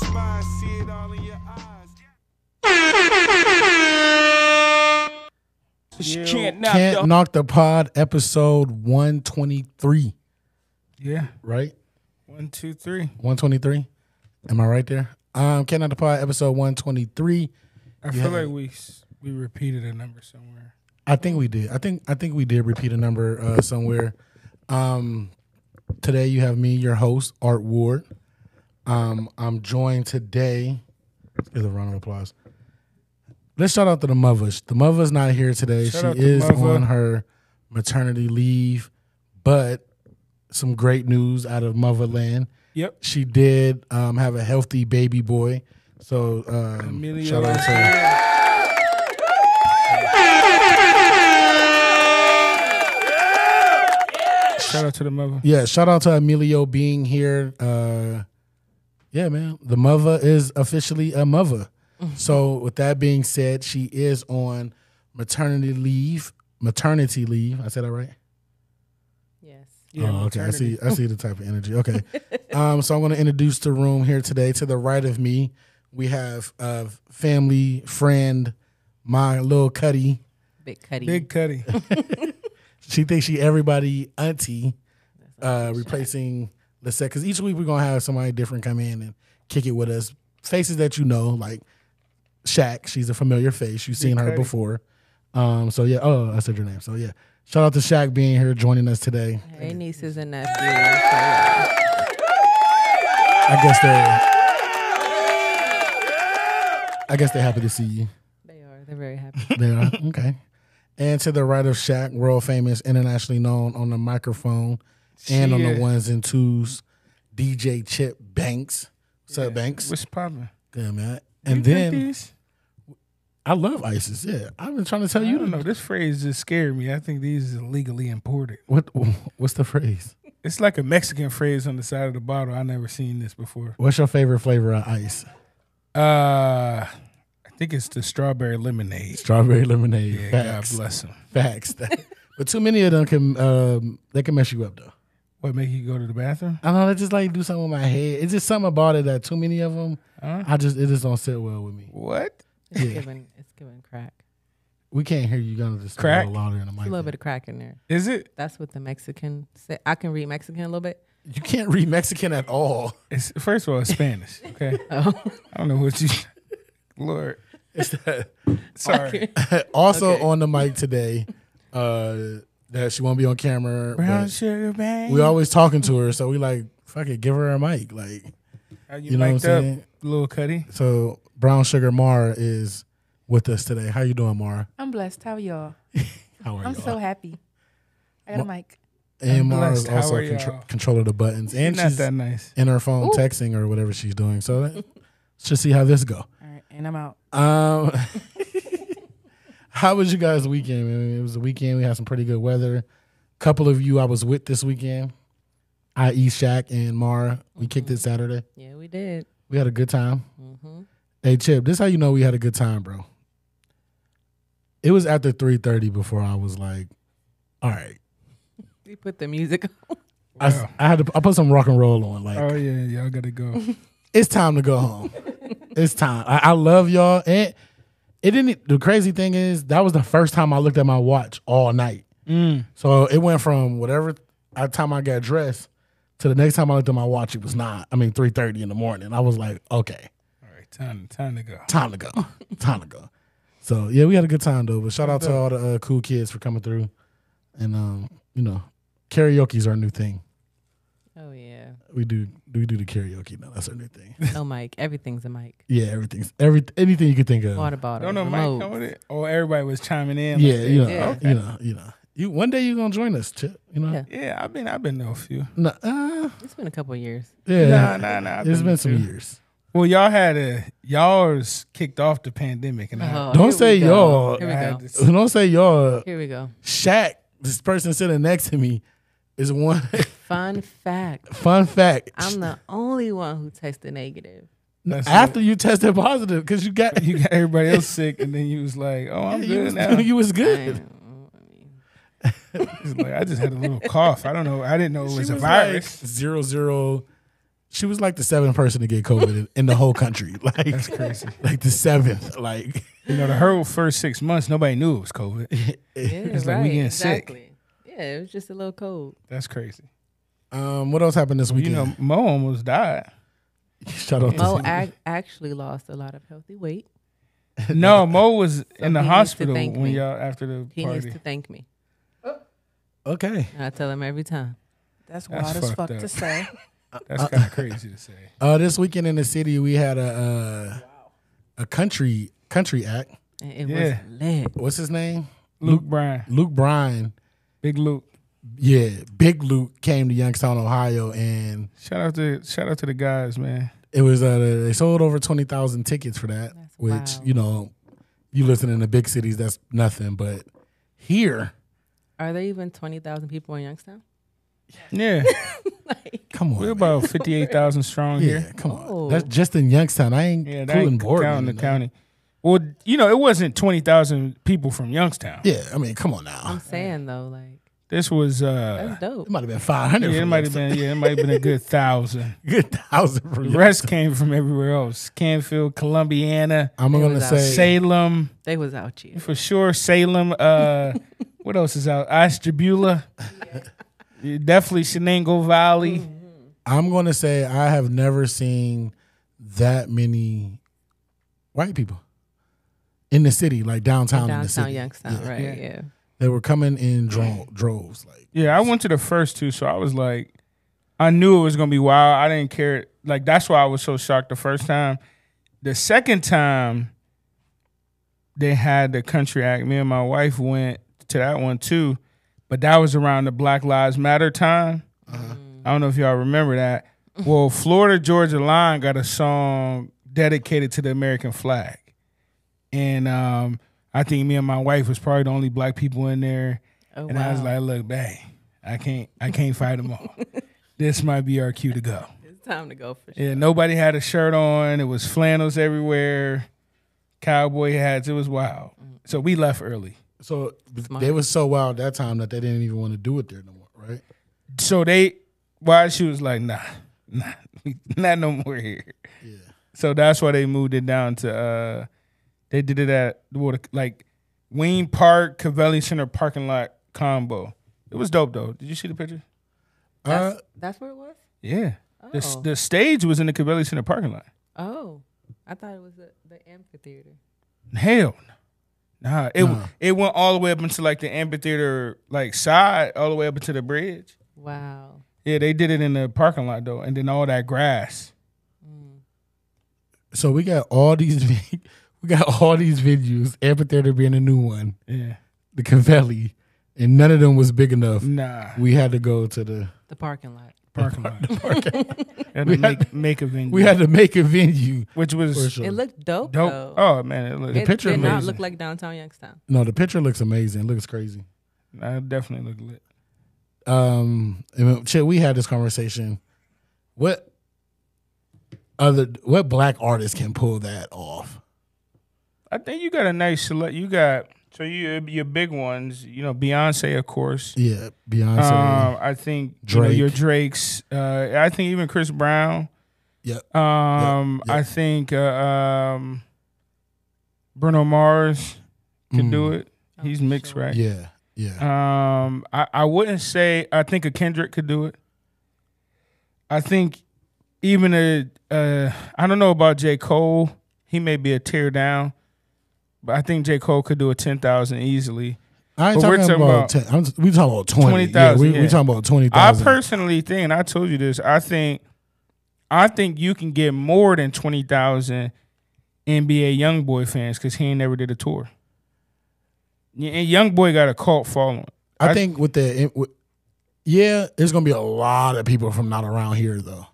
We the ones you despise, see it all in your eyes. She can't knock Can't the- knock the pod episode 123, Yeah. right? One, two, three. 123. Am I right there? Um, Can't knock the pod episode 123. I feel like we s- we repeated a number somewhere. I think we did. I think I think we did repeat a number uh, somewhere. Um, today you have me, your host, Art Ward. Um, I'm joined today. Let's a round of applause. Let's shout out to the mothers. The mother's not here today. Shout she is mother. on her maternity leave, but some great news out of motherland. Yep. She did um, have a healthy baby boy. So um, shout out to here. Shout out to the mother. Yeah, shout out to Emilio being here. Uh yeah, man. The mother is officially a mother. So with that being said, she is on maternity leave. Maternity leave. I said that right? Yes. Yeah, oh, okay. I see I see the type of energy. Okay. um, so I'm gonna introduce the room here today. To the right of me, we have a family friend, my little Cuddy. Big Cuddy. Big Cuddy. She thinks she everybody auntie, uh, replacing Lisette. Because each week we're gonna have somebody different come in and kick it with us. Faces that you know, like Shaq. She's a familiar face. You've seen her before. Um, so yeah. Oh, I said your name. So yeah. Shout out to Shaq being here, joining us today. Hey, nieces and nephews. So, yeah. I guess they're. I guess they're happy to see you. They are. They're very happy. They are okay. And to the right of Shaq, world famous, internationally known on the microphone and on the ones and twos, DJ Chip Banks. What's up, Banks? What's poppin'? Good man. You And drink then these? I love ices. Yeah, I've been trying to tell I you. don't to- know. This phrase just scared me. I think these is illegally imported. What What's the phrase? It's like a Mexican phrase on the side of the bottle. I never seen this before. What's your favorite flavor of ice? Uh, I think it's the strawberry lemonade. Strawberry lemonade. Yeah, Facts. God bless them. Facts. but too many of them can um, they can mess you up though. What make you go to the bathroom? I don't know. They just like do something with my head. It's just something about it that too many of them. Huh? I just it just don't sit well with me. What? It's Yeah. giving. It's giving crack. We can't hear you. Gonna just speak Crack? a little louder in the It's mic. a little bit of crack in there. Is it? That's what the Mexican say. I can read Mexican a little bit. You can't read Mexican at all. It's first of all, it's Spanish. Okay, Oh, I don't know what you. Lord, It's that. sorry. also Okay. on the mic today, uh, that she won't be on camera. Brown sugar bang. we always talking to her, so we like fuck it, give her a mic. Like How you, you know what I'm mic'd saying. little Cuddy? So Brown Sugar Mara is with us today. How you doing, Mara? I'm blessed. How are y'all? How are I'm you? so happy. I got a mic. and I'm Mara is blessed. Also are contro- y'all? control of the buttons, and Not she's that nice. in her phone Ooh. texting or whatever she's doing. So let's just see how this go. All right, and I'm out. Um, how was you guys' weekend? Man? It was a weekend. We had some pretty good weather. Couple of you I was with this weekend, i.e. Shaq and Mara. We kicked it Saturday. yeah, we did. We had a good time. hmm Hey Chip, this how you know we had a good time, bro. It was after three thirty before I was like, all right. We put the music. on. I, Wow. I had to. I put some rock and roll on. Like Oh yeah, y'all gotta go. it's time to go home. it's time. I, I love y'all. And it didn't. The crazy thing is that was the first time I looked at my watch all night. Mm. So it went from whatever time I got dressed to the next time I looked at my watch. It was not. I mean, three thirty in the morning. I was like, okay, All right, time time to go. time to go. time to go. So yeah, we had a good time though. But shout out to all the uh, cool kids for coming through, and um, you know, karaoke's our new thing. Oh yeah. We do we do the karaoke now. That's our new thing. No mic. Everything's a mic. Yeah, everything's every anything you could think of. Water bottle. Don't know Mike remote. come with it. Or everybody was chiming in. Yeah, like you know, that. Yeah. you know, you know. You one day you're gonna join us, Chip. You know. Yeah. Yeah, I've been I've been to a few. No, uh, It's been a couple of years. yeah. Nah, nah, nah. I've It's been to some a years. Well, y'all had a y'all's kicked off the pandemic, and I, Oh, Don't here say we go. y'all. Here I we had go. to- Don't say y'all. Here we go. Shaq, this person sitting next to me, is one Fun fact. fun fact. I'm the only one who tested negative. That's After you tested positive, because you got you got everybody else sick, and then you was like, "Oh, I'm you good was, now." you was good. I like, I just had a little cough. I don't know. I didn't know it She was a was virus. like zero zero She was like the seventh person to get COVID in, in the whole country. Like That's crazy. Like the seventh. Like You know, the whole first six months, nobody knew it was COVID. Yeah, It's like we right, getting sick. Yeah, it was just a little cold. That's crazy. Um, what else happened this You weekend? know, Mo almost died. Shout out to Mo ac- actually lost a lot of healthy weight. No, Mo was in the he needs to hospital when me. y'all after the He party. needs to thank me. Okay. And I tell him every time. That's That's wild as fucked fuck up. to say. That's kind of crazy to say. Uh, this weekend in the city, we had a uh, a country country act. And it Yeah. was lit. What's his name? Luke Bryan, Luke Bryan. Big Luke. Yeah, Big Luke came to Youngstown, Ohio, and Shout out to shout out to the guys, man. it was uh, they sold over twenty thousand tickets for that. That's which wild. you know, you listen in the big cities, that's nothing. But here, Are there even 20,000 people in Youngstown? Yeah, like, come on, we're man. about fifty eight thousand strong yeah, here. come on. Oh. That's just in Youngstown. I ain't Yeah, that including ain't Boardman counting the and county. Well, you know, it wasn't twenty thousand people from Youngstown. Yeah, I mean, come on now. I'm saying though, like, This was uh, that's dope. It might have been five hundred. yeah, it might have been yeah, it might have been a good thousand. good thousand from The rest came from everywhere else: Canfield, Columbiana, I'm It gonna was out. say Salem, They was out here. for sure. Salem. Uh, what else is out? Ashtabula. Yeah, Definitely Shenango Valley. I'm gonna say I have never seen that many white people in the city, like downtown, in the Downtown city. Youngstown, Yeah. right? Yeah. Yeah. They were coming in dro- droves. Like Yeah, I went to the first two, so I was like, I knew it was gonna be wild. I didn't care. Like that's why I was so shocked the first time. The second time they had the country act, me and my wife went to that one too, but that was around the Black Lives Matter time. I don't know if y'all remember that. Well, Florida Georgia Line got a song dedicated to the American flag, and um, I think me and my wife was probably the only black people in there. Oh, And I was like, look, babe, I can't I can't fight them all. this might be our cue to go. it's time to go for sure. Yeah, nobody had a shirt on. It was flannels everywhere, cowboy hats. It was wild. So we left early. so, Smart. they was so wild that time that they didn't even want to do it there no more, right? So they why she was like, nah, nah, not no more here. Yeah. So that's why they moved it down to uh they did it at what like Wayne Park, Covelli Center parking lot combo. It was dope though. Did you see the picture? Uh, That's, that's where it was? Yeah. The, Oh. the stage was in the Covelli Center parking lot. Oh. I thought it was the, the amphitheater. Hell. Nah, it Nah. it went all the way up into like the amphitheater like side, all the way up into the bridge. Wow. Yeah, they did it in the parking lot though, and then all that grass. so we got all these, we got all these venues. Amphitheater being a new one, Yeah, the Covelli, and none of them was big enough. nah, We had to go to the. The parking lot. parking lot. and We to make had- make a venue. We had to make a venue which was sure. It looked dope, dope. though. Oh man, it looked, it picture did not look like downtown Youngstown. no, the picture looks amazing. It looks crazy. I definitely looked lit. um and shit, we had this conversation what other what black artist can pull that off I think you got a nice select. You got so you your big ones. You know, Beyonce, of course. yeah beyonce Um, I think you know, your Drakes. Uh, I think even Chris Brown. yep Um, Yep, I think uh, um, Bruno Mars can do it. Oh, He's mixed, sure. right? yeah yeah Um, I, I wouldn't say I think a Kendrick could do it. I think even a uh, I don't know about J Cole. He may be a tear down, but I think J Cole could do a ten thousand easily. i ain't we're talking talking about, about 10, I'm, we talking about 20 20,000, yeah, we, yeah. we talking about 20,000 I personally think, and I told you this, I think, I think you can get more than twenty thousand NBA YoungBoy fans because he ain't never did a tour. And YoungBoy got a cult following. I, I- think with the eh, with, yeah there's gonna be a lot of people from not around here though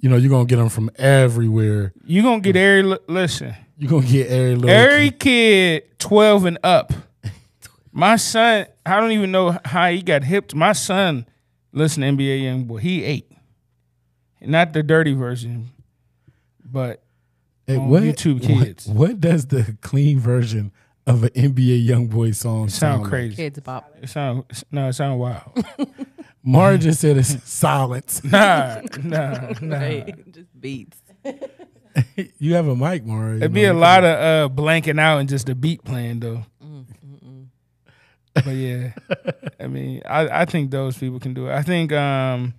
you know you're gonna get them from everywhere You're gonna get every li- listen. You're gonna get every little Every kid twelve and up. My son, I don't even know how he got hipped. My son listen to NBA YoungBoy. He eight, not the dirty version, but Hey, on what, YouTube Kids. What, does the clean version of an NBA young boy song Sound like? crazy. Kidz Bop. It sound no, it sound wild. Mara just said it's silence. nah, nah, nah. Right. Just beats. you have a mic, Mara. you It'd be a lot of uh blanking out and just a beat playing though. Mm. But yeah, I mean, I, I think those people can do it. I think um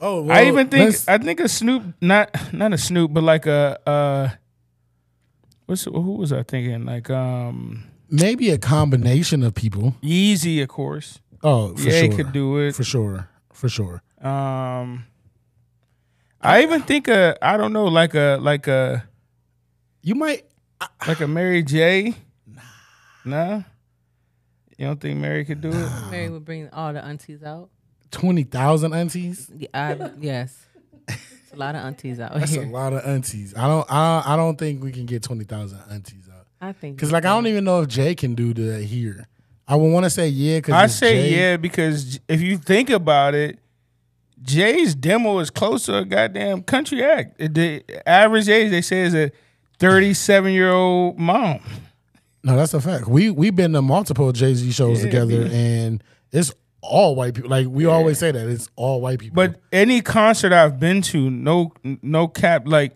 Oh, I even think I think a Snoop not not a Snoop but like a uh what's who was I thinking like um maybe a combination of people. Easy, of course Oh, for yeah sure. could do it For sure. For sure. um I even think a I don't know like a like a You might. like a Mary J nah Nah. you don't think Mary could do it Mary would bring all the aunties out. Twenty thousand aunties. Yeah, I, yes. It's a lot of aunties out That's a lot of aunties. I don't. I, I don't think we can get twenty thousand aunties out. I think Cause like I don't even know if Jay can do that here. I would want to say yeah. Cause I say Jay. yeah because if you think about it, Jay's demo is close to a goddamn country act. The average age they say is a thirty-seven year old mom. No, that's a fact. We we've been to multiple Jay Z shows Yeah, together, man. and it's all white people. Like we always say that it's all white people. But any concert I've been to, no no cap. Like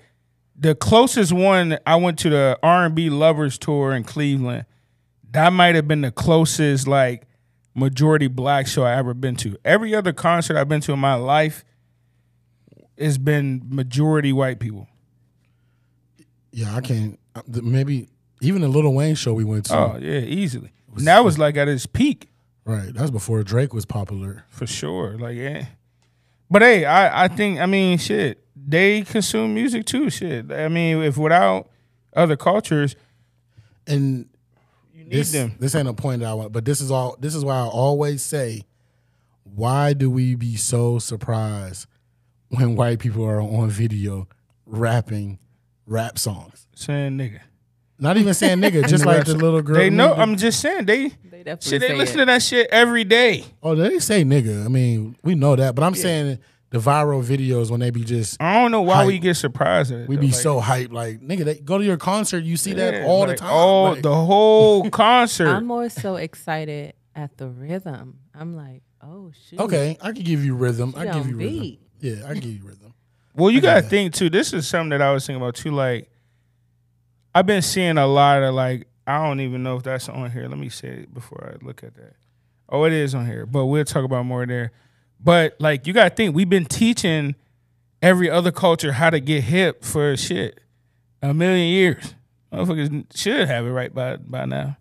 the closest one, I went to the R and B Lovers tour in Cleveland. That might have been the closest like majority black show I ever been to. Every other concert I've been to in my life has been majority white people. yeah, I can't. Maybe even the Little Wayne show we went to. Oh yeah, easily. And that was like at its peak Right, that's before Drake was popular. for sure. Like yeah. But hey, I I think I mean shit. They consume music too. Shit. I mean, if without other cultures, And this them. this ain't a point that I want, but this is all. This is why I always say, why do we be so surprised when white people are on video rapping rap songs? Saying nigga. Not even saying nigga, just like the little girl. They know. nigga. I'm just saying they. They definitely Shit, they listen it. to that shit every day. Oh, they say nigga. I mean, we know that, but I'm saying the viral videos when they be just I don't know why Hype. we get surprised at it. we though. be Like, so hyped. Like nigga, they go to your concert, you see that all like, the time. Oh, Like, the whole concert. I'm more so excited at the rhythm. I'm like, oh shoot. okay, I can give you rhythm. I She give on you rhythm. Yeah, I can give you rhythm. Well, you I gotta that. think too. This is something that I was thinking about too. Like, I've been seeing a lot of like. I don't even know if that's on here. Let me say it before I look at that. Oh, it is on here, but we'll talk about more there. But like, you gotta think we've been teaching every other culture how to get hip for shit a million years. Motherfuckers should have it right by by now.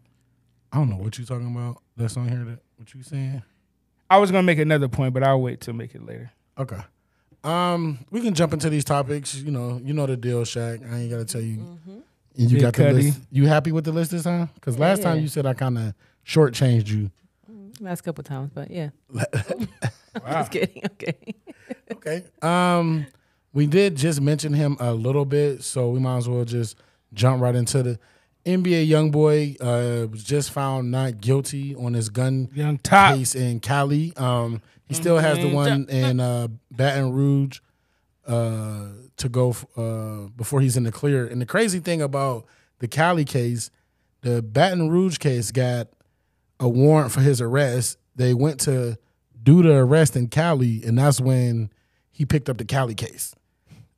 I don't know what you're talking about. That's on here. That what you saying? I was gonna make another point, but I'll wait to make it later. Okay. Um, we can jump into these topics. You know, you know the deal, Shaq. I ain't gotta tell you. And you Big got the Cuddy. list. You happy with the list this time? Because last time you said I kind of shortchanged you. Last couple times, but yeah. Wow. Just kidding. Okay. Okay. Um, we did just mention him a little bit, so we might as well just jump right into the NBA young boy. Uh, was just found not guilty on his gun Young top. case in Cali. Um, he still has the Mhm. one in uh, Baton Rouge uh, to go f- uh, before he's in the clear. And the crazy thing about the Cali case, the Baton Rouge case got a warrant for his arrest. They went to do the arrest in Cali, and that's when he picked up the Cali case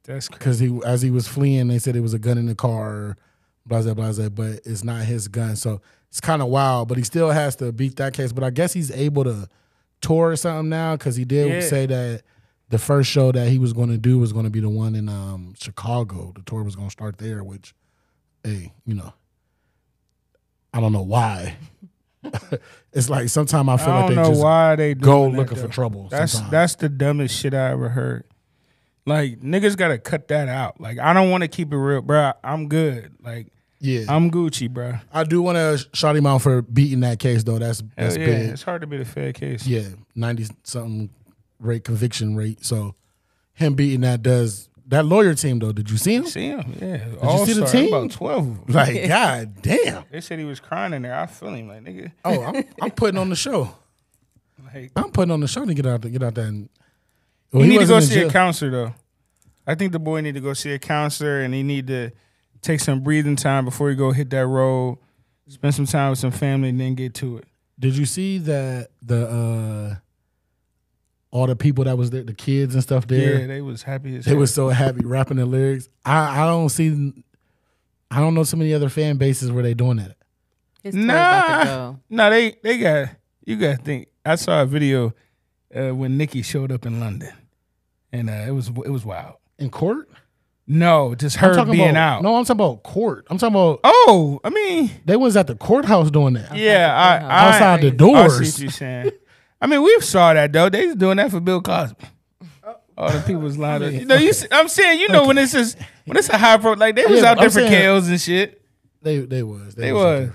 That's because he, as he was fleeing, they said it was a gun in the car, blah blah blah, blah, but it's not his gun. So it's kind of wild. But he still has to beat that case. But I guess he's able to tour or something now because he did Yeah. say that the first show that he was going to do was going to be the one in um, Chicago. The tour was going to start there, which, hey, you know, I don't know why. it's like sometimes I feel I like they know just why they go looking though. for trouble. That's sometimes. that's the dumbest shit I ever heard. Like niggas gotta cut that out. Like I don't want to keep it real, bro. I'm good. Like yeah. I'm Gucci, bro. I do want to shout him out for beating that case though. That's Hell that's yeah, big. it's hard to be the fair case. Yeah, ninety something rate conviction rate. So him beating that does that lawyer team though. Did you see him? See him? Yeah. Did you see the team? About twelve of them. Like, god damn. They said he was crying in there. I feel him, like nigga. Oh, I'm, I'm putting on the show. Like I'm putting on the show to get out to get out there. And, he Well, need to go see a counselor though. I think the boy need to go see a counselor, and he need to take some breathing time before he go hit that road. spend some time with some family, and then get to it. Did you see that the uh all the people that was there, the kids and stuff there, Yeah, they was happy as they hell. was so happy rapping the lyrics. I I don't see, I don't know so many other fan bases where they doing that. His tour about to Nah, go. no, they they got you got to think. I saw a video uh, when Nicki showed up in London, and uh, it was it was wild. In court, No, just I'm her talking being about, out. No, I'm talking about court. I'm talking about Oh, I mean, they was at the courthouse doing that. yeah, I, I Outside the I see doors. what you're saying. I mean, we've saw that though. They was doing that for Bill Cosby. All the people was lined up. You know, you. see- I'm saying, you know, when it's just when it's a high pro, like they was Yeah, out I'm there for saying- KOs and shit. They they was They was.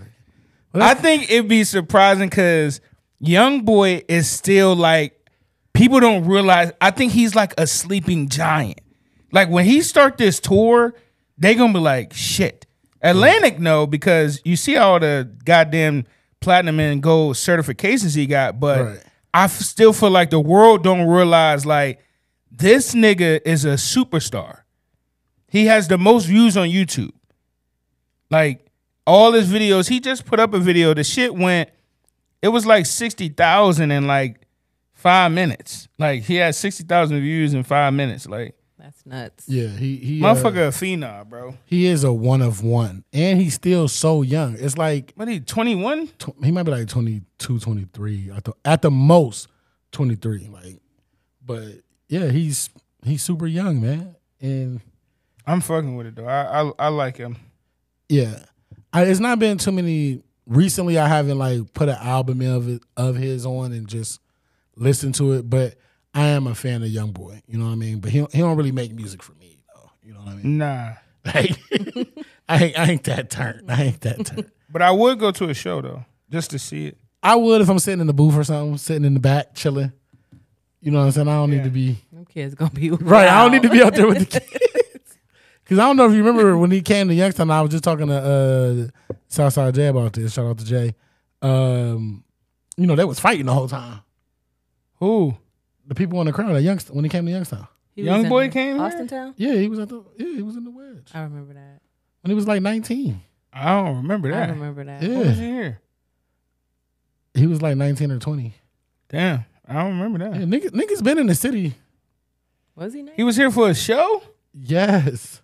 was. I think it'd be surprising because Young Boy is still like people don't realize. I think he's like a sleeping giant. Like when he start this tour, they gonna be like shit. Atlantic no because you see all the goddamn platinum and gold certifications he got, but Right. I still feel like the world don't realize like this nigga is a superstar. He has the most views on YouTube. Like all his videos, he just put up a video. The shit went, it was like 60,000 in like five minutes. Like he had 60,000 views in five minutes. Like, That's nuts. Yeah, he he uh, motherfucker a phenom, bro. he is a one of one, and he's still so young. It's like What he, 21? tw- he might be like 22, 23 at the, at the most 23 like but yeah he's he's super young man and I'm fucking with it though. I I, I like him. yeah I, it's not been too many recently i haven't like put an album of it, of his on and just listen to it but i am a fan of young boy you know what i mean but he, don't- he don't really make music for me though you know what i mean Nah. like, I, ain't, I ain't that turn i ain't that turn But I would go to a show though, just to see it. i would if i'm sitting in the booth or something sitting in the back chilling you know what i'm saying i don't Yeah. need to be Them kids gonna be Right. I don't need to be out there with the kids. Because I don't know if you remember when he came to Youngstown, I was just talking to uh, Southside Jay about this. Shout out to Jay. Um, you know, they was fighting the whole time. Who? The people in the crowd at Youngstown when he came to Youngstown. He Young boy came here? Austintown. Yeah, he was at the yeah, he was in the wedge. I remember that. When he was like 19. I don't remember that. I remember that. Yeah. What was he here? He was like 19 or 20. Damn, I don't remember that. Yeah, nigga, niggas been in the city. Was he? Nice? He was here for a show. Yes.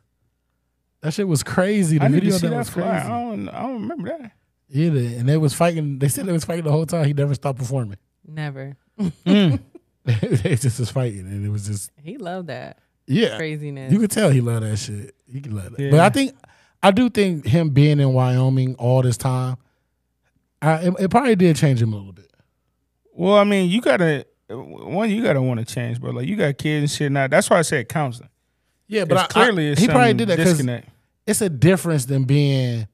That shit was crazy. The I need video to see that that was flyer. crazy. I don't, I don't remember that. Yeah, they- and they was fighting. They said they was fighting the whole time. He never stopped performing. Never. Mm. they just was fighting, and it was just He loved that yeah. craziness. You could tell he loved that shit. He could love that. Yeah. But I think I do think him being in Wyoming all this time, I, it, it probably did change him a little bit. Well, I mean, you gotta one, you gotta want to change, bro. Like you got kids and shit now. That's why I said counseling. Yeah, But but I, clearly, I, it's he probably did that because it's a difference than being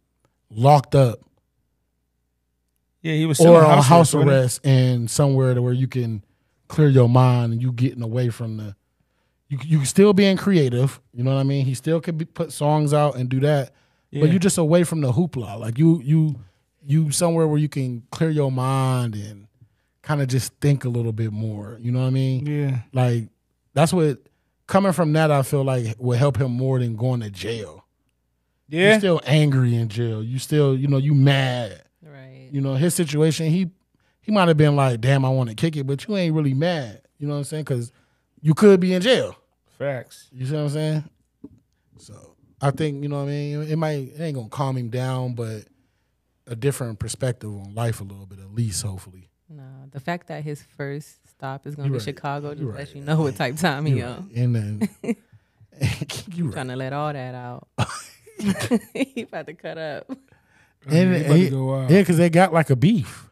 locked up Yeah, he was or on house wasn't arrest and somewhere to where you can clear your mind and you getting away from the. You you still being creative, you know what I mean. He still could be, put songs out and do that, Yeah. but you're just away from the hoopla. Like you you you somewhere where you can clear your mind and kind of just think a little bit more. You know what I mean? Yeah, Like that's what coming from that I feel like will help him more than going to jail. yeah. You're still angry in jail. You still you know you mad. right. You know his situation. He he might have been like, damn, I want to kick it, but you ain't really mad. You know what I'm saying? Because you could be in jail. Facts. You see what I'm saying? So I think you know what I mean. It might it ain't gonna calm him down, but a different perspective on life a little bit at least. Hopefully, No, the fact that his first stop is gonna be right. Chicago just You lets you know what type time he You right. on. and then you right. Trying to let all that out. he about to cut up. And he to he- go wild. Yeah, because they got like a beef.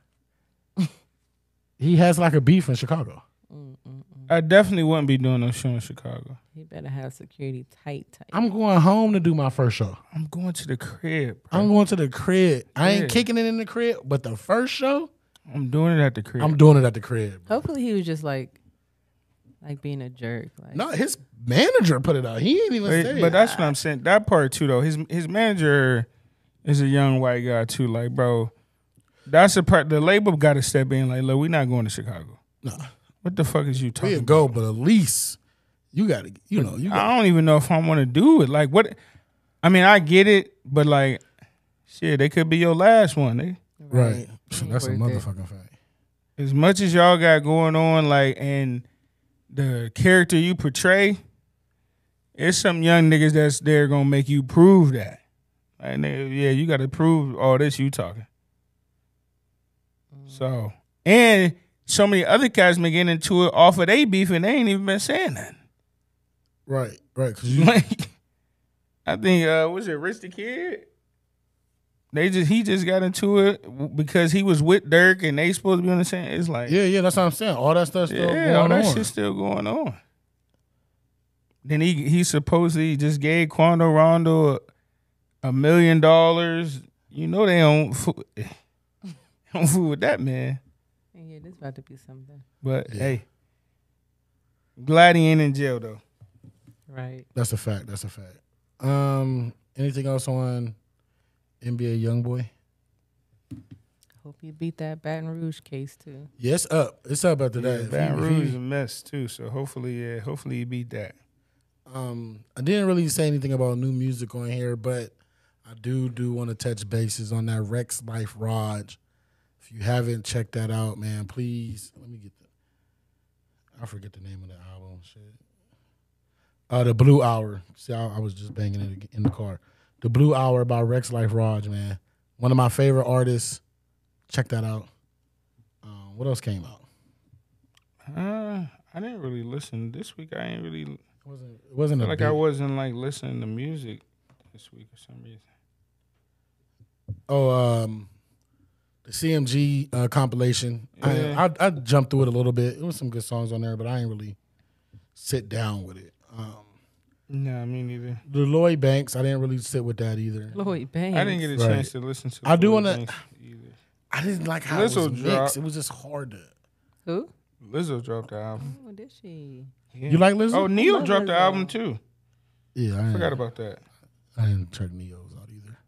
He has like a beef in Chicago. Mm, mm, mm. I definitely wouldn't be doing no show in Chicago. He better have security tight, tight. I'm going home to do my first show. I'm going to the crib. Bro. I'm going to the crib. I ain't kicking it in the crib, but the first show, I'm doing it at the crib. I'm doing it at the crib. bro. Hopefully, he was just like, like being a jerk. Like, No, his manager put it out. He ain't even But, say but it. that's what I'm saying. That part too, though. His his manager is a young white guy too. Like, bro, that's the part. The label got to step in. Like, look, we're not going to Chicago. Nah, What the fuck is you we talking? can go, but at least you got to, you know, you got. I don't even know if I want to do it. Like, what? I mean, I get it, but like, shit, they could be your last one. They, Right. Ain't That's a motherfucking fact. as much as y'all got going on, like, and the character you portray, it's some young niggas that's there gonna make you prove that. Like, nigga, yeah, you got to prove all this you talking. So, and so many other guys been getting into it off of they beef, and they ain't even been saying that. Right, right. Because you, Like, I think uh was it Rich the Kid? They just he just got into it because he was with Durk and they supposed to be on the same. It's like yeah, yeah. That's what I'm saying. All that stuff still yeah, all that on. shit's still going on. Then he he supposedly just gave Quando Rondo a, a million dollars. You know they don't don't fool with that man. Yeah, this about to be something. But hey, glad he ain't in jail though. Right. That's a fact. That's a fact. Um, anything else on NBA YoungBoy? Hope you beat that Baton Rouge case too. Yeah, up. It's up after Yeah, that. Baton Rouge he- a mess too. So hopefully, yeah, hopefully he beat that. Um, I didn't really say anything about new music on here, but I do do want to touch bases on that Rexx Life Raj. If you haven't checked that out, man, please let me get the. I forget the name of the album. Shit. Uh, the Blue Hour. See, I, I was just banging it in the car. The Blue Hour by Rexx Life Raj, man. One of my favorite artists. Check that out. Um, what else came out? Uh, I didn't really listen this week. I ain't really It wasn't. It wasn't like big- I wasn't like listening to music this week for some reason. Oh, um, the CMG uh, compilation. Yeah. I, I I jumped through it a little bit. It was some good songs on there, but I ain't really sit down with it. Um, Nah, me neither. the Lloyd Banks, I didn't really sit with that either. Lloyd Banks. I didn't get a Right. chance to listen to. I do wanna- Banks either. I didn't like how it Lizzo was dropped. mixed. It was just hard to. Who? Lizzo dropped the album. Oh, did she? Yeah. You like Lizzo? Oh, Neil love dropped the album too. yeah, I Forgot about that. I didn't check Neo's out either.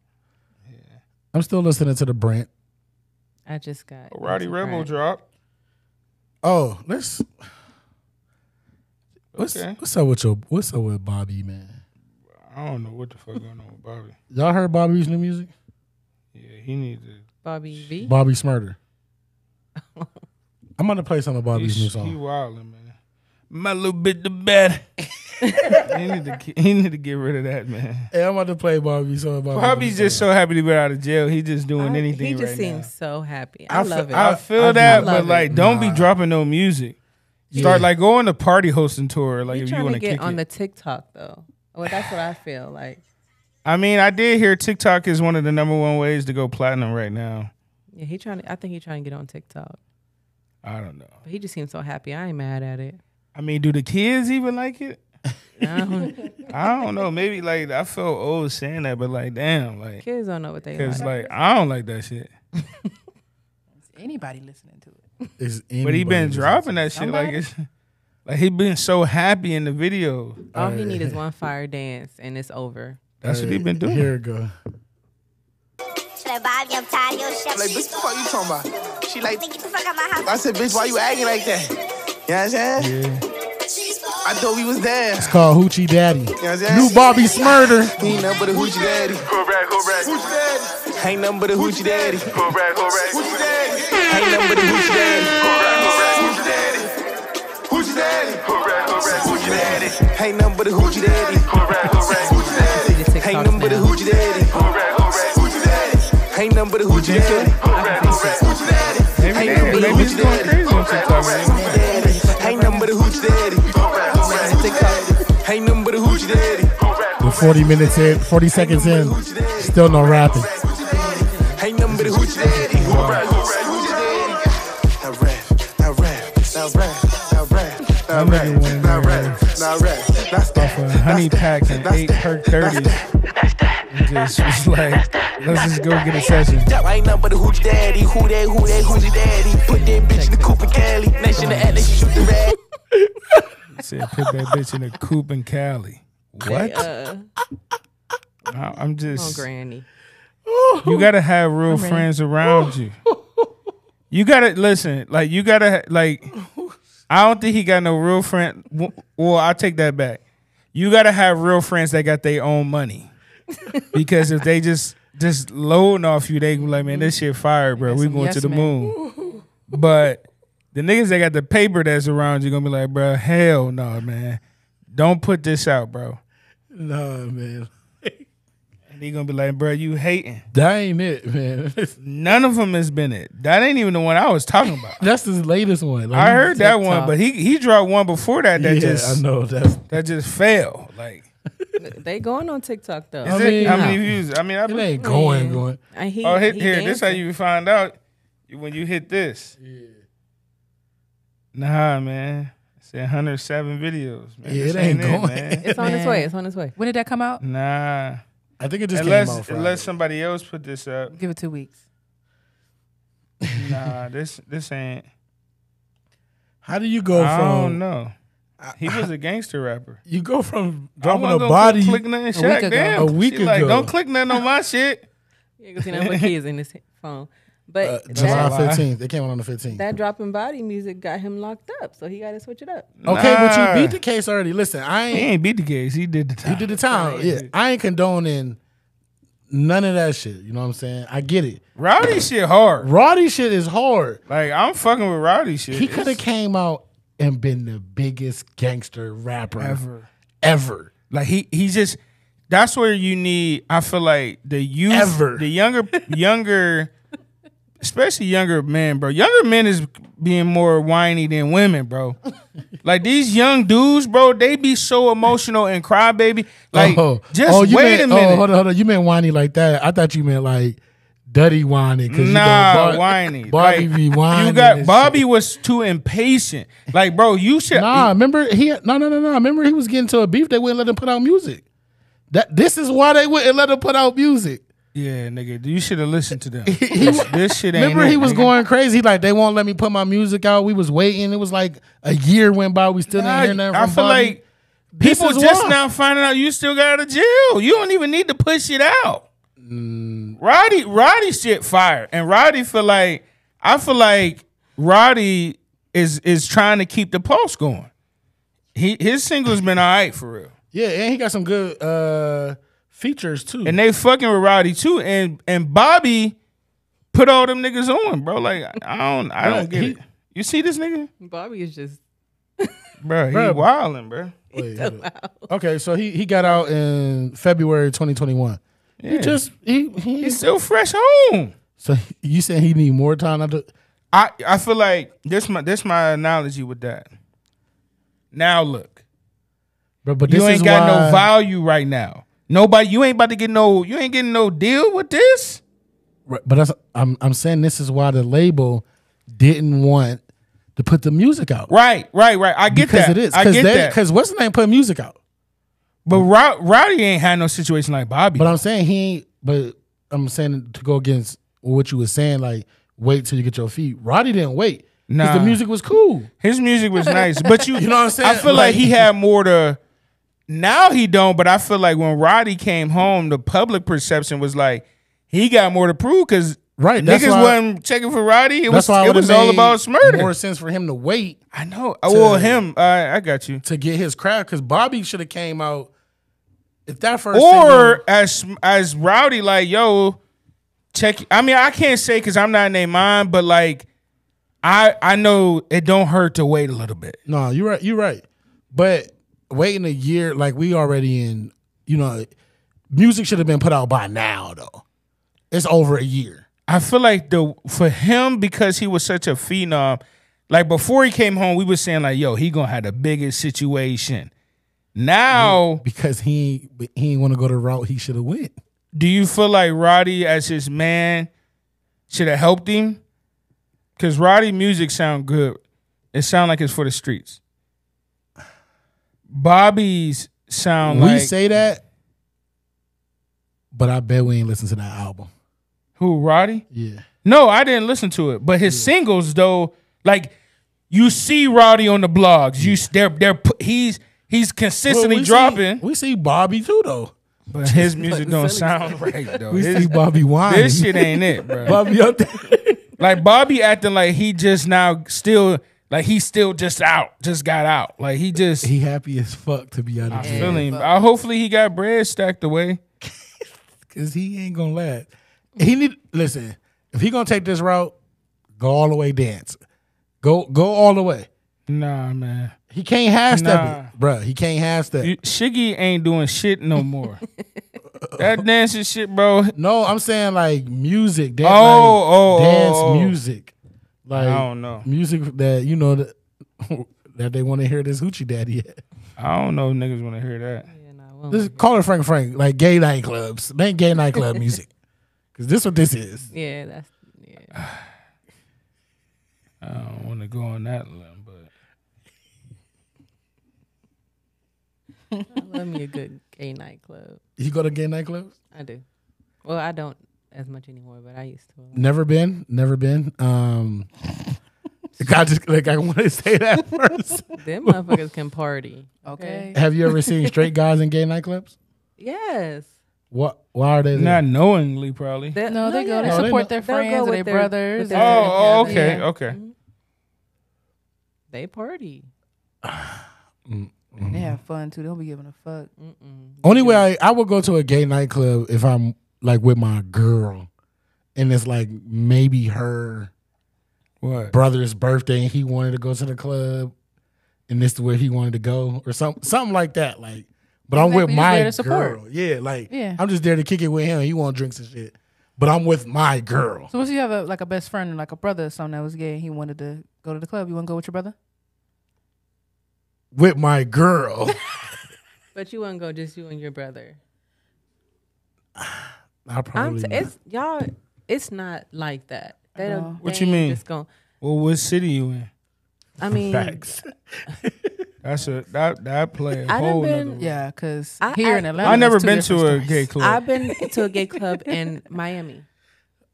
Yeah, I'm still listening to the Brent. I just got. Rowdy Rebel Brent. dropped. Oh, let's. What's Okay. what's up with your what's up with Bobby man? I don't know what the fuck going on with Bobby. Y'all heard Bobby's new music? Yeah, he needs to. Bobby V. Bobby Shmurda. I'm gonna play some of Bobby's new He's, song. he wilding, man. My little bit the better. he need to get- he need to get rid of that man. Hey, I'm about to play Bobby. So Bobby Bobby's just so happy to be out of jail. He just doing I- anything He just right seems now. so happy. I, I love fe- it. I feel I that, love but it. like, don't be dropping no music. Start like go on the party hosting tour. Like He if you trying want to to get kick on it. the TikTok though. Well, that's what I feel like. I mean, I did hear TikTok is one of the number one ways to go platinum right now. Yeah, he trying to. I think he trying to get on TikTok, I don't know. but he just seems so happy. I ain't mad at it. I mean, do the kids even like it? I don't, I don't know. Maybe like I felt old saying that, but like, damn, like, kids don't know what they cause like. like I don't like that shit. Anybody listening to it? Is But he been dropping that shit like it's like he been so happy in the video. All he need is one fire dance and it's over. That's what he been doing. Here it go. She like, Bobby, I'm tired of your shit. Like, bitch, you talking about? She like, Get the fuck out my house. I said, bitch, why you acting like that? You know what I'm saying? Yeah. I thought we was there. It's called Hoochie Daddy. You know what I'm saying? New Bobby Shmurda. He ain't nothing but a hoochie daddy. Hoochie daddy. Ain't nothing but a hoochie daddy. Hoochie daddy. Ain't nothing but a hoochie daddy. Hoochie daddy. Hoochie daddy. Hoochie daddy. Ain't nothing but a hoochie daddy. Hoochie daddy. See the TikToks Ain't nothing but a hoochie daddy. Hoochie daddy. Ain't nothing but a hoochie daddy. Hoochie daddy. Ain't nothing but a hoochie daddy. crazy on TikTok. man. We're 40 minutes in, 40 seconds in. Still no rapping. Ain't nothing but a hoochie daddy. Of honey packs and eight perk thirties. Just was like, let's just go get a session. That ain't nothing but a hoochie daddy. Who that, who that, hoochie daddy. Put that bitch in the coupe in Cali. Nation like she shoot the rag. Said put that bitch in a coop in Cali. What? Uh, I'm oh, just. granny. You gotta have real friends around you. You gotta listen. Like you gotta like. I don't think he got no real friend. Well, I take that back. You gotta have real friends that got their own money. Because if they just just loading off you, they be like, man, this shit fire, bro. We going to the men. moon. but the niggas that got the paper that's around you gonna be like, bro, hell no, man. Don't put this out, bro. Nah, man. And they gonna be like, bro, you hating. That ain't it, man. None of them has been it. That ain't even the one I was talking about. That's his latest one. Like, I heard that TikTok. one, but he he dropped one before that that yeah, just I know that's that just fell. Like, They going on TikTok though. is I it, mean, how many views? I mean, I it ain't going, going. And he, Oh, hit he here. This how you find out when you hit this. Yeah. Nah, man. It's 107 videos. Man. Yeah, it ain't it, going. man. It's on its way. It's on its way. When did that come out? nah. I think it just came out Unless Friday. unless somebody else put this up. Give it two weeks. Nah, this this ain't. How do you go I from don't know. He was a gangster rapper. you go from dropping a body? click nothing. week Shaq, ago. damn. A week She Like, ago. don't click nothing on my shit. Yeah, because he don't put kids in this phone. But Uh, July July. fifteenth. It came out on the fifteenth. that dropping body music got him locked up, so he got to switch it up. Okay, but you beat the case already. Listen, I He ain't. ain't beat the case. He did the time. You did the time. Yeah, I ain't condoning none of that shit. You know what I'm saying? I get it. Rowdy shit hard. Rowdy shit is hard. Like I'm fucking with Rowdy shit. He could have came out and been the biggest gangster rapper ever. ever. Like he he's just that's where you need I feel like the youth Ever. the younger younger especially younger men, bro. Younger men is being more whiny than women, bro. like these young dudes, bro, they be so emotional and cry baby. Like oh, oh, just oh, you wait meant, a oh, minute. Oh, hold on, hold on. You meant whiny like that. I thought you meant like Duddy whiny. Cause Nah, you know, Bar- whiny. Bobby Like, be whiny. You got Bobby shit. was too impatient. Like, bro, you should Nah, remember he no no no no. Remember he was getting to a beef. They wouldn't let him put out music. That this is why they wouldn't let him put out music. Yeah, nigga, you should have listened to them. He- this, this shit ain't Remember it, he was nigga. going crazy. Like they won't let me put my music out. We was waiting. It was like a year went by. We still didn't hear I, nothing I from feel Bobby. like people just why. now finding out you still got out of jail. You don't even need to push it out. Mm. Rowdy, Rowdy shit fire. And Rowdy feel like I feel like Rowdy is is trying to keep the pulse going. He his single's been all right for real. yeah, and he got some good uh features too. And they fucking with Rowdy too. And and Bobby put all them niggas on, bro. Like I don't I don't get He- it. You see this nigga? Bobby is just Bro, he Bruh. wildin', bro. Wait, hold okay, so he he got out in February 2021. He just he, he He's still fresh home. so you saying he need more time? Not to, I I feel like this my this my analogy with that. Now look, but but you this ain't is got why, no value right now. Nobody, you ain't about to get no, you ain't getting no deal with this. Right, But that's, I'm I'm saying this is why the label didn't want to put the music out Right, right, right. I get because that. Because it is I because get they that. because what's the name put music out. But Row- Rowdy ain't had no situation like Bobby. But I'm saying he ain't. But I'm saying to go against what you were saying, like wait till you get your feet. Rowdy didn't wait because the music was cool. His music was nice, but you, You know what I'm saying? I feel like, Like- he had more to. Now he don't, but I feel like when Rowdy came home, the public perception was like he got more to prove because Right, niggas why- wasn't checking for Rowdy. It was it was all about murder. More sense for him to wait I know. well, him, uh, I got you. to get his crowd because Bobby should have came out. If that first Or as as Rowdy, like yo, check. I mean, I can't say because I'm not in their mind, but like, I I know it don't hurt to wait a little bit. No, you're right. You're right. But waiting a year, like we already in, you know, music should have been put out by now. Though it's over a year. I feel like the for him because he was such a phenom. Like before he came home, we were saying like, "Yo, he gonna have the biggest situation." Now, because he he didn't want to go the route he should have went. do you feel like Rowdy, as his man, should have helped him? Because Rowdy music sound good. It sound like it's for the streets. Bobby's sound like we like say that, but I bet we ain't listen to that album. who Rowdy? Yeah, No, I didn't listen to it. But his singles though, like you see Rowdy on the blogs. You they're they're he's he's consistently Well, we dropping, See, we see Bobby too, though. but his music don't sound right though. We His- see Bobby whining. this shit ain't it, bro. Bobby up there. Like Bobby acting like he just now still like he still just out, just got out. Like he just he happy as fuck to be out of I jail. feel him. Uh, hopefully he got bread stacked away. Cause he ain't gonna last. He need listen. If he gonna take this route, go all the way dance. Go go all the way. Nah, man. He can't half step Nah. it, bruh. He can't half step. Shiggy ain't doing shit no more. that dancing shit, bro. no, I'm saying like music. Dan- Oh, like, oh, dance oh, oh. music. Like I don't know. music that you know that that they want to hear this hoochie daddy. At. I don't know if niggas want to hear that. Yeah, no, This call it Frank Frank, like gay nightclubs. Make gay nightclub music. Cause this what this is. yeah, that's yeah. I don't want to go on that limb, but I love me a good gay nightclub. You go to gay nightclubs? I do. Well, I don't as much anymore, but I used to. Never been, never been. Um, I just like I want to say that first. Them motherfuckers can party. Okay. Have you ever seen straight guys in gay nightclubs? Yes. What? Why are they? There? not knowingly, probably. They- No, they go. They No, support know- their friends or their their- brothers. their- and- Oh, oh, Yeah. okay, Yeah. okay. They party. They have fun too. They don't be giving a fuck. Mm-mm. Only way I, I would go to a gay nightclub if I'm like with my girl, and it's like maybe her What? brother's birthday and he wanted to go to the club, and this is where he wanted to go or something, something like that. Like, but I'm with my there to support. girl. Yeah, like Yeah. I'm just there to kick it with him. He want drinks and shit, but I'm with my girl. So, what if you have a like a best friend or like a brother or something that was gay? and He wanted to go to the club. You want to go with your brother? With my girl. But you wouldn't go just you and your brother. I I'm probably t- not. it's y'all. It's not like that. They don't. No. What they you ain't mean? Just going Well, what city you in? I mean, facts. That's a that that play a I done whole been- nother. role. Yeah, because I- here I- in Atlanta, I've never it's two been to different a stories. gay club. I've been to a gay club in Miami.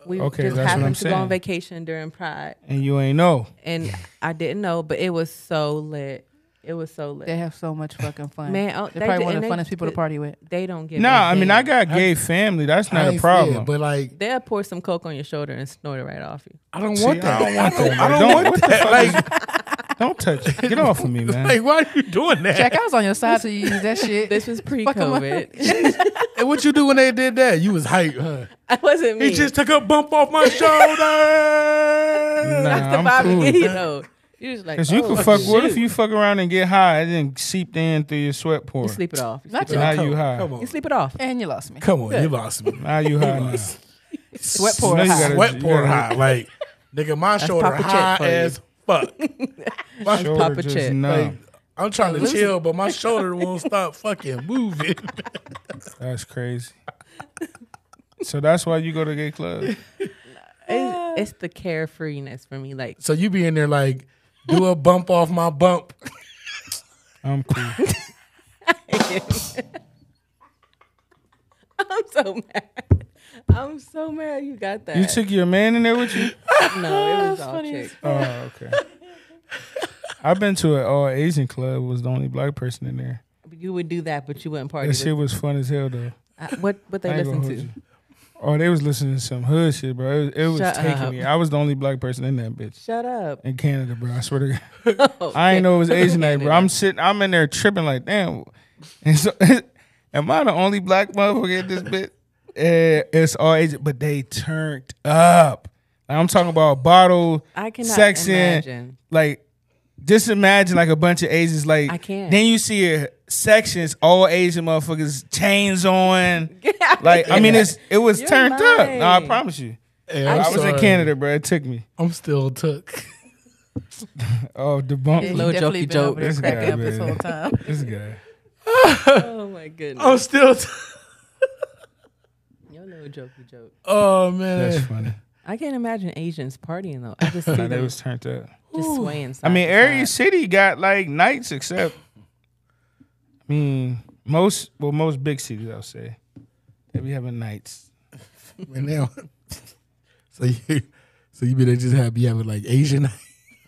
We Okay, just that's what happened I'm to go on vacation during Pride, and you ain't know. and I didn't know, but it was so lit. It was so lit. They have so much fucking fun. Man, oh, they're they probably do- one of and the they funnest people to party with. They don't get. Nah, I mean I got. got gay family. That's not I a ain't- problem. yeah, but like They'll pour some coke on your shoulder and snort it right off you. I don't See, want I that. don't want that. I don't want that. Like, don't touch it. Get off of me, man. like, why are you doing that? Jack, I was on your side to use that shit. This was Fuck 'em up. pre-COVID. And what you do when they did that? You was hype, huh? I wasn't me. He just took a bump off my shoulder. Nah, That's the I'm vibe cool. you get, though. You just like, Cause you oh, could fuck. What if you fuck around and get high and then seeped in through your sweat pore? You sleep it off. You Not sleep it now you high. Come You on, sleep it off. and you lost me. come on, you lost me. Now you high now. Sweat So pour high. gotta- Sweat you pour gotta- high, like nigga, my shoulder Papa Chet high for you. as fuck. My Shoulder Papa just Chet. numb. like, I'm trying to chill, but my shoulder won't stop fucking moving. That's crazy. So that's why you go to gay clubs. It's, it's the carefreeness for me. Like, So you be in there like, do a bump off my bump. I'm cool. I'm so mad. I'm so mad you got that. You took your man in there with you? no, it was all chicks. Oh, okay. I've been to an all Asian club. Was the only black person in there. You would do that, but you wouldn't party. That shit with, was fun as hell though. uh, what what they I ain't listen gonna to? hold you. Oh, they was listening to some hood shit, bro. It was, it was taking up. me. I was the only black person in that bitch Shut up. in Canada, bro. I swear to God. I ain't know it was Asian night, bro. I'm sitting, I'm in there tripping like, damn. And so, am I the only black motherfucker in this bitch? It's all Asian, but they turned up. Like, I'm talking about bottle I cannot section, imagine. like just imagine like a bunch of Asians. Like I can't. Then you see a sections all Asian motherfuckers chains on. Like I mean, it's it was You're turned up. No, I promise you. Hey, I I'm was in. Canada, bro. It took me. I'm still took. Oh, the bump. Yeah, he Little definitely jokey been over joke. there This cracking guy, up this man. whole time. This guy. Oh my goodness. I'm still. T- Your little jokey joke. oh man. That's funny. I can't imagine Asians partying though. I just see Nah, they was turned up. just swaying. I side mean, to every side. city got like nights, except. I mean, most well, most big cities, I'll say, they be having nights. And now, so you, so you be there just have you having like Asian. Night.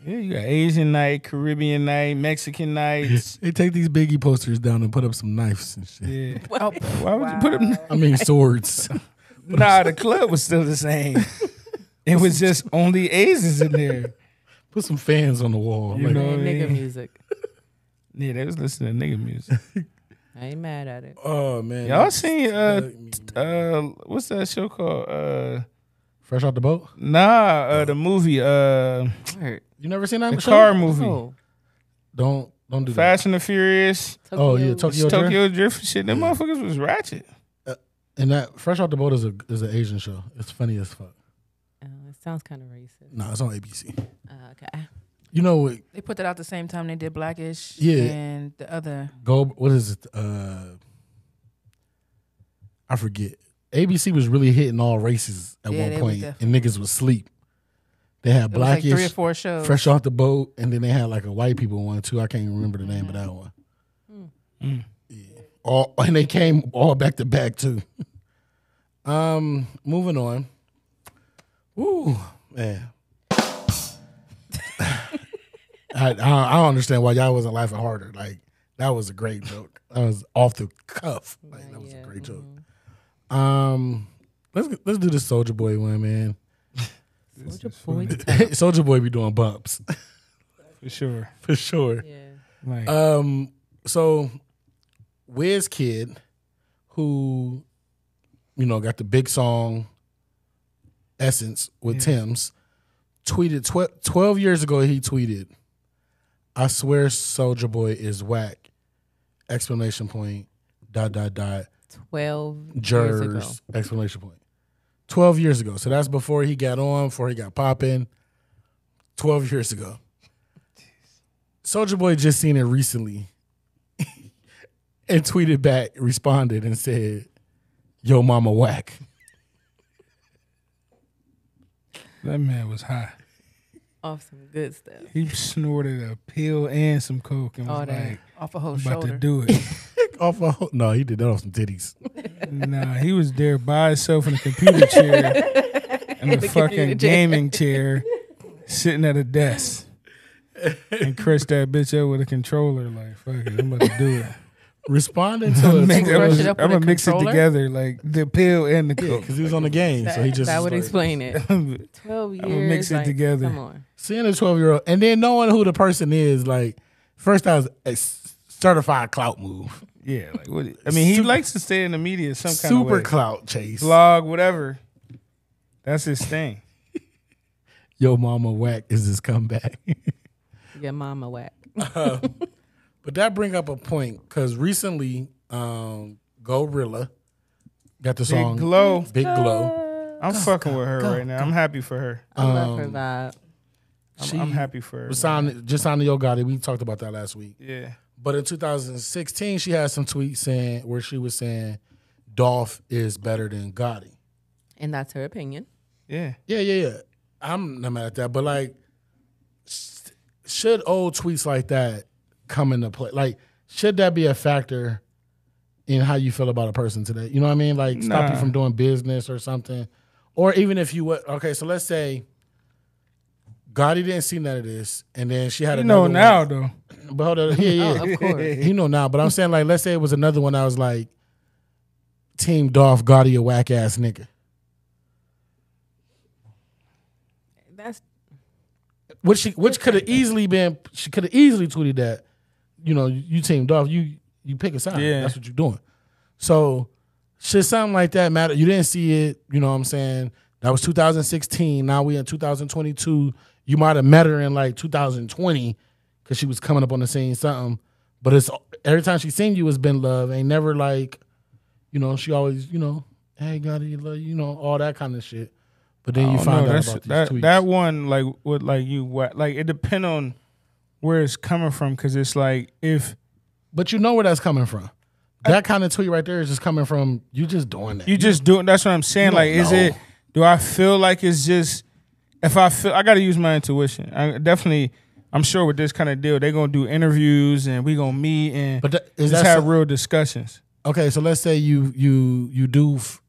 Yeah, you got Asian night, Caribbean night, Mexican nights. they take these biggie posters down and put up some knives and shit. Yeah. Oh, Why would you put them? I mean swords. Nah, the club was still the same. It was just only Asians in there. put some fans on the wall. You Like, know what I nigga mean? music. Yeah, they was listening to nigga music. I ain't mad at it. oh man. Y'all seen uh, me. uh, what's that show called? Uh, Fresh out the boat. nah, uh, the movie, uh, You never seen that the show? car movie, Oh, Don't don't do that. Fast and the Furious, Oh yeah, Tokyo- Tokyo, Drift. Tokyo Drift. Shit, them motherfuckers was ratchet. And that Fresh out the boat is a is an Asian show. It's funny as fuck. Oh, it sounds kind of racist. No, it's on ABC. Uh, okay. You know? They put that out the same time they did Blackish. Yeah. And the other. Go. What is it? Uh, I forget. ABC was really hitting all races at Yeah, one they point, was and niggas was sleep. They had It was like Blackish, three or four shows. Fresh off the boat, and then they had like a white people one too. I can't remember the name of that one. Yeah. All and they came all back to back too. um, moving on. Ooh, man. I, I I don't understand why y'all wasn't laughing harder. Like that was a great joke. That was off the cuff. Like that was a Yeah, great joke. Um, let's let's do the Soldier Boy one, man. Soldier Boy. Soldier Boy be doing bumps For sure. for sure. yeah. Like, Um, so Wizkid, who you know got the big song Essence with Tems, tweeted tw- twelve years ago. He tweeted, "I swear, Soldier Boy is whack!" Exclamation point. Dot dot dot. 12 years ago. Jers! Exclamation point. Twelve years ago. So that's before he got on. Before he got popping. Twelve years ago. Soldier Boy just seen it recently and tweeted back, responded, and said, Yo, mama whack. that man was high. Off some good stuff. He snorted a pill and some coke and was that. like, Off a whole I'm about shoulder. to do it. Off a ho- no, he did that off some titties. nah, he was there by himself in a computer chair and a The fucking chair. gaming chair, sitting at a desk. And crushed that bitch up with a controller. Like, fuck it, I'm about to do it. Responding to I'm a gonna Crush mix, it up I'm gonna mix it together, like the pill and the coke. because he was on the game, so he just that would like- explain it. 12 years. mix it like, together. Come on. seeing a twelve year old, and then knowing who the person is. Like, first I was a certified clout move, Yeah, like what? I mean, he Super- likes to stay in the media some kind super of way. clout chase. Vlog, whatever. That's his thing. Yo, mama whack is his comeback. Your mama whack. Um, But that bring up a point because recently, um, GloRilla got the song Big glow. Big Glow. I'm fucking with her right now. I'm happy for her. I love her vibe. I'm, She I'm happy for her. was signed, just signed to Yo Gotti. We talked about that last week. Yeah. But in 2016, she had some tweets saying where she was saying Dolph is better than Gotti. And that's her opinion. Yeah. Yeah, yeah, yeah. I'm not mad at that, but like, should old tweets like that come into play? Like, should that be a factor in how you feel about a person today? You know what I mean? Like, stop you from doing business or something, or even if you would. Okay, so let's say Gotti didn't see none of this, and then she had You another know one. now though. But hold on, yeah, yeah, Oh, of course. you know now. But I'm saying like, let's say it was another one that was like, Team Dolph Gotti a whack ass nigga. That's Which she which could have easily been she could have easily tweeted that, you know, you teamed off, you you pick a side. Yeah. That's what you're doing. So should something like that matter? You didn't see it, you know what I'm saying? That was 2016. Now we in 2022. You might have met her in like 2020 because she was coming up on the scene, something. But it's every time she seen you, it's been love. Ain't never like, you know, she always, you know, hey, God, you love you, know, all that kind of shit. But then you oh, find know, out about these that tweets. that one like what like you what like it depend on where it's coming from because it's like if But you know where that's coming from. That kind of tweet right there is just coming from you just doing that. you just doing that's what I'm saying like is know. it do I feel like it's just if I feel I got to use my intuition I definitely I'm sure with this kind of deal they're gonna do interviews and we gonna meet and But that, is just that have some- real discussions. okay? So let's say you you you do f-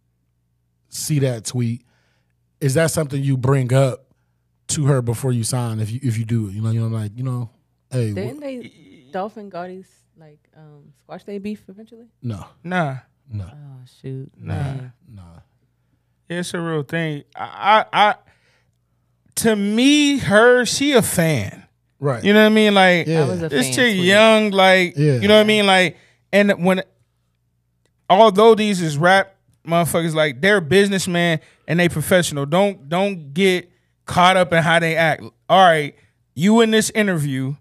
see that tweet. Is that something you bring up to her before you sign? If you if you do it, you know, you know, like you know, hey, didn't they Dolph and Gotti's like um squash their beef eventually? no, Nah, no, Oh shoot. Nah. Man. no. it's a real thing. I, I, I to me, her she a fan. Right. You know what I mean? Like Yeah. That was a this chick tweet. young, like Yeah. you know what I mean? Like, and when although these is rap motherfuckers like they're businessmen and they professional. Don't don't get caught up in how they act. All right, you in this interview,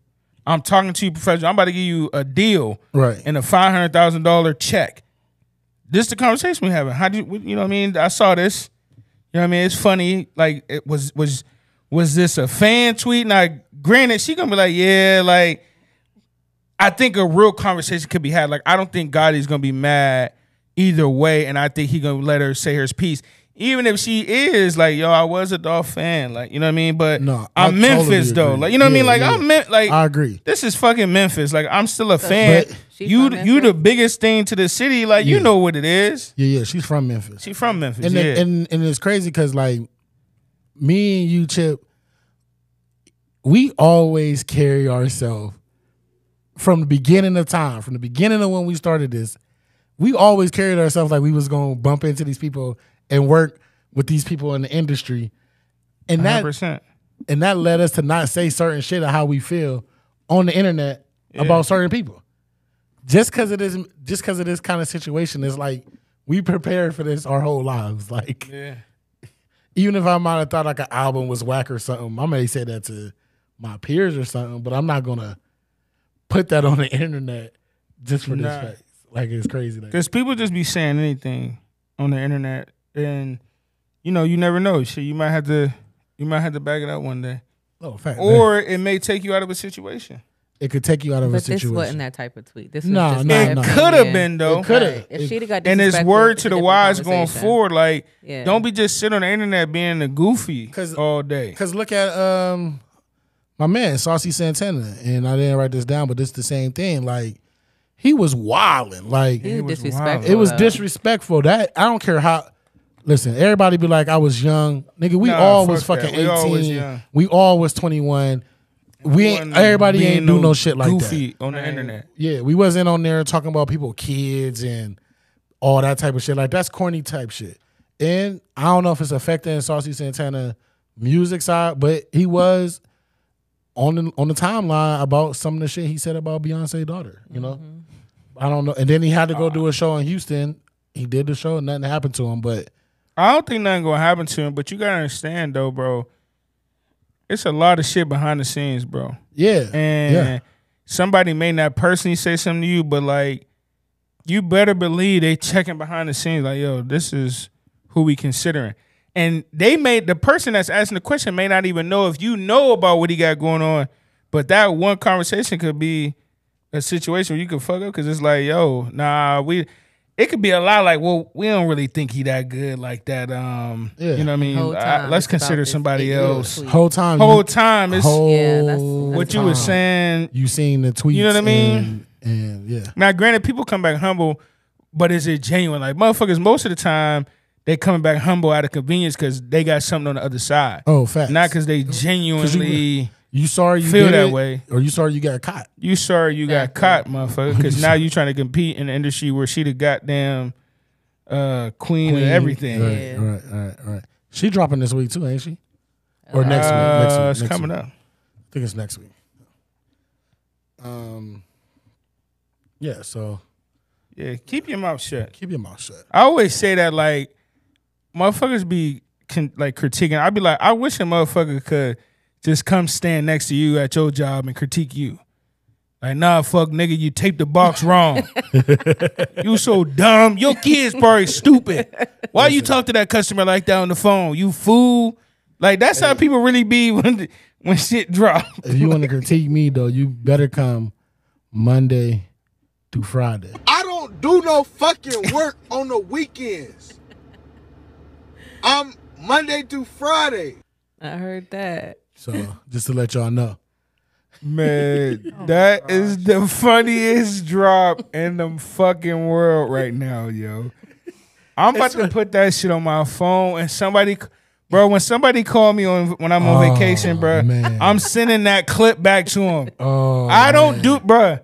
I'm talking to you professional. I'm about to give you a deal, Right. And a five hundred thousand dollar check. This is the conversation we having. How do you you know what I mean? I saw this. You know what I mean? It's funny. Like it was was was this a fan tweet? Now, granted, she gonna be like, yeah, like I think a real conversation could be had. Like I don't think Gotti's gonna be mad either way, and I think he gonna let her say her piece. Even if she is like, yo, I was a Dolph fan, like you know what I mean. But No, I I'm Memphis totally though, like you know what I mean. Like yeah. I'm meant like I agree. this is fucking Memphis. Like I'm still a fan. But- you you the biggest thing to the city. Like you know what it is. Yeah, yeah. She's from Memphis. She from Memphis. and, yeah. then, and and it's crazy because like me and you, Chip, we always carry ourselves from the beginning of time, from the beginning of when we started this. We always carried ourselves like we was gonna bump into these people and work with these people in the industry, and that 100%. and that led us to not say certain shit of how we feel on the internet about certain people. Just because it is, just because of this kind of situation, is like we prepared for this our whole lives. Like Yeah. even if I might have thought like an album was whack or something, I may say that to my peers or something, but I'm not gonna put that on the internet just for Nah. this face. Like it's crazy. Like, Because people just be saying anything on the internet, and you know, you never know. Shit, you might have to, you might have to bag it up one day, oh, fact. or it may take you out of a situation. it could take you out of a situation. But this wasn't that type of tweet. This No, was just no, my it no. could have been though. It coulda. Right. If she'd have got and it's word to the wise going forward. Like, Yeah. don't be just sitting on the internet being a goofy 'Cause- all day. Because look at um my man Saucy Santana, and I didn't write this down, but it's the same thing. Like he was wilding. Like He was was disrespectful. it was disrespectful. That I don't care how. Listen, everybody be like, I was young, nigga. We Nah, all was fuck that. fucking We all was eighteen. young. We all was twenty one. We ain't, everybody being ain't do no shit like goofy that. on the internet. Yeah, we wasn't on there talking about people kids and all that type of shit. Like that's corny type shit. And I don't know if it's affecting Saucy Santana music side, but he was on the on the timeline about some of the shit he said about Beyonce daughter. You know, mm-hmm. I don't know. And then he had to go uh, do a show in Houston. He did the show and nothing happened to him. But I don't think nothing gonna happen to him, but you gotta understand though, bro. It's a lot of shit behind the scenes, bro. yeah, And yeah, somebody may not personally say something to you, but like you better believe they checking behind the scenes, like, yo, this is who we considering. And they may the person that's asking the question may not even know if you know about what he got going on, but that one conversation could be a situation where you could fuck up because it's like, yo, nah, we it could be a lot like, well, we don't really think he that good like that. Um, Yeah. you know what I mean? I- let's consider somebody else. tweet. whole time, Whole you- time, it's whole Yeah, that's- that's what you were saying. You seen the tweets? You know what I mean? And, and yeah, Now, granted, people come back humble, but is it genuine? Like motherfuckers, most of the time they coming back humble out of convenience because they got something on the other side, oh, facts. not because they genuinely. you sorry you feel did that it, way. or you sorry you got caught. You sorry you got caught, motherfucker, because now you trying to compete in the industry where she the goddamn uh, queen, Queen. of everything. Right, Yeah. right, right, right. She dropping this week too, ain't she? Or next week? Next Uh, week. it's next coming week. up. I think it's next week. Um. Yeah. So Yeah, keep your mouth shut. keep your mouth shut. I always say that like motherfuckers be con- like critiquing. I'd be like, I wish a motherfucker could just come stand next to you at your job and critique you. Like, nah, fuck, nigga, you taped the box wrong. you so dumb. Your kid's probably stupid. Why you talk to that customer like that on the phone? You fool. Like that's how people really be when when shit drop. If you want to critique me though, you better come Monday through Friday. I don't do no fucking work on the weekends. I'm Monday through Friday. I heard that. So just to let y'all know. Man, that is the funniest drop in the fucking world right now, yo. I'm about to put that shit on my phone and somebody bro, when somebody call me on when I'm on Oh, vacation, bro, man. I'm sending that clip back to him. Oh, I don't do bro.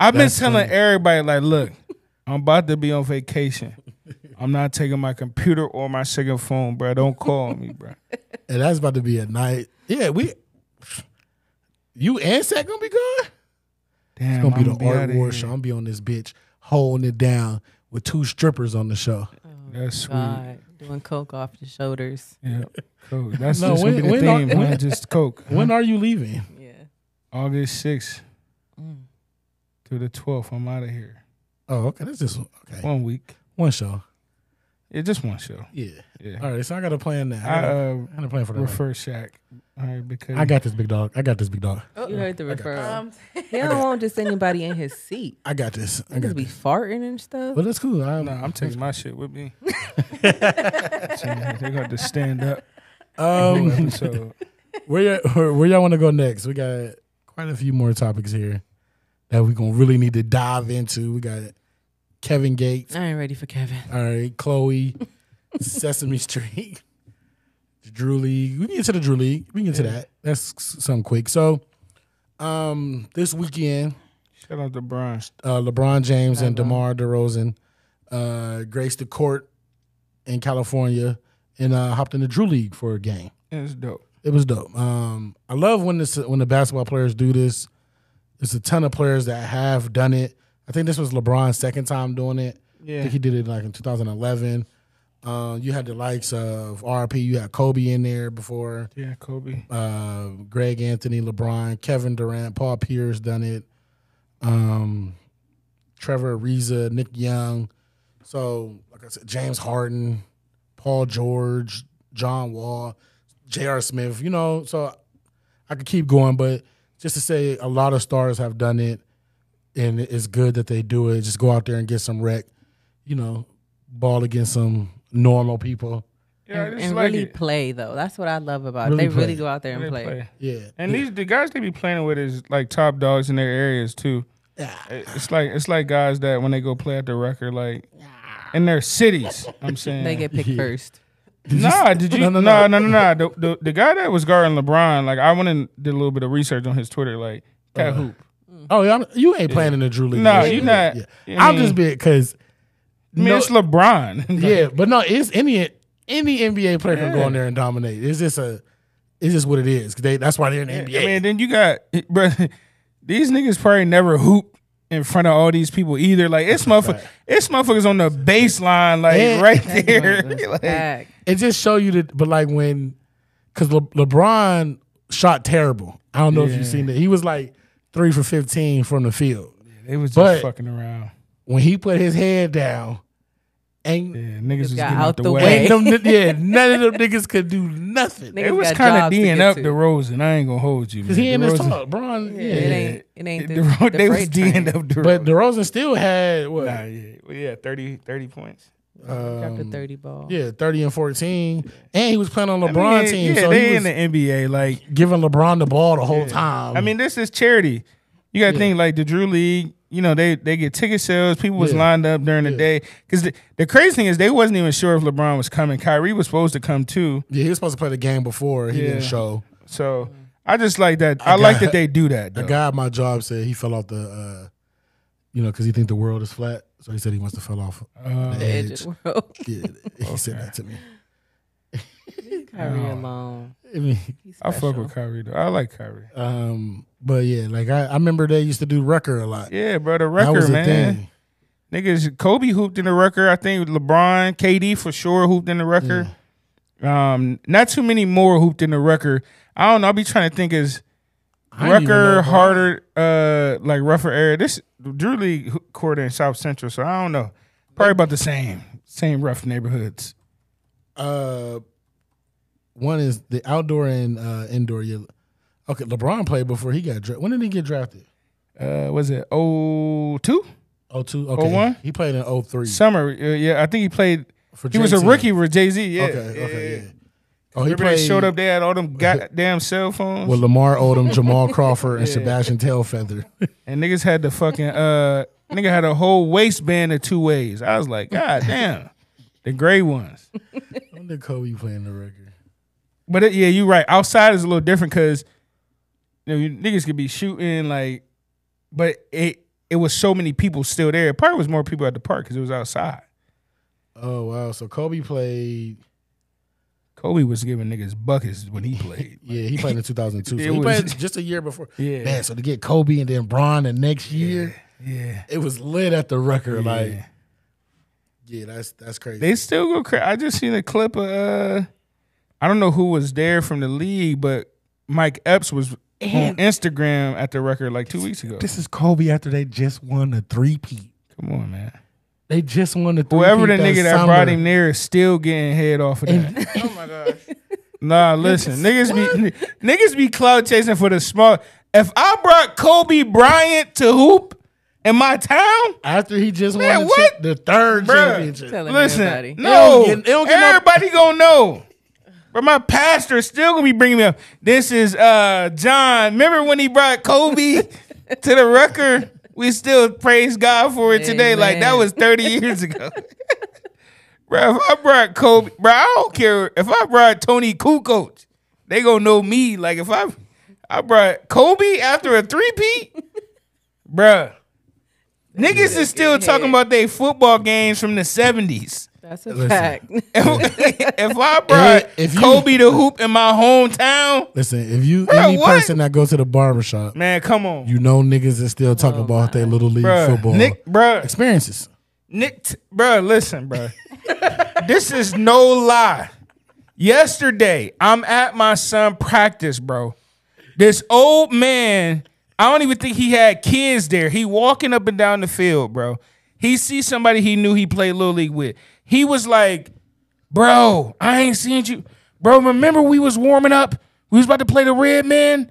I've been telling funny. everybody like, look, I'm about to be on vacation. I'm not taking my computer or my second phone, bro. Don't call me, bro. and that's about to be a night. Yeah, we. You and Seth gonna be good. Damn, It's gonna be I'ma the art outta war show. I'm be on this bitch holding it down with two strippers on the show. That's sweet. Doing coke off the shoulders. Yeah, coke. That's No, just gonna be the when are- theme, when- man. Just coke. When are you leaving? Yeah. August sixth Mm. to the twelfth. I'm out of here. Oh, okay. That's just okay. One week. One show. Yeah, just one show. Yeah. Yeah. All right. So I got a plan now. I I got, a- uh, I got a plan for that. refer Shaq. All right, because I got this big dog. I got this big dog. Oh, You heard the I got referral. Um, he don't want just anybody in his seat. I got this. I Niggas got be farting and stuff. But that's cool. I'm, No, I'm taking my shit with me. they got to stand up. Um, so where, y- where where y'all want to go next? We got quite a few more topics here that we're gonna really need to dive into. We got Kevin Gates. I ain't ready for Kevin. All right, Chloe, Sesame Street, Drew League. We can get to the Drew League. We can get to that. That's s- something quick. So, um, this weekend, shout out to Brian. uh, LeBron James and DeMar DeRozan uh, graced the court in California and uh, hopped in the Drew League for a game. It was dope. It was dope. Um, I love when this when the basketball players do this. There's a ton of players that have done it. I think this was LeBron's second time doing it. I Yeah. think he did it like in 2011. Uh, you had the likes of RP. You had Kobe in there before. Yeah, Kobe. Uh, Greg Anthony, LeBron, Kevin Durant, Paul Pierce done it. Um, Trevor Ariza, Nick Young. So, like I said, James Harden, Paul George, John Wall, J.R. Smith. You know, so I could keep going, but just to say, a lot of stars have done it, and it's good that they do it. Just go out there and get some rec. You know, ball against some normal people. Yeah, and and like really it. play though. That's what I love about Really it. They really go out there and They play. play. Yeah, And these the guys they be playing with is like top dogs in their areas too. Yeah. It's like it's like guys that when they go play at the record, like in their cities. I'm saying They get picked Yeah. first. Nah, did you? No, No, no, no, no. no, no, The, the the guy that was guarding LeBron, like I went and did a little bit of research on his Twitter, like cat Uh-huh. hoop. Oh, yeah, you ain't playing in the Drew League. Nah, Yeah, you yeah, not- Yeah. I I'm just mean- being because I mean, it's LeBron. Like, yeah, but no, it's any any NBA player can go in there and dominate. It's just a, it's just what it is. 'Cause They that's why they're in the NBA. I mean, then you got, bro. These niggas probably never hoop in front of all these people either. Like it's motherfuckers, it's motherfuckers on the baseline, like And- right there. like, it just show you that. But like when, because Le, LeBron shot terrible. I don't know if you've seen that. He was like three for fifteen from the field. they was just But- fucking around. When he put his head down, and Yeah, niggas was getting out out the, the way. way. ain't them, yeah, none of them niggas could do nothing. Niggas It was kind of jobs D'ing up to. DeRozan. I ain't gonna hold you, Because he in his DeRozan- talk. Bron, yeah. It ain't. It ain't the, The Ro- the they was freight D'ing up the But Rosen. DeRozan still had what? Nah, yeah, well, yeah, 30, 30 points. Dropped a um, thirty ball. Yeah, thirty and fourteen, and he was playing on I LeBron mean, team, yeah, so they he was in the NBA. Like, giving LeBron the ball the whole time. I mean, this is charity. You got to Yeah. think like the Drew League. You know, they they get ticket sales. People was Yeah. lined up during the Yeah. day because the, the crazy thing is they wasn't even sure if LeBron was coming. Kyrie was supposed to come too. yeah, he was supposed to play the game before he Yeah. didn't show. So I just like that. I, like got- that they do that. A Though. guy at my job said he fell off the, uh, you know, because he think the world is flat. So he said he wants to fell off Uh, the Edge edge. world. Yeah, he said that to me. Kyrie alone. I mean, I fuck with Kyrie though. I like Kyrie. um, but yeah, like I, I remember they used to do Rucker a lot. Yeah, bro. The that was Rucker, the man. thing. Niggas, Kobe hooped in the Rucker. I think LeBron, KD for sure hooped in the Rucker. Um, not too many more hooped in the Rucker. I don't know. I'll be trying to think is I didn't even know Rucker harder, uh, like rougher area. This Drew League court in South Central, so I don't know. Probably about the same, same rough neighborhoods. Uh, one is the outdoor and uh, indoor. You, okay, LeBron played before he got drafted. When did he get drafted? Uh, was it oh two Oh two. Okay, 01? he played in oh three. summer? Uh, yeah, I think he played. For He was a rookie for Jay Z. Yeah, okay, okay, yeah. yeah. Oh, he Remember they played showed up. They had all them goddamn cell phones. with Lamar Odom, Jamal Crawford, and Sebastian Telfair. And niggas had the fucking uh nigga had a whole waistband of two ways. I was like, God damn. The gray ones. when did Kobe play in the Rucker? But it, yeah, you're right. Outside is a little different because you know, you niggas could be shooting like but it it was so many people still there. It probably was more people at the park because it was outside. Oh wow! So Kobe played. Kobe was giving niggas buckets when he played. Yeah, he played in 2002. So he was- played just a year before. Yeah. Man, so to get Kobe and then Bron the next year, Yeah. it was lit at the Rucker. Like, Yeah, that's that's crazy. They still go crazy. I just seen a clip of uh I don't know who was there from the league, but Mike Epps was on Instagram at the Rucker like two weeks ago. this is Kobe after they just won the three peat. Come on, man. They just won to. three Whoever the nigga that brought him there is still getting head off of that. Oh my gosh. Nah, listen, niggas be niggas be cloud chasing for the small. If I brought Kobe Bryant to hoop in my town, after he just Man, won the, what? cha- the third Bruh. championship. Telling listen, everybody. no, They don't get- they don't get no- everybody gonna know. But my pastor is still gonna be bringing me up. This is uh John. Remember when he brought Kobe to the Rucker? We still praise God for it today. Like that was 30 years ago. bro, if I brought Kobe, bro, I don't care. If I brought Toni Kukoc, they gonna know me. Like if I I brought Kobe after a three-peat, bro. Niggas is still talking about their football games from the 70s. That's a Listen. fact. if I brought If- if you- Kobe to hoop in my hometown, Listen, if you Bruh, any what? person that goes to the barbershop, man, come on, you know niggas is still talking oh about their little league bruh. football Nick, bruh, experiences. Nick, t- bruh, listen, bruh. this is no lie. Yesterday, I'm at my son practice, bro. This old man, I don't even think he had kids there. He walking up and down the field, bro. He sees somebody he knew he played little league with. He was like, "Bro, I ain't seen you, bro. Remember we was warming up. We was about to play the Red Man."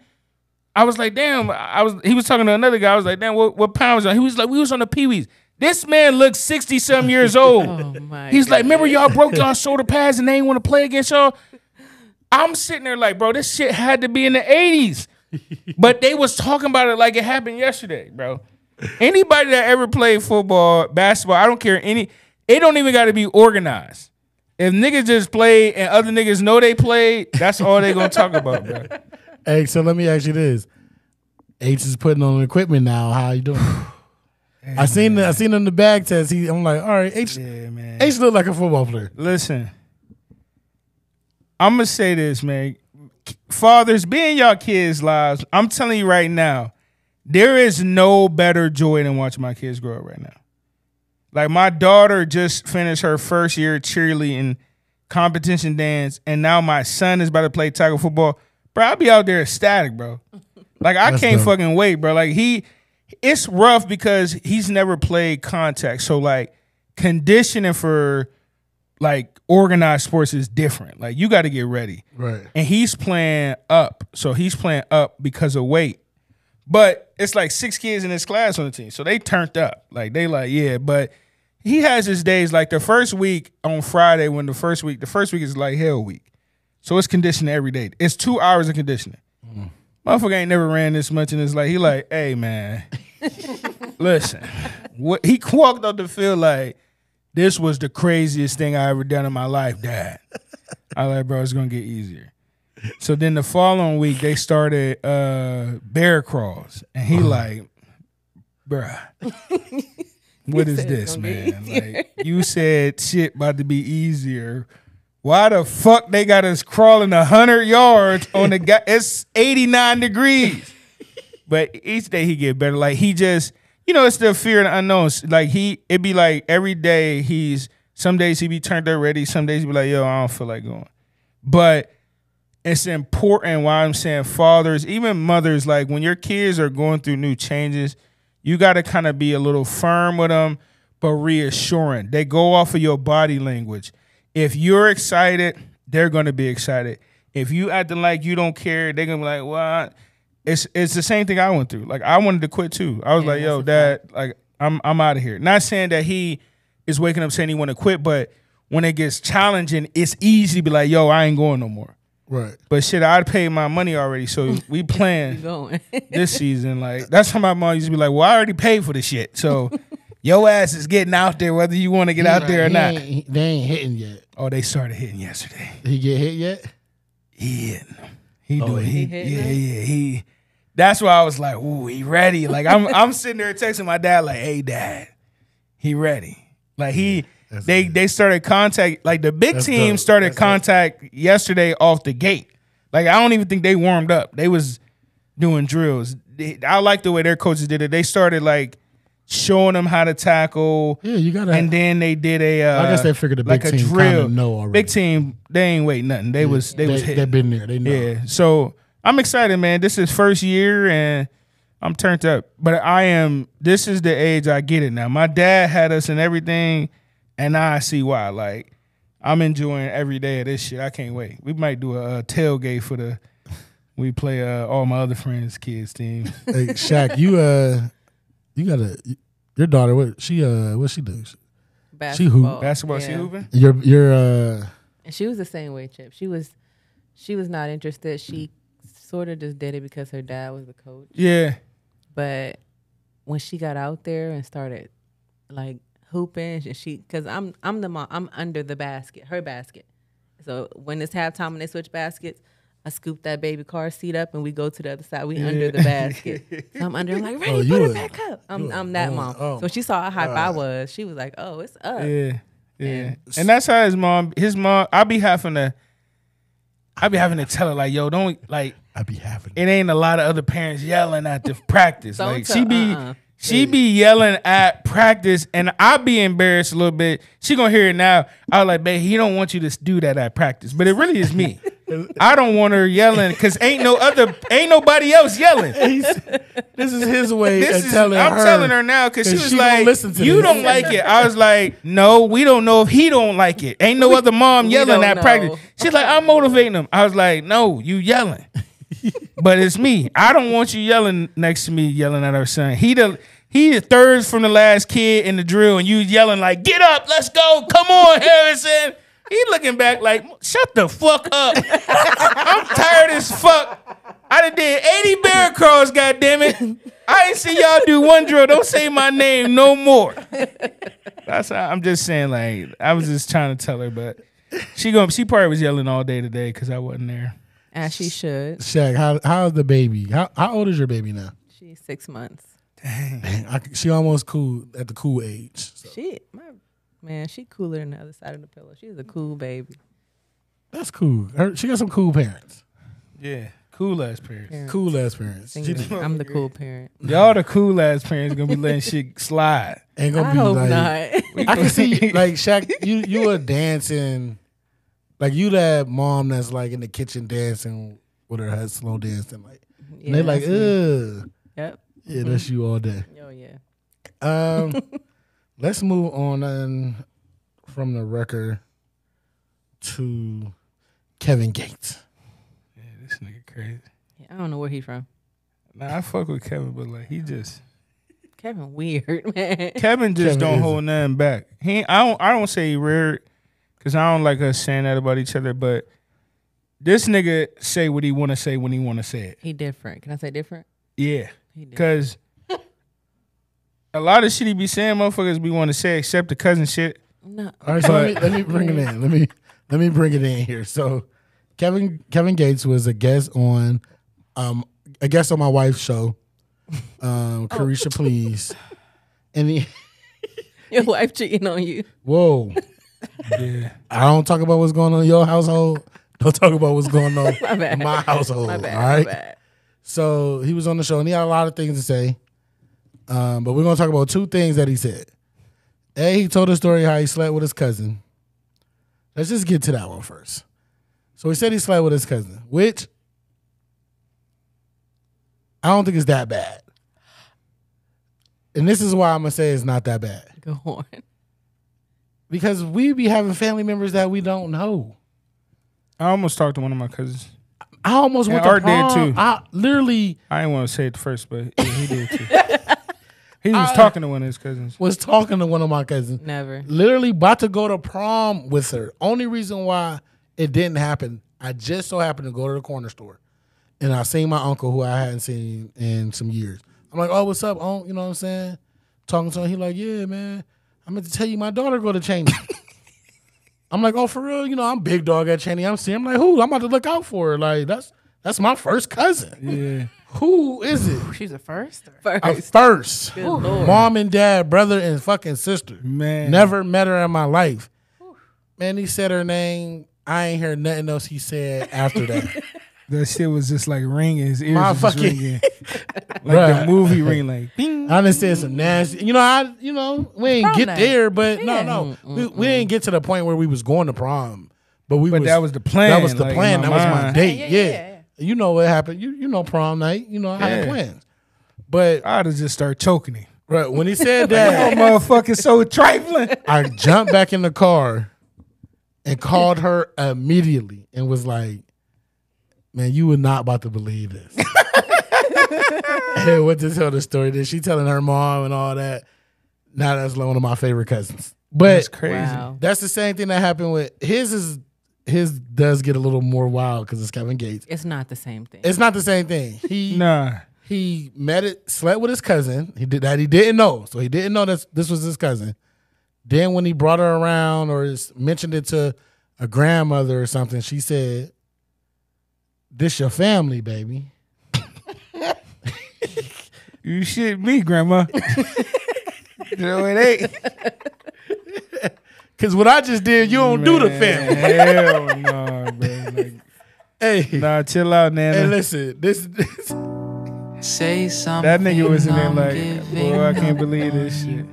I was like, "Damn." I was. He was talking to another guy. I was like, "Damn, what what pound was on?" He was like, "We was on the Pee Wees." This man looks sixty some years old. Oh my. He's like, remember y'all broke y'all shoulder pads and they ain't want to play against y'all. I'm sitting there like, bro, this shit had to be in the 80s. but they was talking about it like it happened yesterday, bro. Anybody that ever played football, basketball, I don't care any, it don't even got to be organized. If niggas just play and other niggas know they played, that's all they gonna talk about, bro. Hey, so let me ask you this: H is putting on equipment now. How you doing? I seen the, I seen him in the bag test. He, I'm like, all right, H, Yeah, man. H look like a football player. Listen, I'm gonna say this, man. Fathers, be in y'all kids' lives. I'm telling you right now, there is no better joy than watching my kids grow up right now. Like my daughter just finished her first year cheerleading competition dance, and now my son is about to play tackle football. Bro, I'll be out there ecstatic, bro. Like I That's can't dope. fucking wait, bro. Like he, it's rough because he's never played contact, so like conditioning for like organized sports is different. Like you got to get ready. Right. And he's playing up. So he's playing up because of weight. But it's like six kids in his class on the team. So they turned up. Like they like, yeah, but he has his days like the first week on Friday when the first week, the first week is like hell week. So it's conditioning every day. It's two hours of conditioning. Motherfucker ain't never ran this much and it's like he like, hey man, listen. What he walked off the field like this was the craziest thing I ever done in my life, Dad. I like, bro, it's gonna get easier. So then the following week they started uh bear crawls, and he like, bruh, what is this, man? Like you said shit about to be easier. Why the fuck they got us crawling hundred yards on the guy? It's eighty nine degrees. But each day he get better. Like he just, you know, it's the fear and unknown. Like he, it be like every day he's. Some days he be turned up ready. Some days he be like, yo, I don't feel like going. But it's important why I'm saying fathers, even mothers, like when your kids are going through new changes, you got to kind of be a little firm with them, but reassuring. They go off of your body language. If you're excited, they're going to be excited. If you acting like you don't care, they're gonna be like, "What?" It's it's the same thing I went through. Like I wanted to quit too. I was Yeah, like, "Yo, dad, like I'm I'm out of here." Not saying that he is waking up saying he want to quit, but when it gets challenging, it's easy to be like, "Yo, I ain't going no more." Right. But shit, I paid my money already, so we playing going. this season. Like that's how my mom used to be like, "Well, I already paid for the shit, so your ass is getting out there whether you want to get out there or He not." ain't- they ain't hitting yet. Oh, they started hitting yesterday. He get hit yet? He hitting. He Oh, doing. he He, hitting yeah, yeah. He. That's why I was like, "Ooh, he ready." Like I'm, I'm sitting there texting my dad, like, "Hey, dad, he ready." Like he, That's they, they started contact. Like the big That's team dope. started That's dope. contact yesterday off the gate. Like I don't even think they warmed up. They was doing drills. I like the way their coaches did it. They started like showing them how to tackle. Yeah, you gotta. And then they did a. Uh, I guess they figured the like big a team drill. kinda know already. Big team, they ain't wait nothing. They was they, was they, hitting. have been there. They know. Yeah. So I'm excited, man. This is first year and I'm turned up. But I am this is the age I get it now. My dad had us and everything and now I see why. Like I'm enjoying every day of this shit. I can't wait. We might do a, uh tailgate for the we play uh, all my other friends' kids team. Hey, Shaq, you uh, you got a your daughter. What she uh, what she do? Basketball. Basketball, she yeah. hooping? Your your uh, And she was the same way, Chip. She was, she was not interested. She sort of just did it because her dad was the coach. Yeah. But when she got out there and started like hooping, and she, cause I'm I'm the mom, I'm under the basket, her basket. So when it's halftime and they switch baskets, I scoop that baby car seat up and we go to the other side. We under the basket. so I'm under. I'm like, ready, Oh, put it a- back up. I'm you a- I'm that oh, mom. oh so she saw how hype I oh. was. She was like, oh, it's up. Yeah. Yeah. And that's how his mom his mom I be having to I be having to tell her like, yo, don't like I be having it ain't a lot of other parents yelling at the practice. Don't like tell- she be uh-uh. She be yelling at practice and I be embarrassed a little bit. She gonna hear it now. I was like, babe, he don't want you to do that at practice. But it really is me. I don't want her yelling because ain't no other ain't nobody else yelling. This is his way This of is, telling I'm her. telling her now because she was she like, listen to "You this." don't like it." I was like, "No, we don't know if he don't like it. Ain't no other mom yelling at know. practice." She's like, "I'm motivating him." I was like, "No, you yelling, but it's me. I don't want you yelling next to me, yelling at our son. He the he the third from the last kid in the drill, and you yelling like, "Get up, let's go, come on, Harrison." He looking back like, "Shut the fuck up." I'm tired as fuck. I done did 80 bear crawls, goddamn it. I ain't see y'all do one drill. Don't say my name no more. That's how I'm just saying, like, I was just trying to tell her, but she going she probably was yelling all day today because I wasn't there. As she should. Shaq, how how's the baby? How how old is your baby now? She's six months. Dang, I, she almost cool at the cool age. So She, my man, she cooler than the other side of the pillow. She's a cool baby. that's cool. Her, she got some cool parents. Yeah. Cool ass parents. Parents. Cool ass parents. I'm the cool parent. Y'all the cool ass parents gonna be letting shit slide. ain't gonna I be hope like not. I can see like Shaq. You you are dancing, like you that mom that's like in the kitchen dancing with her head slow dancing, like and Yeah, they like, that's me. ugh, Yep. Yeah, that's you all day. Oh yeah. Um, let's move on then from the Rucker to Kevin Gates. Yeah, this nigga crazy. Yeah, I don't know where he's from. Nah, I fuck with Kevin, but like he just Kevin weird, man. Kevin just Kevin don't is- hold nothing back. He I don't I don't say he rare because I don't like us saying that about each other, but this nigga say what he want to say when he want to say it. He different. Can I say different? Yeah, He different. Because a lot of shit he be saying, motherfuckers be want to say except the cousin shit. No. All right, so let me let me bring it in. Let me let me bring it in here. So Kevin Kevin Gates was a guest on um a guest on my wife's show, um, Caresha Please. And he Your wife cheating on you. whoa. Yeah, I don't talk about what's going on in your household. Don't talk about what's going on My in my household. My bad. all right. My bad. So he was on the show and he had a lot of things to say. Um, but we're gonna talk about two things that he said. A, he told a story how he slept with his cousin. Let's just get to that one first. So he said he slept with his cousin, which I don't think is that bad. And this is why I'm gonna say it's not that bad. Go on. Because we be having family members that we don't know. I almost talked to one of my cousins. I almost And went to Art did prom. too. I literally I didn't want to say it first, but yeah, he did too. he was talking to one of his cousins. was talking to one of my cousins. Never. literally about to go to prom with her. Only reason why it didn't happen, I just so happened to go to the corner store, and I seen my uncle who I hadn't seen in some years. I'm like, "Oh, what's up, uncle?" You know what I'm saying? Talking to him, he like, "Yeah, man, I'm meant to tell you my daughter go to Cheney." I'm like, "Oh, for real? You know, I'm big dog at Cheney. I'm seeing. I'm like, who? I'm about to look out for her. Like, that's that's my first cousin. Yeah, Who is it? She's a first. First. A first. Good Lord. Mom and dad, brother and fucking sister. man. Never met her in my life. Man, he said her name. I ain't heard nothing else he said after that. That shit was just like ringing. His ears My was fucking- ringing. like Bruh. the movie ring, like bing. I done said some nasty. You know, I you know we ain't Prom get night. there, but no, Yeah. no, mm, mm, we, we mm. didn't get to the point where we was going to prom. But we But was, that was the plan, That was the like, plan. my That was my date. Yeah, Yeah, yeah, yeah, yeah. You know what happened. You you know prom night. You know I had plans. But I'd have just start choking him. right, when he said Oh, that, motherfucker, so trifling. I jumped back in the car and called her immediately and was like, "Man, you were not about to believe this." and what to tell the story? Then she telling her mom and all that. Now that's one of my favorite cousins. But That's crazy. Wow. that's the same thing that happened with his. Is his does get a little more wild because it's Kevin Gates. It's not the same thing. It's not the same thing. He Nah. he met it, slept with his cousin. He did that. He didn't know, so he didn't know that this was his cousin. Then when he brought her around or mentioned it to a grandmother or something, she said, "This your family, baby." You shit me, grandma. no, it ain't. Because what I just did, you don't do the family. Hell no, bro. Like, Hey, nah, chill out, Nana. hey, listen, this, this Say something. that nigga was in there like, giving boy, I can't believe this shit.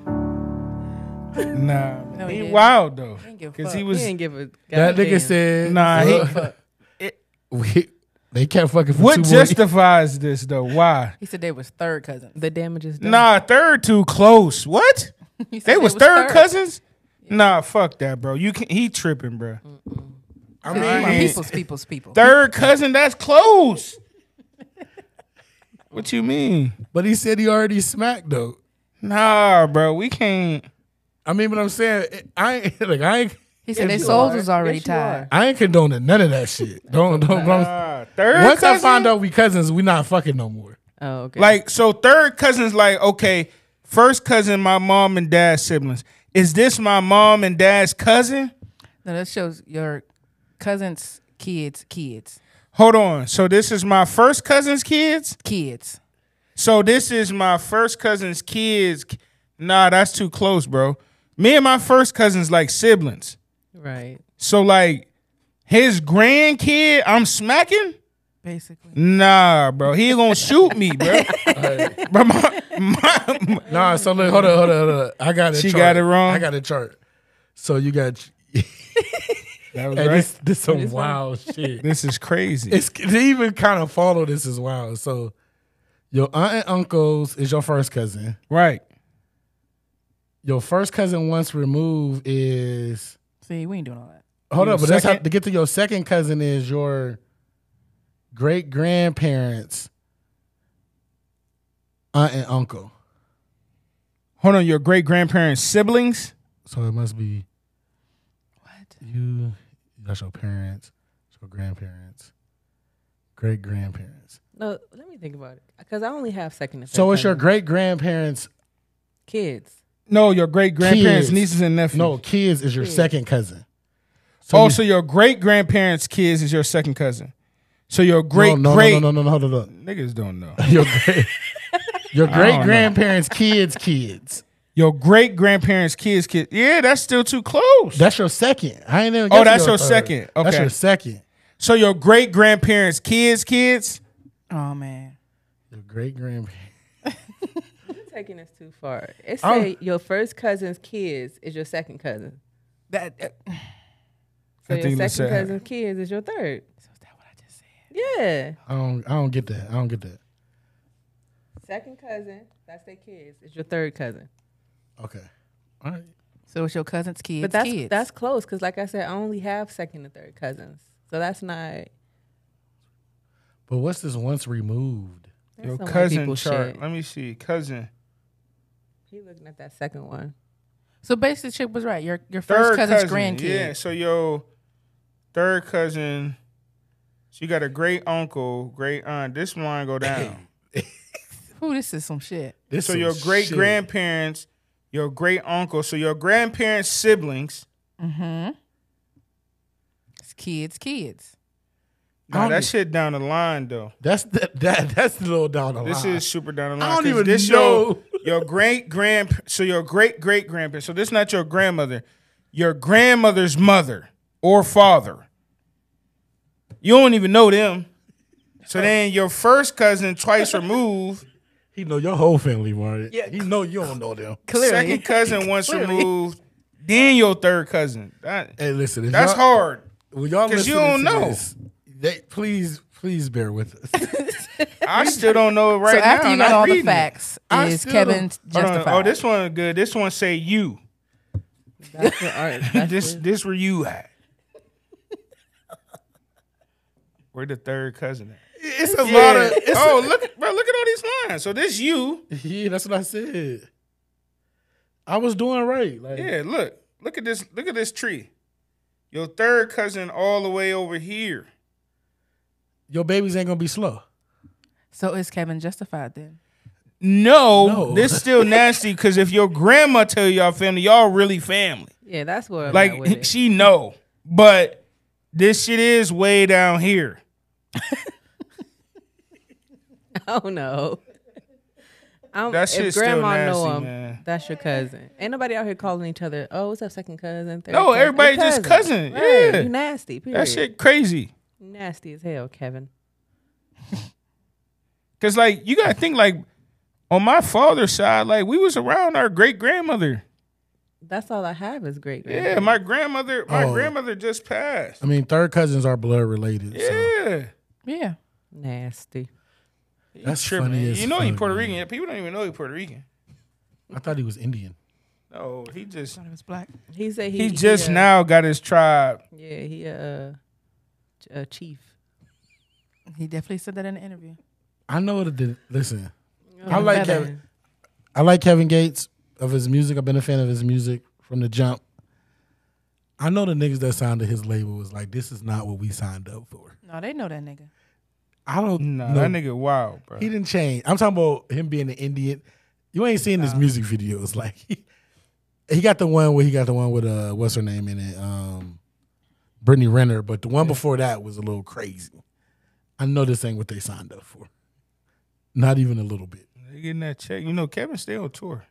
Nah, No, he he wild though, didn't give a because fuck. he he was. didn't give a that goddamn. nigga said, Nah, he- "Look, we, they kept fucking for What two more justifies this though? Why? He said they was third cousins. the damage is done. Nah, third too close. What? He said They was third cousins? Nah, fuck that, bro. You can he tripping, bro. I My mean, people's people's people. Third cousin, that's close. what you mean? but he said he already smacked though. Nah, bro, we can't. I mean, but I'm saying, I ain't like I ain't. He said Yes, their souls are. was already Yes, you tied. I ain't condoning none of that shit. Don't don't. don't Nah, third once I find out we cousins, we not fucking no more. Oh, okay. Like, so third cousin's like, okay, first cousin, my mom and dad's siblings. Is this my mom and dad's cousin? No, that shows your cousins' kids, kids, Hold on. So this is my first cousin's kids? kids. So this is my first cousin's kids. Nah, that's too close, bro. Me and my first cousin's like siblings. right. So like his grandkid, I'm smacking? Basically, Nah, bro. He gonna shoot me, bro. bro my, my, Nah, so look, hold on, hold on, hold on. I got it. She chart. got it wrong? I got a chart. So you got. that was Hey, right. this this some This one? wild shit. This is crazy. It's to even kind of follow this as wild. So your aunt and uncles is your first cousin. right. Your first cousin once removed is see, we ain't doing all that. hold Your up, but that's how, to get to your second cousin is your great grandparents, aunt and uncle. Hold on, your great grandparents' siblings? So it must be What? you. That's your parents, your grandparents, great grandparents. No, let me think about it. Because I only have second and So it's your great grandparents. kids. No, your great grandparents, nieces and nephews. No, kids is your Kids. second cousin. oh, you- so your great grandparents' kids is your second cousin. So your great no, no, great no, no, no, no, hold on, hold on. niggas don't know. Your great, your I don't great know. grandparents' kids' kids. Your great grandparents' kids, kids. Yeah, that's still too close. That's your second. I ain't even. Oh, that's your third. second. That's Okay. your second. so your great grandparents' kids, kids. Oh man, Your great grandparents. You're taking this too far. It say your first cousin's kids is your second cousin. that. Uh, So I your think second cousin's kids is your third. so is that what I just said? Yeah. I don't. I don't get that. I don't get that. Second cousin, that's their kids, It's your third cousin. Okay. All right. So it's your cousin's kids, but that's kids. that's close because, like I said, I only have second and third cousins. So that's not. But what's this once removed? That's Your cousin people chart. shit. Let me see. Cousin. He looking at that second one. so basically, Chip was right. Your your first Third cousin's cousin. grandkid. Yeah. So your third cousin. So you got a great uncle, great aunt. This line go down. Ooh, this is some shit. This so your great shit. grandparents, your great uncle, so your grandparents' siblings. Mm-hmm. It's kids, kids. I Nah, that shit down the line though. That's the, that. That's a little down the This line. This is super down the line. I don't even this know. Your, your great grand, so your great great grandparents. So this is not your grandmother, your grandmother's mother or father. You don't even know them. So then your first cousin, twice removed, He know your whole family, Marty. Yeah. He know you don't know them. Second cousin once Clearly. removed, then your third cousin. That, Hey, listen. if that's y'all- hard. When y'all 'Cause you don't know. this, they, please, please bear with us. I still don't know it right so after now. you not got all the facts, I is still Kevin don't- Hold on. Oh, justified? Oh, this one good. This one say you. That's what art. That's This what- this where you at. Where the third cousin at? it's a lot of. It's oh, look, bro, look at all these lines. So this you. yeah, that's what I said. I was doing right. Like, Yeah, look. Look at this. Look at this tree. Your third cousin all the way over here. your babies ain't gonna be slow. so is Kevin justified then? No, No. this still nasty because if your grandma tell y'all family, y'all really family. yeah, that's where I'm with Like it. she know, but this shit is way down here. Oh no. I'm, That if shit's still grandma know nasty, him, man. that's your cousin. Ain't nobody out here calling each other. Oh, what's up, second cousin? Third No, cousin?" everybody They're just cousin. Right. Yeah. You nasty. Period. That shit crazy. nasty as hell, Kevin. Cause like you gotta think like on my father's side, like we was around our great grandmother. That's all I have is great. Yeah, my grandmother, my Oh. grandmother just passed. I mean, third cousins are blood related. So Yeah. Yeah. nasty. that's Tripping. funny You know he fuck, Puerto man. Rican. People don't even know he Puerto Rican. I thought he was Indian. No, he just Thought it was black. He said he he just uh, now got his tribe. Yeah, he uh, a chief. He definitely said that in the interview. I know that. The, listen, I like. Kevin. I like Kevin Gates of his music. I've been a fan of his music from the jump. I know the niggas that signed to his label was like, this is not what we signed up for. No, they know that nigga. I don't No, know. that nigga wild, bro. He didn't change. I'm talking about him being an Indian. You ain't seen his music videos. Like he, he got the one where he got the one with uh what's her name in it? Um Brittany Renner, but the one before that was a little crazy. I know this ain't what they signed up for. Not even a little bit. They getting that check. You know, Kevin stay on tour.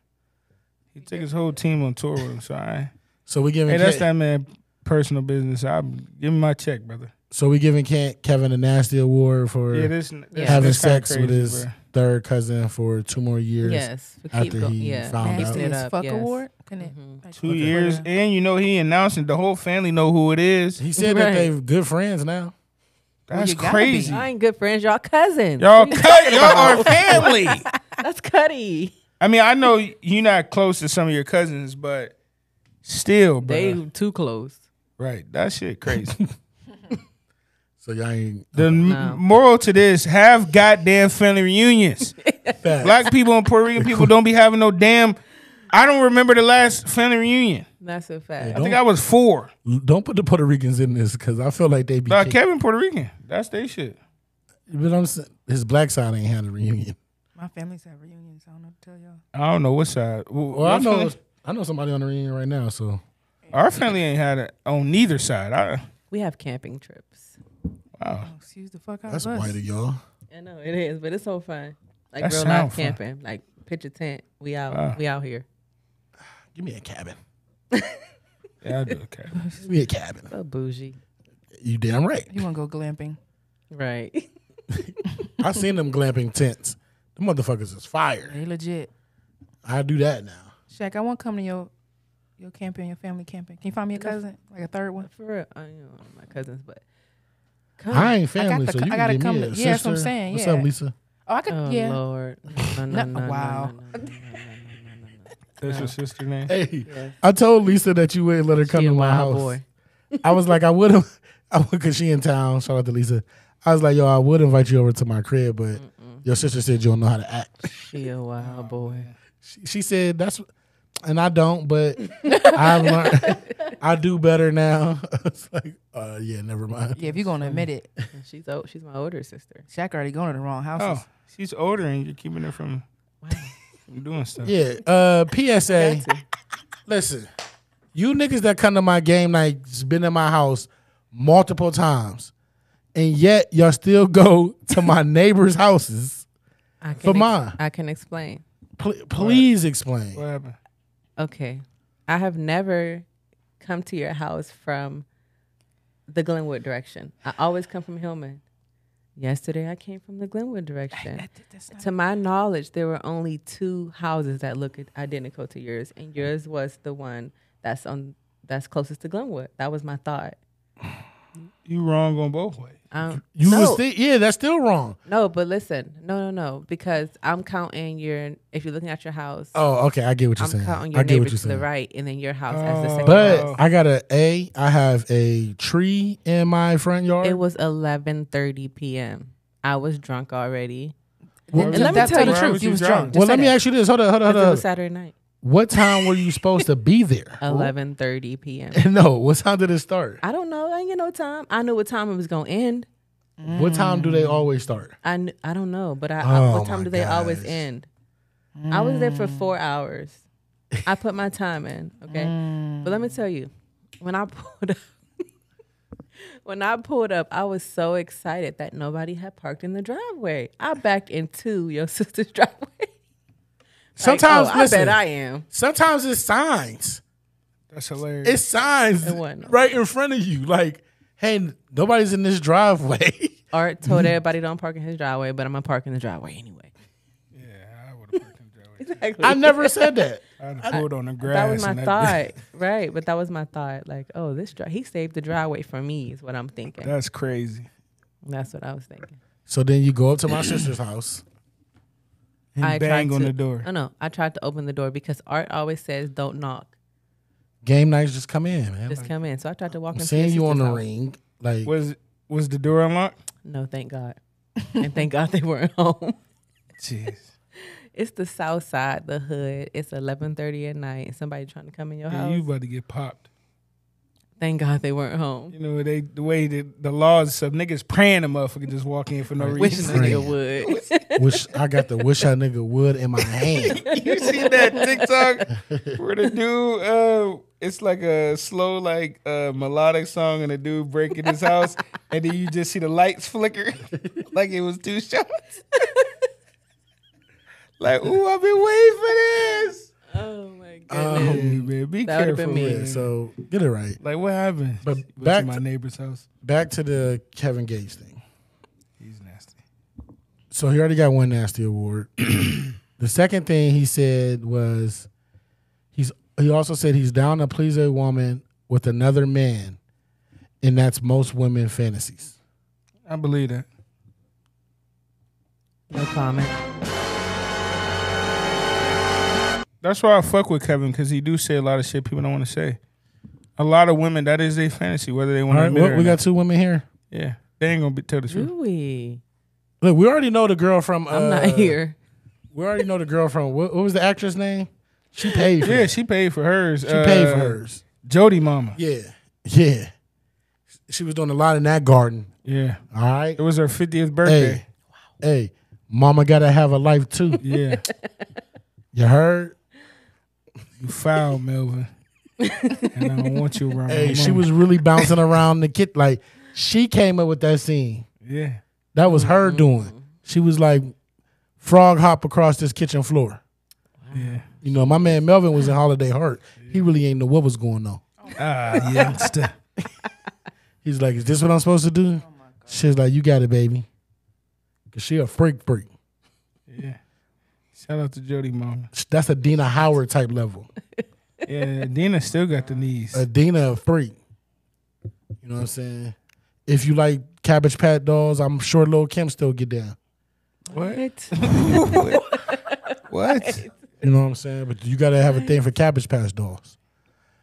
He took his whole team on tour with him. So I, So we giving hey, that's Ke- that man personal business. I give him my check, brother. so we giving Ke- Kevin a nasty award for Yeah, this, this having this kinda sex with his bro. third cousin for two more years. Yes, after go- he yeah. found Nasty out. It as up, fuck yes. award. Can it? Mhm. Two okay. years, For and you know he announced it. The whole family know who it is. He said that they're good friends now. That's you gotta crazy. I ain't good friends. Y'all cousins. Y'all cut. Y'all are family. That's Cuddy. I mean, I know you're not close to some of your cousins, but still, bro. They too close. right. That shit crazy. So y'all ain't the No. moral to this: have goddamn family reunions. Black people and Puerto Rican people don't be having no damn. I don't remember the last family reunion. That's a fact. I think I was four. Don't put the Puerto Ricans in this because I feel like they be. Uh, kicked. Kevin Puerto Rican. That's their shit. But I'm saying his black side ain't had a reunion. My family's have reunions. I don't know what to tell y'all. I don't know what side. Well, Well, I know I know somebody on the reunion right now. So our family ain't had it on neither side. I, We have camping trips. wow. Oh, excuse the fuck out that's of us. white of y'all. I know it is, but it's so fun. Like That real sound life fun. camping. Like pitch a tent. We out. Wow. We out here. Give me a cabin. Yeah, I'll do. a cabin. Give me a cabin. So bougie. You damn right. You want to go glamping? Right. I seen them glamping tents. The motherfuckers is fire. They legit. I do that now. Shaq, I want to come to your your camping, your family camping. Can you find me a cousin, like a third one? For real. I you know my cousins, but I ain't I got family, the so you I gotta come me a to- yeah, that's what I'm saying, What's yeah. up, Lisa? Oh, I could. oh yeah. Lord. No, no, No, no, no, wow. That's your sister name. Hey, Yes. I told Lisa that you wouldn't let her come She to my house. boy. I was like, I would have, I would, cause she in town. Shout out to Lisa. I was like, yo, I would invite you over to my crib, but your sister said you don't know how to act. She a wild boy. She, she said that's, and I don't, but I've learned, I do better now. it's like, uh, yeah, never mind. Yeah, if you're gonna admit it, she's o- she's my older sister. Shaq already going to the wrong houses. Oh, she's older and you're keeping her from, Wow. from doing stuff. Yeah. Uh, PSA. Listen, you niggas that come to my game nights been in my house multiple times, and yet y'all still go to my neighbors' houses. I can For ex- mine. I can explain. Pl- please explain. What happened? Okay. I have never come to your house from the Glenwood direction. I always come from Hillman. Yesterday, I came from the Glenwood direction. to my knowledge, there were only two houses that look identical to yours, and yours was the one that's on that's closest to Glenwood. That was my thought. You wrong on both ways. Um, You no, was yeah, that's still wrong. no, but listen, no, no, no, because I'm counting your. If you're looking at your house, Oh, okay, I get what you're I'm saying. counting I your get neighbor what you're to the right, and then your house as the second. But Oh. I got a A. I have a tree in my front yard. It was 11:30 p.m. I was drunk already. Well, And let me tell tell you, the truth. You you was drunk? drunk. Well, let me that. ask you this. Hold on, hold on, hold Because it was Saturday night. What time were you supposed to be there? 11:30 p.m. no, what time did it start? I don't know. I ain't get no time. I knew what time it was gonna end. What time do they mm. always start? I kn- I don't know, but I, I Oh, what time my do they always gosh. end? I was there for four mm. hours. I put my time in, okay. Mm. But let me tell you, when I pulled up, when I pulled up, I was so excited that nobody had parked in the driveway. I backed into your sister's driveway. Like, oh, Sometimes, oh, listen. I bet I am. Sometimes it's signs. That's hilarious. It's signs It right in front of you. Like, hey, nobody's in this driveway. Art told everybody don't park in his driveway, but I'm gonna park in the driveway anyway. yeah, I would have parked in the driveway. Exactly. I never said that. I'd have pulled on the grass. that was my and thought, right? But that was my thought. Like, oh, this dri- he saved the driveway for me is what I'm thinking. That's crazy. That's what I was thinking. So then you go up to my sister's house. And I bang tried on to, the door. Oh no, I tried to open the door because Art always says don't knock, Game nights just come in, man. just Like, come in. So I tried to walk I'm into seeing you on the house. ring. Like, Was was the door unlocked? No, thank God, and thank God they weren't home. Jeez. It's the south side, the hood. It's 11:30 at night. Somebody trying to come in your Yeah, house. you about to get popped. Thank God they weren't home. You know they the way that the laws some niggas praying a motherfucker just walk in for no Wishing reason. a Right. nigga would. wish I got the wish I nigga would in my hand. you see that TikTok where the dude uh it's like a slow like uh melodic song and the dude breaking his house and then you just see the lights flicker like it was two shots. like, ooh, I've been waiting for this. Oh my Um, goodness. Hey, man, be That would've careful, been me. man. So get it right. like what happened? But Went to my neighbor's house. Back to the Kevin Gates thing. He's nasty. So he already got one nasty award. the second thing he said was he's he also said he's down to please a woman with another man, and that's most women fantasies. I believe that. No comment. That's why I fuck with Kevin because he do say a lot of shit people don't want to say. A lot of women, that is their fantasy, whether they All want to right, admit well, it or we not. got two women here. Yeah, they ain't gonna be tell the truth. Do we? Look, we already know the girl from. Uh, I'm not here. We already know the girl from. What, what was the actress name? She paid for. Yeah, that. she paid for hers. she paid for Uh, hers. Jody Mama. Yeah, yeah. She was doing a lot in that garden. Yeah, All right. it was her 50th birthday. Hey, hey, mama gotta have a life too. Yeah, You heard? You foul, Melvin. and I don't want you around. Hey, she was really bouncing around the kid. Like she came up with that scene. Yeah, That was her doing. She was like frog hop across this kitchen floor. yeah. You know, my man Melvin was in Holiday Heart. He really ain't know what was going on. Ah, youngster. He's like, "Is this what I'm supposed to do?" She's like, "You got it, baby." Cause she a freak freak. Yeah. Shout out to Jody Mama. That's Adina Howard type level. Yeah, Dina still got the knees. Adina a freak. You know what I'm saying? If you like Cabbage Patch dolls, I'm sure Lil Kim still get down. what? what? You know what I'm saying? But you gotta have a thing for Cabbage Patch dolls.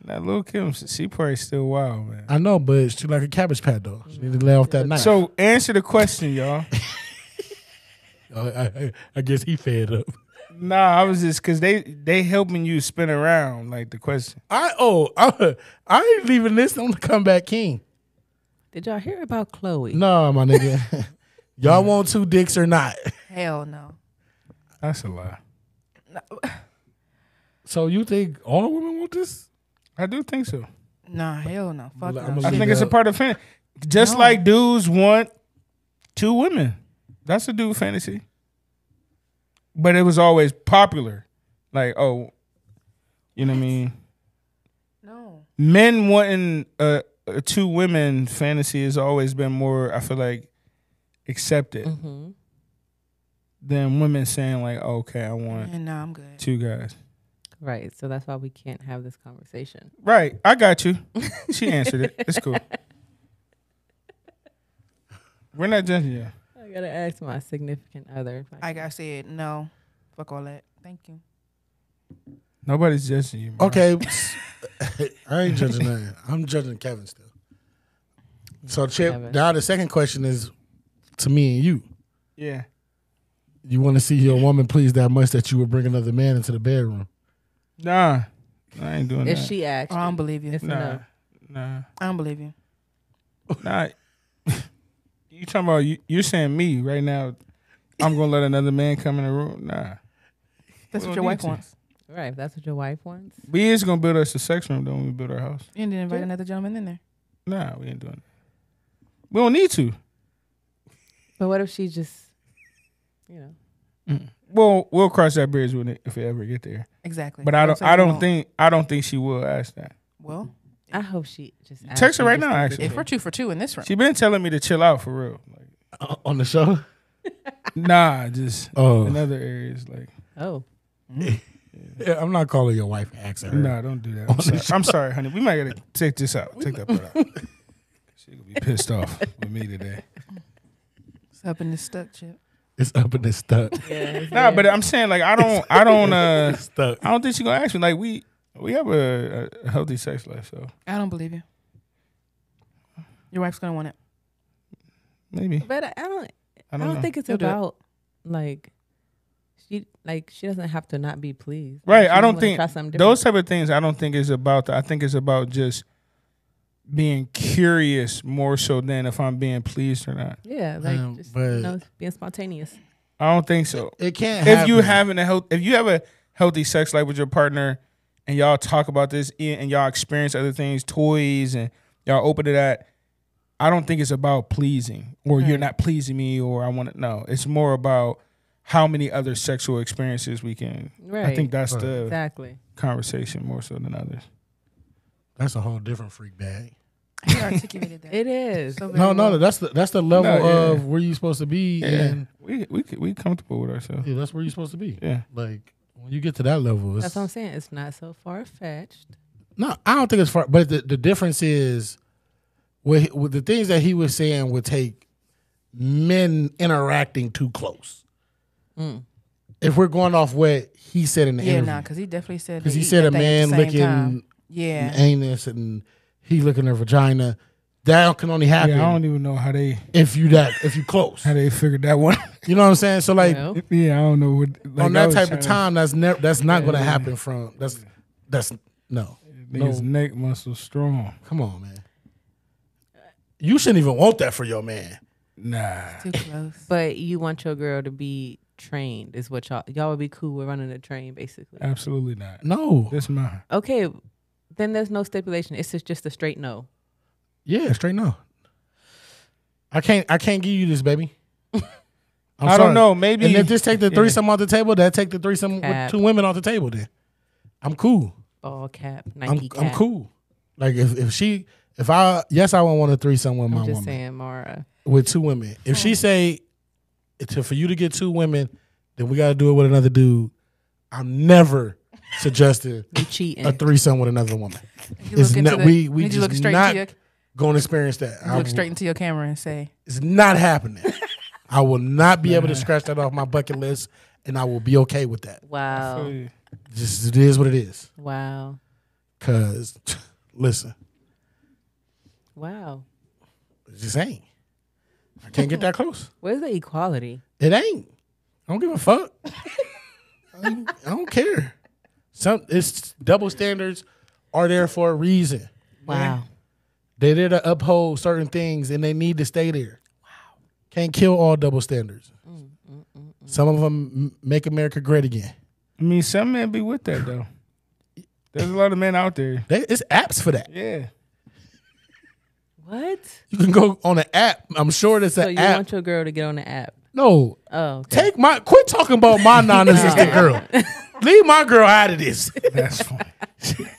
Now, Lil Kim, she probably still wild, man. I know, but she like a Cabbage Patch doll. She need to lay off that knife. So answer the question, y'all. I, I, I guess he fed up. Nah, I was just because they they helping you spin around like the question. I oh I, I ain't leaving this on the comeback king. Did y'all hear about Khloe? No, my nigga. Y'all want two dicks or not? Hell no. That's a lie. So you think all women want this? I do think so. Nah, hell no. Fuck I'ma no. I think it it's a part of fan. Just No. like dudes want two women. That's a dude fantasy. But it was always popular. Like, oh, you know what I mean? No. Men wanting a, a two women fantasy has always been more, I feel like, accepted it hmm than women saying like, okay, I want And no, I'm good. two guys. Right. So that's why we can't have this conversation. Right, I got you. She answered it. It's cool. We're not judging you. I gotta ask my significant other. if I Like I said, no. Fuck all that. Thank you. Nobody's judging you. bro. Okay, I ain't judging that. I'm judging Kevin still. So Chip, Kevin. now the second question is to me and you. Yeah. You want to see your woman pleased that much that you would bring another man into the bedroom? Nah, I ain't doing If that. she asks, Oh, I don't believe you. it's nah, no. nah, I don't believe you. nah. You talking about you? You're saying me right now? I'm gonna let another man come in the room? Nah. That's We what your wife to. wants. Right. If that's what your wife wants. We is gonna build us a sex room though when we build our house. And didn't invite Yeah. another gentleman in there. Nah, we ain't doing that. We don't need to. But what if she just, you know, Mm. Well, we'll cross that bridge when it, if we ever get there. Exactly. But I don't. I don't think. I don't think she will ask that. Well, I hope she just asks Text her right now, to actually. if we're two for two in this room, She been telling me to chill out for real. Like, Uh, on the show? nah, just Oh, in other areas. Like, Oh, yeah, I'm not calling your wife. Ask her. nah, don't do that. I'm sorry, I'm sorry, honey. We might gotta take this out. Take that part out. She gonna be pissed off with me today. it's up in this stuck chip. It's up in it's stuck. yeah. Nah, but I'm saying like I don't. I don't. uh stuck. I don't think she gonna ask me. Like we we have a, a healthy sex life, so I don't believe you. Your wife's gonna want it. maybe But I I don't. I I don't, don't, know. think it's You'll do it. about like she like she doesn't have to not be pleased. Right, She I don't wanna think try something those type of things. I don't think is about that. I think it's about just being curious more so than if I'm being pleased or not. Yeah, like Um, just but- you know, being spontaneous. I don't think so. It can't. if you happen. having a health, if you have a healthy sex life with your partner, and y'all talk about this and and y'all experience other things, toys, and y'all open to that, I don't think it's about pleasing or you're hmm. not pleasing me or I want to. No, it's more about how many other sexual experiences we can. Right. I think that's the Exactly. conversation more so than others. that's a whole different freak bag. He articulated that. It is. so very No, no, that's the that's the level No, yeah. of where you're supposed to be, Yeah, and we we we comfortable with ourselves. yeah, that's where you're supposed to be. Yeah, Like when you get to that level, That's what I'm saying. It's not so far fetched. No, I don't think it's far. But the, the difference is, with, with the things that he was saying would take men interacting too close. Mm. If we're going off what he said in the yeah, interview, nah, because he definitely said because they he said a at man licking time. Yeah, anus and he licking her vagina, that can only happen yeah. I don't even know how they if you that if you close. how they figured that one. You know what I'm saying? So like Well, yeah, I don't know what like, on that type of trying to- time, that's never that's not going to Yeah. happen from that's that's no. Niggas No. neck muscle strong. Come on, man. You shouldn't even want that for your man. Nah. too close. but you want your girl to be trained, is what y'all y'all would be cool with running a train, basically. Absolutely not. No. This mine. Okay, then there's no stipulation. It's just, just a straight no. Yeah, straight no. I can't. I can't give you this, baby. I'm I sorry. don't know. Maybe And if this take the Yeah. threesome off the table, that take the threesome Cap. with two women off the table. Then I'm cool. Ball cap, I'm cap. I'm cool. Like if if she if I yes I would want a threesome with my I'm just woman saying, Mara. with two women. If she oh. say to for you to get two women, then we got to do it with another dude. I'm never suggesting You cheating. a threesome with another woman. You It's look into not- the- we- we need you look just straight not- into your, Going to experience that. you I look will- straight into your camera and say, It's not happening. I will not be able to scratch that off my bucket list, and I will be okay with that. wow. Just it is what it is. Wow. Cause listen, Wow. it just ain't. I can't get that close. Where's the equality? It ain't. I don't give a fuck. I, ain't- I don't care. Some it's double standards are there for a reason. Wow. They're there to uphold certain things, and they need to stay there. Wow. Can't kill all double standards. Mm, mm, mm, some of them make America great again. I mean, some men be with that though. There's a lot of men out there. They, it's apps for that. Yeah. What? You can go on an app. I'm sure there's So an you app. want your girl to get on the app? no, Oh, okay. take my quit talking about my non-existent girl. Leave my girl out of this. That's funny.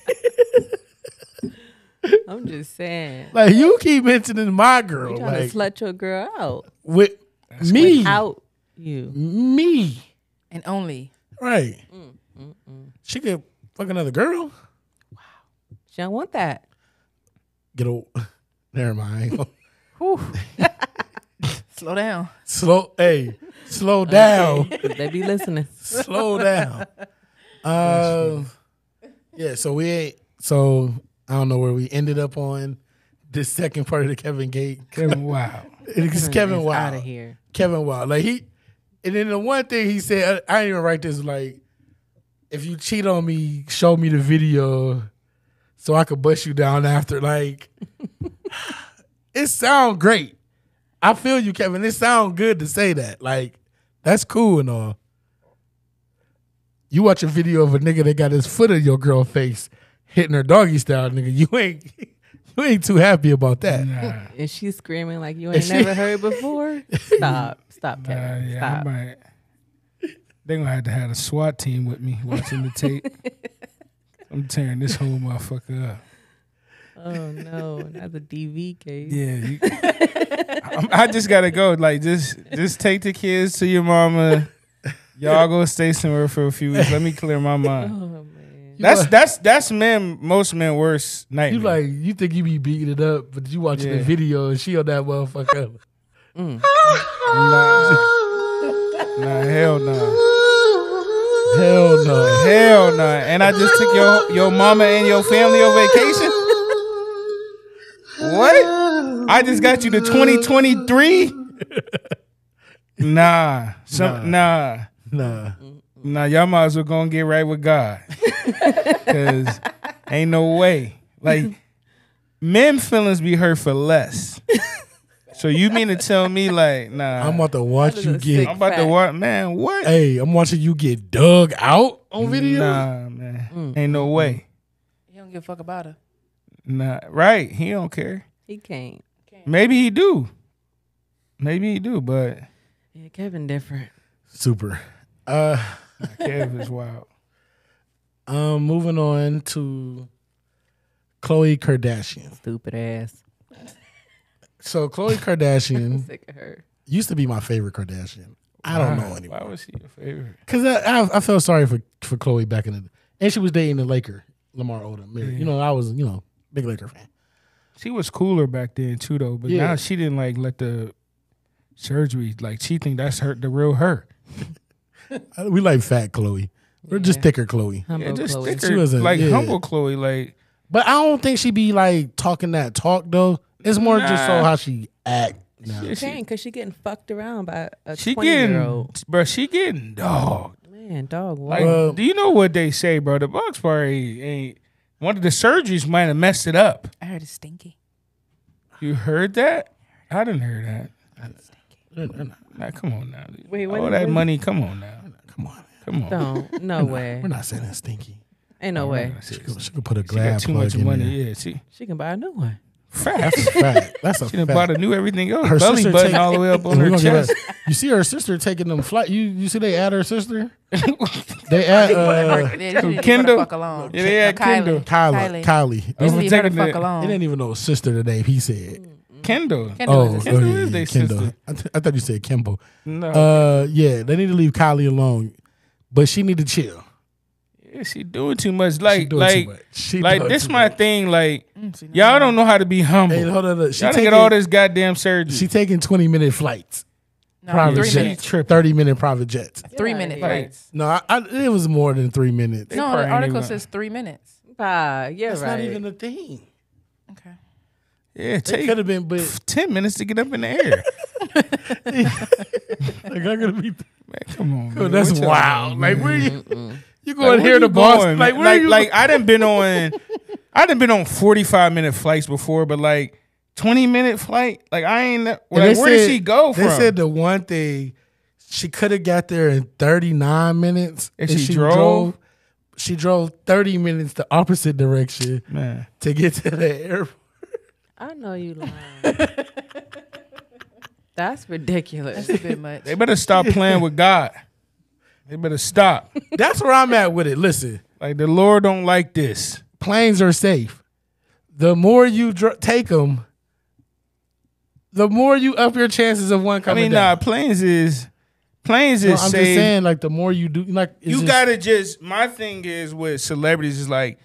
I'm just saying. Like you keep mentioning my girl, You trying like to slut your girl out? with Me, Without you. me, And only. right? Mm, She could fuck another girl. Wow, she don't want that. Get a. Never mind. Slow down. slow. Hey, slow down. They be listening. slow down. Uh, yeah. So we ain't. So I don't know where we ended up on this second part of the Kevin Gate. Kevin, wow. It's Kevin Out of here. Kevin Wild. Like he, and then the one thing he said, I, I didn't even write this. Like, if you cheat on me, show me the video, so I could bust you down after. Like, it sound great. I feel you, Kevin. It sound good to say that. Like, that's cool and all. You watch a video of a nigga that got his foot in your girl face, hitting her doggy style, nigga. You ain't, you ain't too happy about that. And she's screaming like you ain't she- never heard before. Stop. Stop, Kevin. yeah, I Stop. might. They're gonna have to have a SWAT team with me watching the tape. I'm tearing this whole motherfucker up. Oh no, not the DV case. Yeah, you, I'm- I just gotta go. Like, just just take the kids to your mama. Y'all go stay somewhere for a few weeks. Let me clear my mind. Oh That's that's that's men. Most men worst night. You nightmare. like you think you be beating it up, but you watching the video and she on that motherfucker. Mm. nah, nah, hell no, Hell no. hell no. And I just took your your mama and your family on vacation. What? I just got you to 2023. Nah, some nah. Nah. Nah, y'all might as well go and get right with God. Cause ain't no way. Like men feelings be hurt for less. So you mean to tell me like, nah, I'm about to watch you get I'm about to watch man, what? Hey, I'm watching you get dug out on video. Nah, man. Ain't no way. He don't give a fuck about her. Nah, right. He don't care. He can't. Maybe he do. Maybe he do, but Yeah, Kevin different. Super. Uh Kev is wild. um moving on to Khloe Kardashian. Stupid ass. So Khloe Kardashian Sick of her. used to be my favorite Kardashian. I don't know anymore. Why was he your favorite? Cause I, I I felt sorry for for Khloe back in the and she was dating the Laker, Lamar Odom. You know, I was you know big Laker fan. She was cooler back then too, though. But Yeah. now she didn't like let the surgery. Like she think that's her, the real her. I- We like fat Khloe. We're just thicker Khloe. Humble Yeah, just Khloe. thicker, She wasn't- like yeah. humble Khloe. Like But I don't think she be like talking that talk though. It's more just so how she act. Now. yeah, Can't because she getting fucked around by a she twenty getting, year old bro. She getting dog. man. Dog. Like, What? Well- do you know what they say, bro? The box party ain't. One of the surgeries might have messed it up. I heard it's stinky. You heard that? I didn't hear that. They're- they're not- Nah, come on now. Wait, what all that what is- money. Come on now. Come on. Come on. Don't. No way. We're not saying it's stinky. Ain't no way. She could, she could put a She got glad too plug much in money. there. Yeah, she She can buy a new one. fat. That's a fact. That's a She done fact. bought a new everything else. Her Belly sister button take- all the way up on her chest. her- you see her sister taking them flight. You you see they add her sister. they add uh, Yeah, they need to leave her Kendall? the fuck alone. Yeah, they had No, Kendall. Kyla. Kylie. Kylie. Just I'm leave her the taking fuck the- alone. It didn't even know sister the name he said. Kendall. Kendall Oh, is a oh, sister. Kendall yeah, is they Kendall. sister. I, th- I thought you said Kimbo. No. Uh, yeah, they need to leave Kylie alone, but she need to chill. yeah, she doing too much. She Like, doing like, too much. She like doing this too my much. thing. Like, Mm, y'all I don't know how to be humble. Hey, hold on. look. She y'all taking, get all this goddamn surgery. She taking twenty minute flights, No, private three jets, thirty minute private jets. Three minute flights. No, I, I, it was more than three minutes. No, the article even- says three minutes. Ah, you're That's right. not even a thing. Okay. Yeah, It take could have been, but ten minutes to get up in the air. like, I'm gonna be. Man, come on, man. That's What y'all wild. doing, Like, man? where you you Like, going where here you to Boston? going, Like, man? where like, you? like I done been on, I done been on forty five minute flights before, but like twenty minute flight, like I ain't. Like, where they did said- she go from? They said the one thing she could have got there in 39 minutes. And she drove? She drove 30 minutes the opposite direction man, to get to the airport. I know you lying. That's ridiculous. That's a bit much. they better stop playing with God. They better stop. That's where I'm at with it. Listen, Like the Lord don't like this. planes are safe. The more you dr- take them, the more you up your chances of one coming. I coming mean, down. nah, planes is planes No, is I'm safe. just saying, like the more you do, like it's you just- gotta just. My thing is with celebrities is like,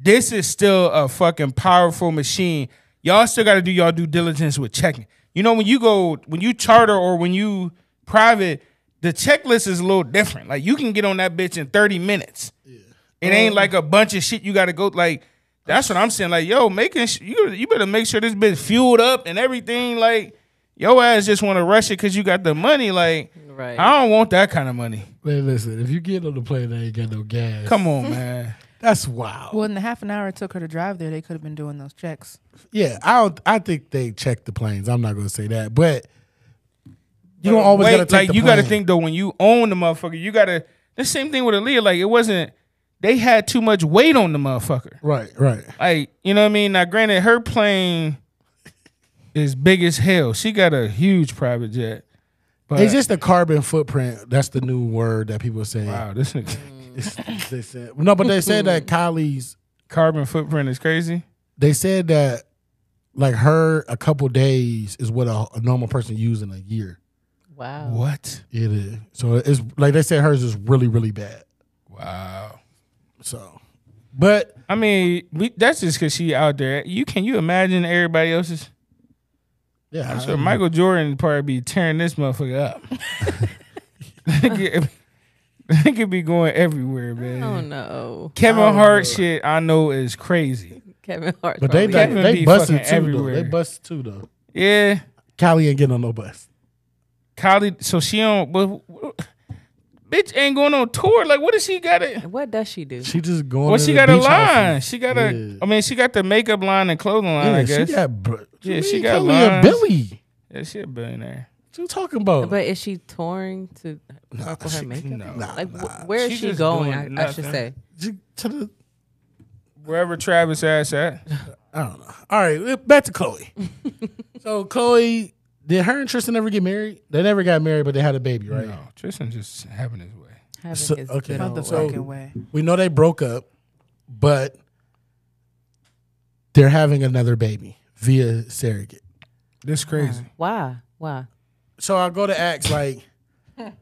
this is still a fucking powerful machine. Y'all still got to do y'all due diligence with checking. You know, when you go, when you charter or when you private, the checklist is a little different. Like you can get on that bitch in thirty minutes. It ain't um, like a bunch of shit you got to go like. That's what I'm saying. Like, yo, making sh- you you better make sure this bitch fueled up and everything. Like, yo ass just want to rush it because you got the money. Like, Right. I don't want that kind of money. Man, listen, if you get on the plane and ain't got no gas, Come on, man. that's wild. Well, in the half an hour it took her to drive there, they could have been doing those checks. Yeah, I don't. I think they checked the planes. I'm not going to say that, but you don't always Wait, got to take like the you got to think though when you own the motherfucker, you got to the same thing with Aaliyah. Like it wasn't they had too much weight on the motherfucker. Right, right. Like you know what I mean. Now, granted, her plane is big as hell. She got a huge private jet. But it's just the carbon footprint. That's the new word that people say. wow, this nigga, It's- Mm. they said, no, but they said that Kylie's. carbon footprint is crazy. They said that like her a couple days is what a, a normal person use in a year. Wow. What? It is. So it's like they said hers is really really bad. Wow. So, but I mean, we, that's just because she out there. You can you imagine everybody else's? yeah, I'm I- Michael Jordan probably be tearing this motherfucker up. Nigga could be going everywhere, man. Oh no. Kevin Hart shit I know is crazy. Kevin Hart. But they probably- Kevin they, they busted too everywhere. though. They busted too though. Yeah. Kylie ain't getting on no bus. Kylie so she on but bitch ain't going on tour. Like what does she got it? What does she do? She just going. Well, to she the got a line. houses. She got a. Yeah. I mean, she got the makeup line and clothing line. Yeah, I guess. she got. br- Yeah, you she got Kylie a lines. Billy. yeah, she a billionaire. What you talking about? But is she touring to help with her she- makeup? no. like Nah, where is She she, going? I, I should say. She- to the- Wherever Travis ass at. I don't know. All right, back to Khloe. so Khloe, did her and Tristan ever get married? They never got married, but they had a baby, right? No, Tristan just having his way. Having So- his okay. good old So- way. We know they broke up, but they're having another baby via surrogate. This crazy. Why? Why? So I go to ask like,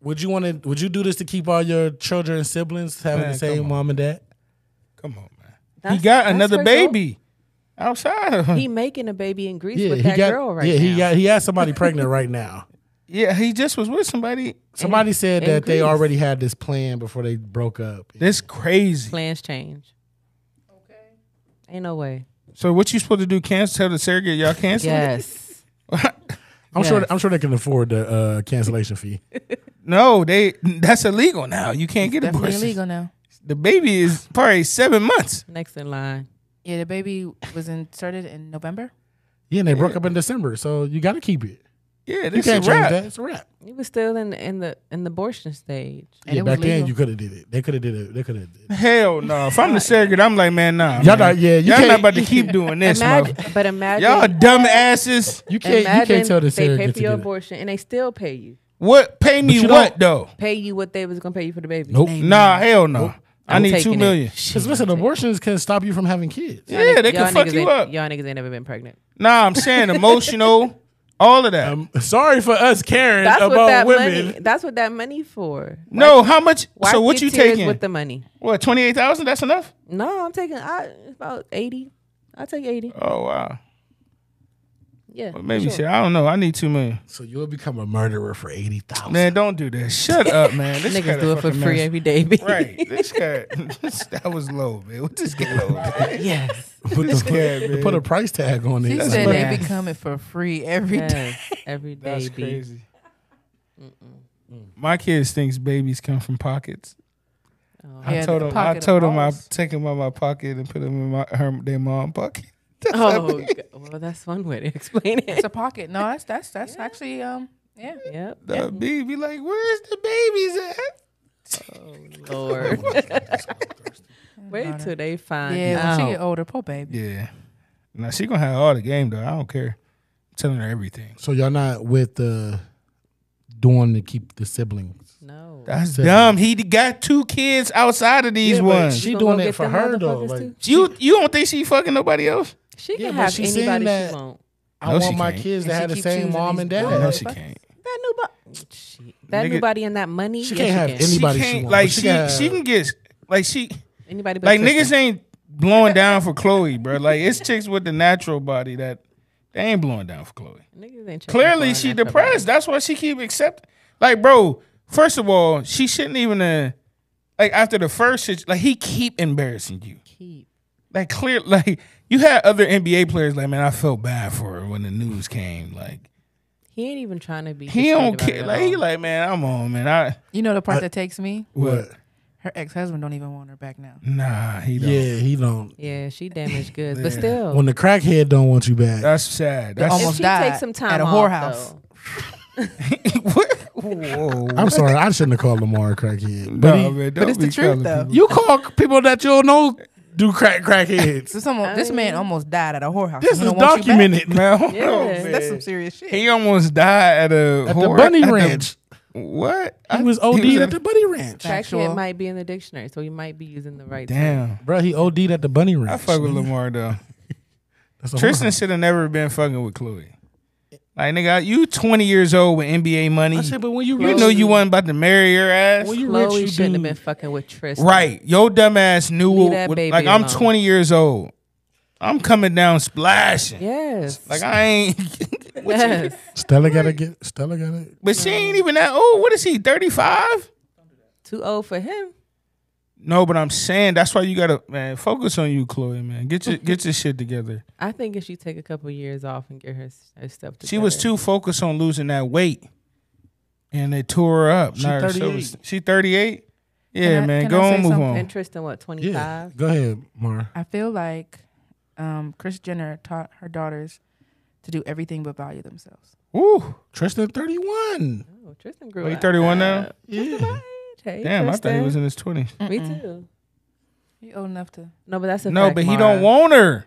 would you want to? Would you do this to keep all your children and siblings having Man, the same come on. mom and dad? Come on, man. That's- he got another her goal. baby outside of him. He making a baby in Greece Yeah, with he that got. girl right yeah, now. he got. He has somebody pregnant right now. yeah, he just was with somebody. Somebody said in that they already had this plan before they broke up. This crazy. Plans change. Okay. Ain't no way. So what you supposed to do? Cancel? Tell the surrogate y'all cancel? Yes. I'm sure. I'm sure they can afford the uh, cancellation fee. No, they. That's illegal now. You can't get Definitely abortion. illegal now. The baby is probably seven months. Next in line. Yeah, the baby was inserted in November. Yeah, and they broke up in December, so you got to keep it. Yeah, You this can't is change rap. that. It's a wrap. He was still in the in the in the abortion stage. And yeah, it was back then you could have did it. They could have did it. They could have. Hell no. If I'm the surrogate, I'm like, man, nah. Y'all man. not- yeah, you Y'all can't- about to keep doing this, Imagine, but imagine Y'all dumb asses. You can't. imagine you can't tell the they pay for your do that. abortion and they still pay you. What? Pay me what though? Pay you what they was gonna pay you for the baby. Nope. Nah, hell no. I I'm need two million. two it. million. Because listen, abortions can stop you from having kids. Yeah, they can fuck niggas you up. Y'all niggas ain't never been pregnant. Nah, I'm saying emotional, all of that. Um, sorry for us caring That's what about that women. money. That's what that money for. no, how much? Wipe so what you taking? with the money? what twenty eight thousand? That's enough. No, I'm taking I, about eighty. I take eighty. Oh wow. Yeah, Well, maybe sure. shit. I don't know. I need two million. So you'll become a murderer for eighty thousand. Man, don't do that. Shut up, man. This guy Niggas do it for free mess. every day. baby. Right. This guy. that was low, man. What this guy low? Man? yes. put, This the, guy, man. put a price tag on it. She That's said what- they be coming for free every day. yes. Every day. That's B. crazy. Mm. My kids thinks babies come from pockets. Oh. I Yeah, told the them. I pocket of told them I balls. take them out my pocket and put them in my her their mom pocket. Oh, God. well, that's one way to explain it. It's a pocket. No, that's that's that's actually um yeah. Yep. The bee be like, "Where's the babies at?" Oh Lord. Wait till they find Yeah, when she get older, poor baby. Yeah. Now she gonna have all the game though. I don't care. I'm telling her everything. So y'all not with the doing to keep the siblings. no. That's Seven. dumb. He got two kids outside of these Yeah, ones. She You doing it for her though. motherfuckers Like, you you don't think she fucking nobody else? She can but have she's anybody that- she want. I No, want my can't. kids to have the same mom and dad. No, she can't. That new body, that Nigga- new body and that money. She can't have can. Anybody she she can't, want, like she she got- she can get like she Anybody but like Tristan. niggas ain't blowing down for Khloe, bro. Like it's chicks with the natural body that they ain't blowing down for Khloe. Niggas ain't Clearly she her natural depressed. That's why she keep accepting. Like, bro, first of all, she shouldn't even uh like after the first like he keep embarrassing you. Keep. Like clear like you had other NBA players like, man, I felt bad for her when the news came. Like He ain't even trying to be. he don't about it care. Like he like, man, I'm on, man. I You know the part that takes me? What? Her ex husband don't even want her back now. nah, he don't. Yeah, he don't. Yeah, she damaged goods, but still. When the crackhead don't want you back. That's sad. That's almost if she died takes some time at a off, whorehouse. what? Whoa. I'm sorry, I shouldn't have called Lamar a crackhead. No, But he- man, but don't it's the truth, though. people- you call people that you don't know do crack crackheads. So someone, this man almost died at a whorehouse. This is don't want you back. documented. Man, hold Yeah. on, That's some serious shit. He almost died at a At the bunny at the- ranch. what? He was OD'd was at the bunny ranch. Factual. crackhead might be in the dictionary, so he might be using the right. term. Damn. Bro, he OD'd at the bunny ranch. I fuck with Lamar though. That's Tristan should have never been fucking with Khloe. Like nigga, you 20 years old with NBA money. I said, but when you You rich, know you wasn't about to marry your ass. when you rich, you shouldn't do. have been fucking with Tristan. Right. yo dumb ass knew Leave what, that what- baby like I'm 20 years old. I'm coming down splashing. Yes. Like I ain't yes. Stella gotta get. Stella gotta. But she ain't even that old. What is he? 35? Too old for him. No, but I'm saying that's why you gotta man focus on you, Khloe. Man, get your get your shit together. I think if she take a couple years off and get her, her stuff together. She was too focused on losing that weight, and it tore her up. She Now her 38. shoulders- She 38. Yeah, Can I- man, can go I on, move something? on. And Tristan, what, 25? Yeah. Go ahead, Mar. I feel like um, Kris Jenner taught her daughters to do everything but value themselves. Woo, Tristan, thirty-one. Oh, Tristan grew Wait, up. 31 now? Yeah. Hey, damn! I thought he was in his 20s. Me too. He old enough to. No, but that's a No, fact, but he Mara. don't want her.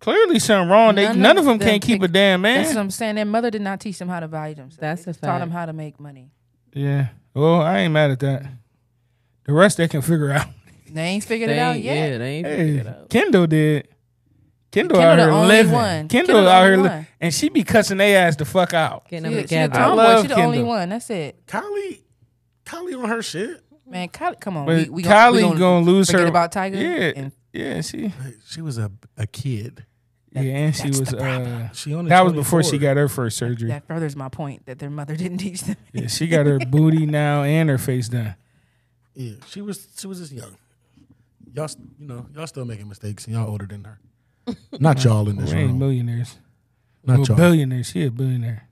Clearly, something wrong. They, None none, of of them them can't keep a pick- damn That's what man. I'm saying. Their mother did not teach them how to value themselves. That's They a just taught them how to make money. Yeah. Well, I ain't mad at that. The rest they can figure out. They ain't figured They it out ain't- yet. Yeah, they ain't Hey, figured it out. Kendall did. Kendall, Kendall out the here only living. one. Kendall, Kendall the out here, only li- one. and she be cussing their ass the fuck out. Getting She, them she a together. I tomboy. love She the only Kendall. one. That's it. Kylie, Kylie on her shit. Man, Kylie, come on. But we, we Kylie gon- we gonna, lose forget her. about Tyga. Yeah, and yeah. She, She was a a kid. yeah, and she was. Uh, She only that was before she got her first surgery. that furthers my point that their mother didn't teach them. Yeah, she got her booty now and her face done. Yeah, she was. She was just young. Y'all, you know, y'all still making mistakes, and y'all older than her. Not y'all in this We ain't room. millionaires. Not Well, y'all. billionaire. She a billionaire.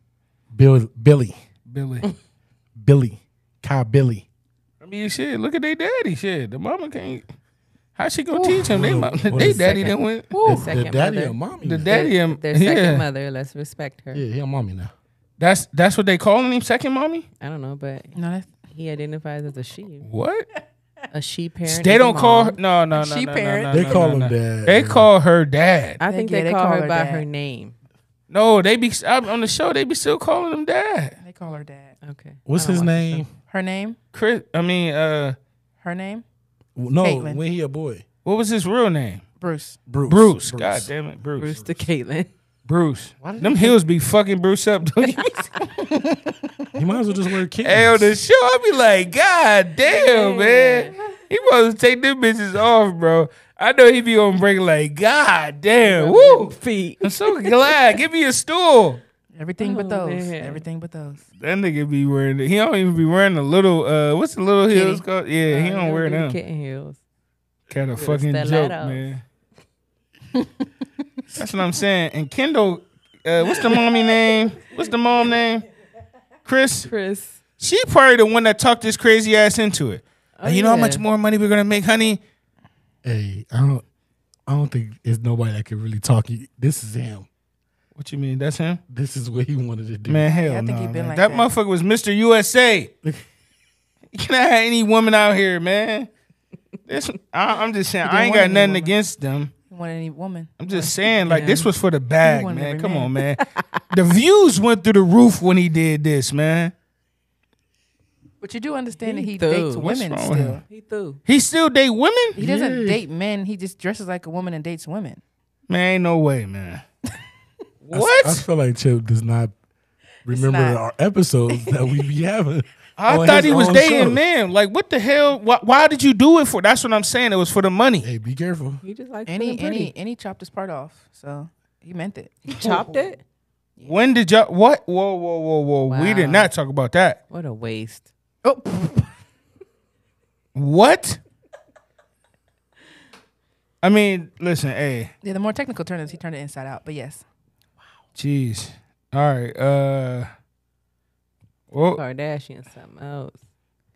Bill, Billy, Billy. Billy, Kai Billy. I mean, shit. Look at their daddy. Shit, the mama can't. How she gonna teach him? They, Well, mom, well, they the daddy second- didn't win. The The second daddy mother. or mommy? The daddy, Their, and their second yeah. mother. Let's respect her. Yeah, he a mommy now. That's that's what they calling him. Second mommy. I don't know, but No, he identifies as a she. What? A she parent. They don't call her. No, no, no, She no, no, parent. no, They call no, him dad. They call her dad. I think Yeah, they, they call, call her her by dad. her name. No, they be I'm on the show. They be still calling him dad. they call her dad. Okay. What's his watch the name? Her name? Chris. I mean, uh, Her name? No, Caitlyn. when he a boy. what was his real name? Bruce. Bruce. Bruce. God damn it, Bruce. Bruce to Caitlyn. Bruce. did Them hills be fucking Bruce up. Don't you? He might as well just wear kids. hey, on the show, I be like, God damn, man. He supposed to take them bitches off, bro. I know he be on break like, God damn, woo. Feet. I'm so glad. Give me a stool. Everything but Oh, those. man. Everything but those. That nigga be wearing. He don't even be wearing the little. Uh, what's the little heels called? Yeah, he don't wear them. Kitten heels. Kind of fucking joke, man. That's what I'm saying. And Kendall, uh, what's the mommy name? What's the mom name? Kris. Kris. She probably the one that talked this crazy ass into it. Oh, Like, you know how much more money we're gonna make, honey? Hey, I don't. I don't think it's nobody that can really talk. This is him. What you mean? That's him? This is what he wanted to do. Man, hell I think no. he been man. like that, that. motherfucker was Mr. USA. you can have any woman out here, man. This, I, I'm just saying, I ain't got nothing woman. against them. You want any woman? I'm just saying, like Yeah. this was for the bag, man. Come man. on, man. the views went through the roof when he did this, man. But you do understand He that he threw. dates women wrong still. him? He threw. He still date women? He doesn't Yeah. date men. He just dresses like a woman and dates women. Man, ain't no way, man. I- What? I, feel like Chip does not remember not. our episodes that we be having. I thought he was own dating show. men. Like, what the hell? Why, why did you do it for? That's what I'm saying. It was for the money. Hey, be careful. He just like any any feeling and, he, pretty. and he chopped his part off. So he meant it. He chopped it. When did y'all? What? Whoa, whoa, whoa, whoa! We did not talk about that. What a waste. Oh, What? I mean, listen, hey, yeah. The more technical term is he turned it inside out. But yes, jeez. All right. Uh. Well, Kardashian something else.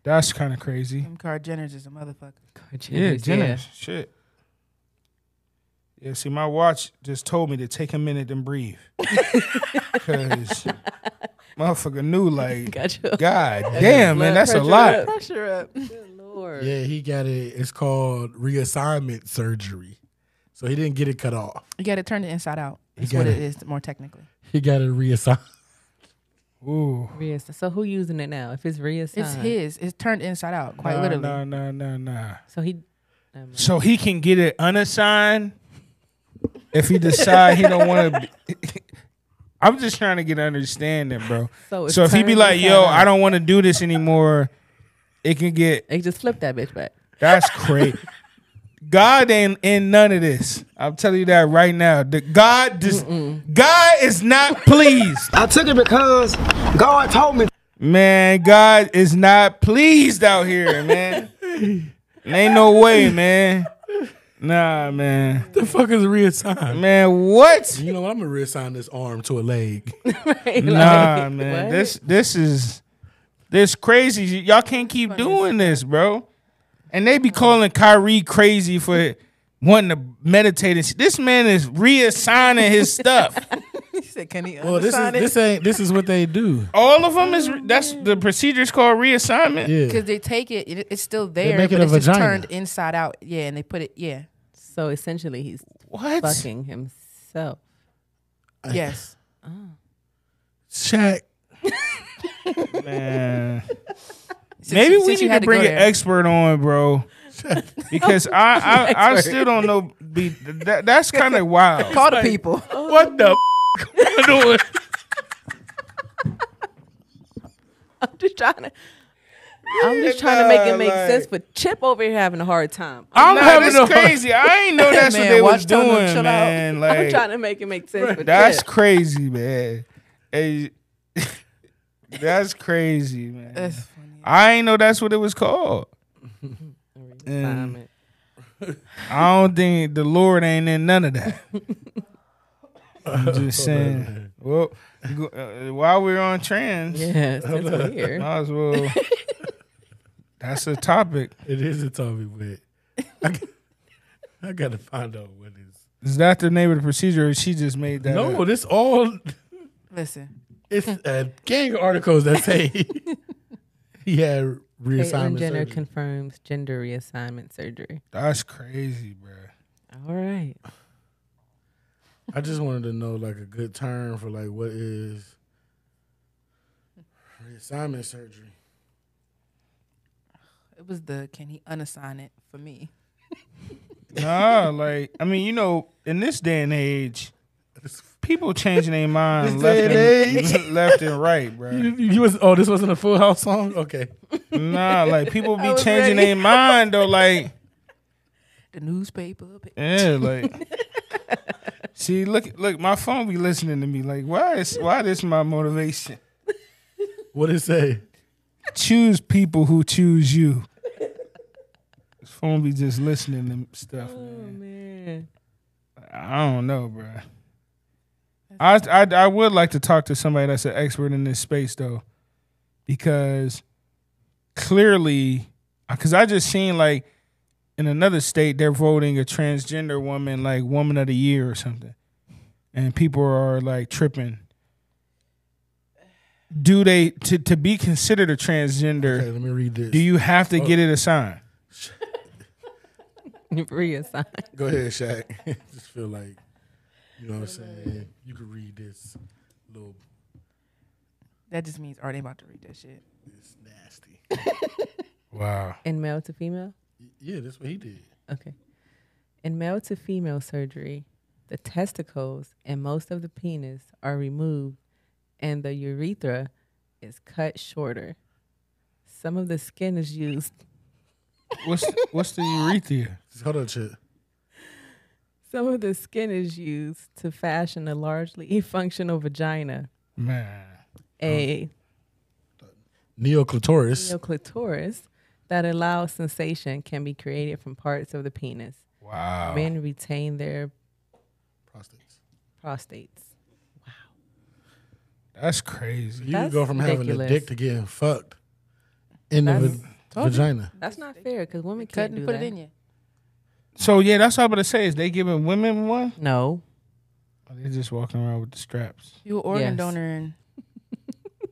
that's kind of crazy. Kim Kardashian is a motherfucker. Yeah, Kardashians, Jenner. Shit. Yeah, see, my watch just told me to take a minute and breathe. Because motherfucker knew, like, Got you. God damn, man, Blood that's a lot. up. Pressure up. Good Lord. Yeah, he got it. It's called reassignment surgery. So he didn't get it cut off. You got it turned it inside out. That's what it. it is more technically. He got it reassigned. Ooh. Reass- So who using it now? If it's reassigned, It's his. It's turned inside out, quite nah, literally. Nah, nah, nah, nah. So he. never. So he can get it unassigned if he decide he don't want to. I'm just trying to get understanding, bro. So, So if he be like, "Yo, out. I don't want to do this anymore," it can get. It just flip that bitch back. That's crazy. God ain't in none of this. I'm telling you that right now. The God does, God is not pleased. I took it because God told me. Man, God is not pleased out here, man. ain't no way, man. Nah, man. The fuck is reassigned? Man, what? You know what? I'm gonna reassign this arm to a leg. Right? Nah, Like, man. what? This this is this crazy. Y'all can't keep doing this, bro. And they be calling Kyrie crazy for wanting to meditate. This man is reassigning his stuff. he said, "Can he Well, this is it?" this ain't this is what they do. All of them is that's mm-hmm. the procedure is called reassignment. Yeah. Because they take it, it, it's still there, make it but a it's just turned inside out. Yeah, and they put it. Yeah, So essentially, he's What? fucking himself. yes. Oh. Shaq. Man. Since Maybe you- we since you need had to go bring an there. expert on, bro. Because I I, I still don't know. Be that, that's kind of wild. Call the people. What the f- doing? I'm just trying to. I'm just trying to make it make like- sense, but Chip over here having a hard time. I'm Nah, having that's a- crazy. I ain't know that's what Man, they was watch Tone doing, out. man. I'm trying to make it make sense. For that's Chip. crazy, man. Hey, that's crazy, man. That's funny. I ain't know that's what it was called. And I don't think the Lord ain't in none of that. I'm just saying. Well, go- uh, while we're on trans, Yes, that's weird. might as well. That's a topic. It is a topic, but I, g- I gotta find out what is. Is that the name of the procedure, or she just made that? No, up? this all Listen, it's a gang of articles that say he had Caitlyn reassignment Jenner surgery. confirms gender reassignment surgery. that's crazy, bro. All right. I just wanted to know like a good term for like what is reassignment surgery. it was the can he unassign it for me? Nah, like I mean, you know, in this day and age, people changing their mind left and, and left and right, bro. You, you was oh this wasn't a Full House song. Okay, Nah, like people be changing ready. their mind though. Like, The newspaper. yeah, like. See, look, look, my phone be listening to me. Like, why is why this my motivation? what did it say? Choose people who choose you. This phone be just listening to stuff, oh, man. Man. I don't know, bro. I, I I would like to talk to somebody that's an expert in this space though, because clearly, uh, because I just seen like in another state they're voting a transgender woman like woman of the year or something, and people are like tripping. Do they to to be considered a transgender? Okay, let me read this. Do you have to oh. get it assigned? Reassigned. Go ahead, Shaq. just feel like you know what I'm saying. You could read this little. That just means are they about to read that shit? It's nasty. Wow. In male to female? yeah, that's what he did. Okay. In male to female surgery, the testicles and most of the penis are removed, and the urethra is cut shorter. Some of the skin is used. What's what's the urethra? Hold on, shit. Some of the skin is used to fashion a largely functional vagina. Man. A Neoclitoris. neoclitoris that allows sensation can be created from parts of the penis. Wow. Men retain their Prostates. prostates. Wow. That's crazy. You can That's go from having a dick to getting fucked in the That's- va- you. vagina. That's not fair because women Cut can't do put that. it in you. So yeah, that's what I'm gonna say. Is they giving women one? No, Or they just walking around with the straps. You an organ Yes. donor and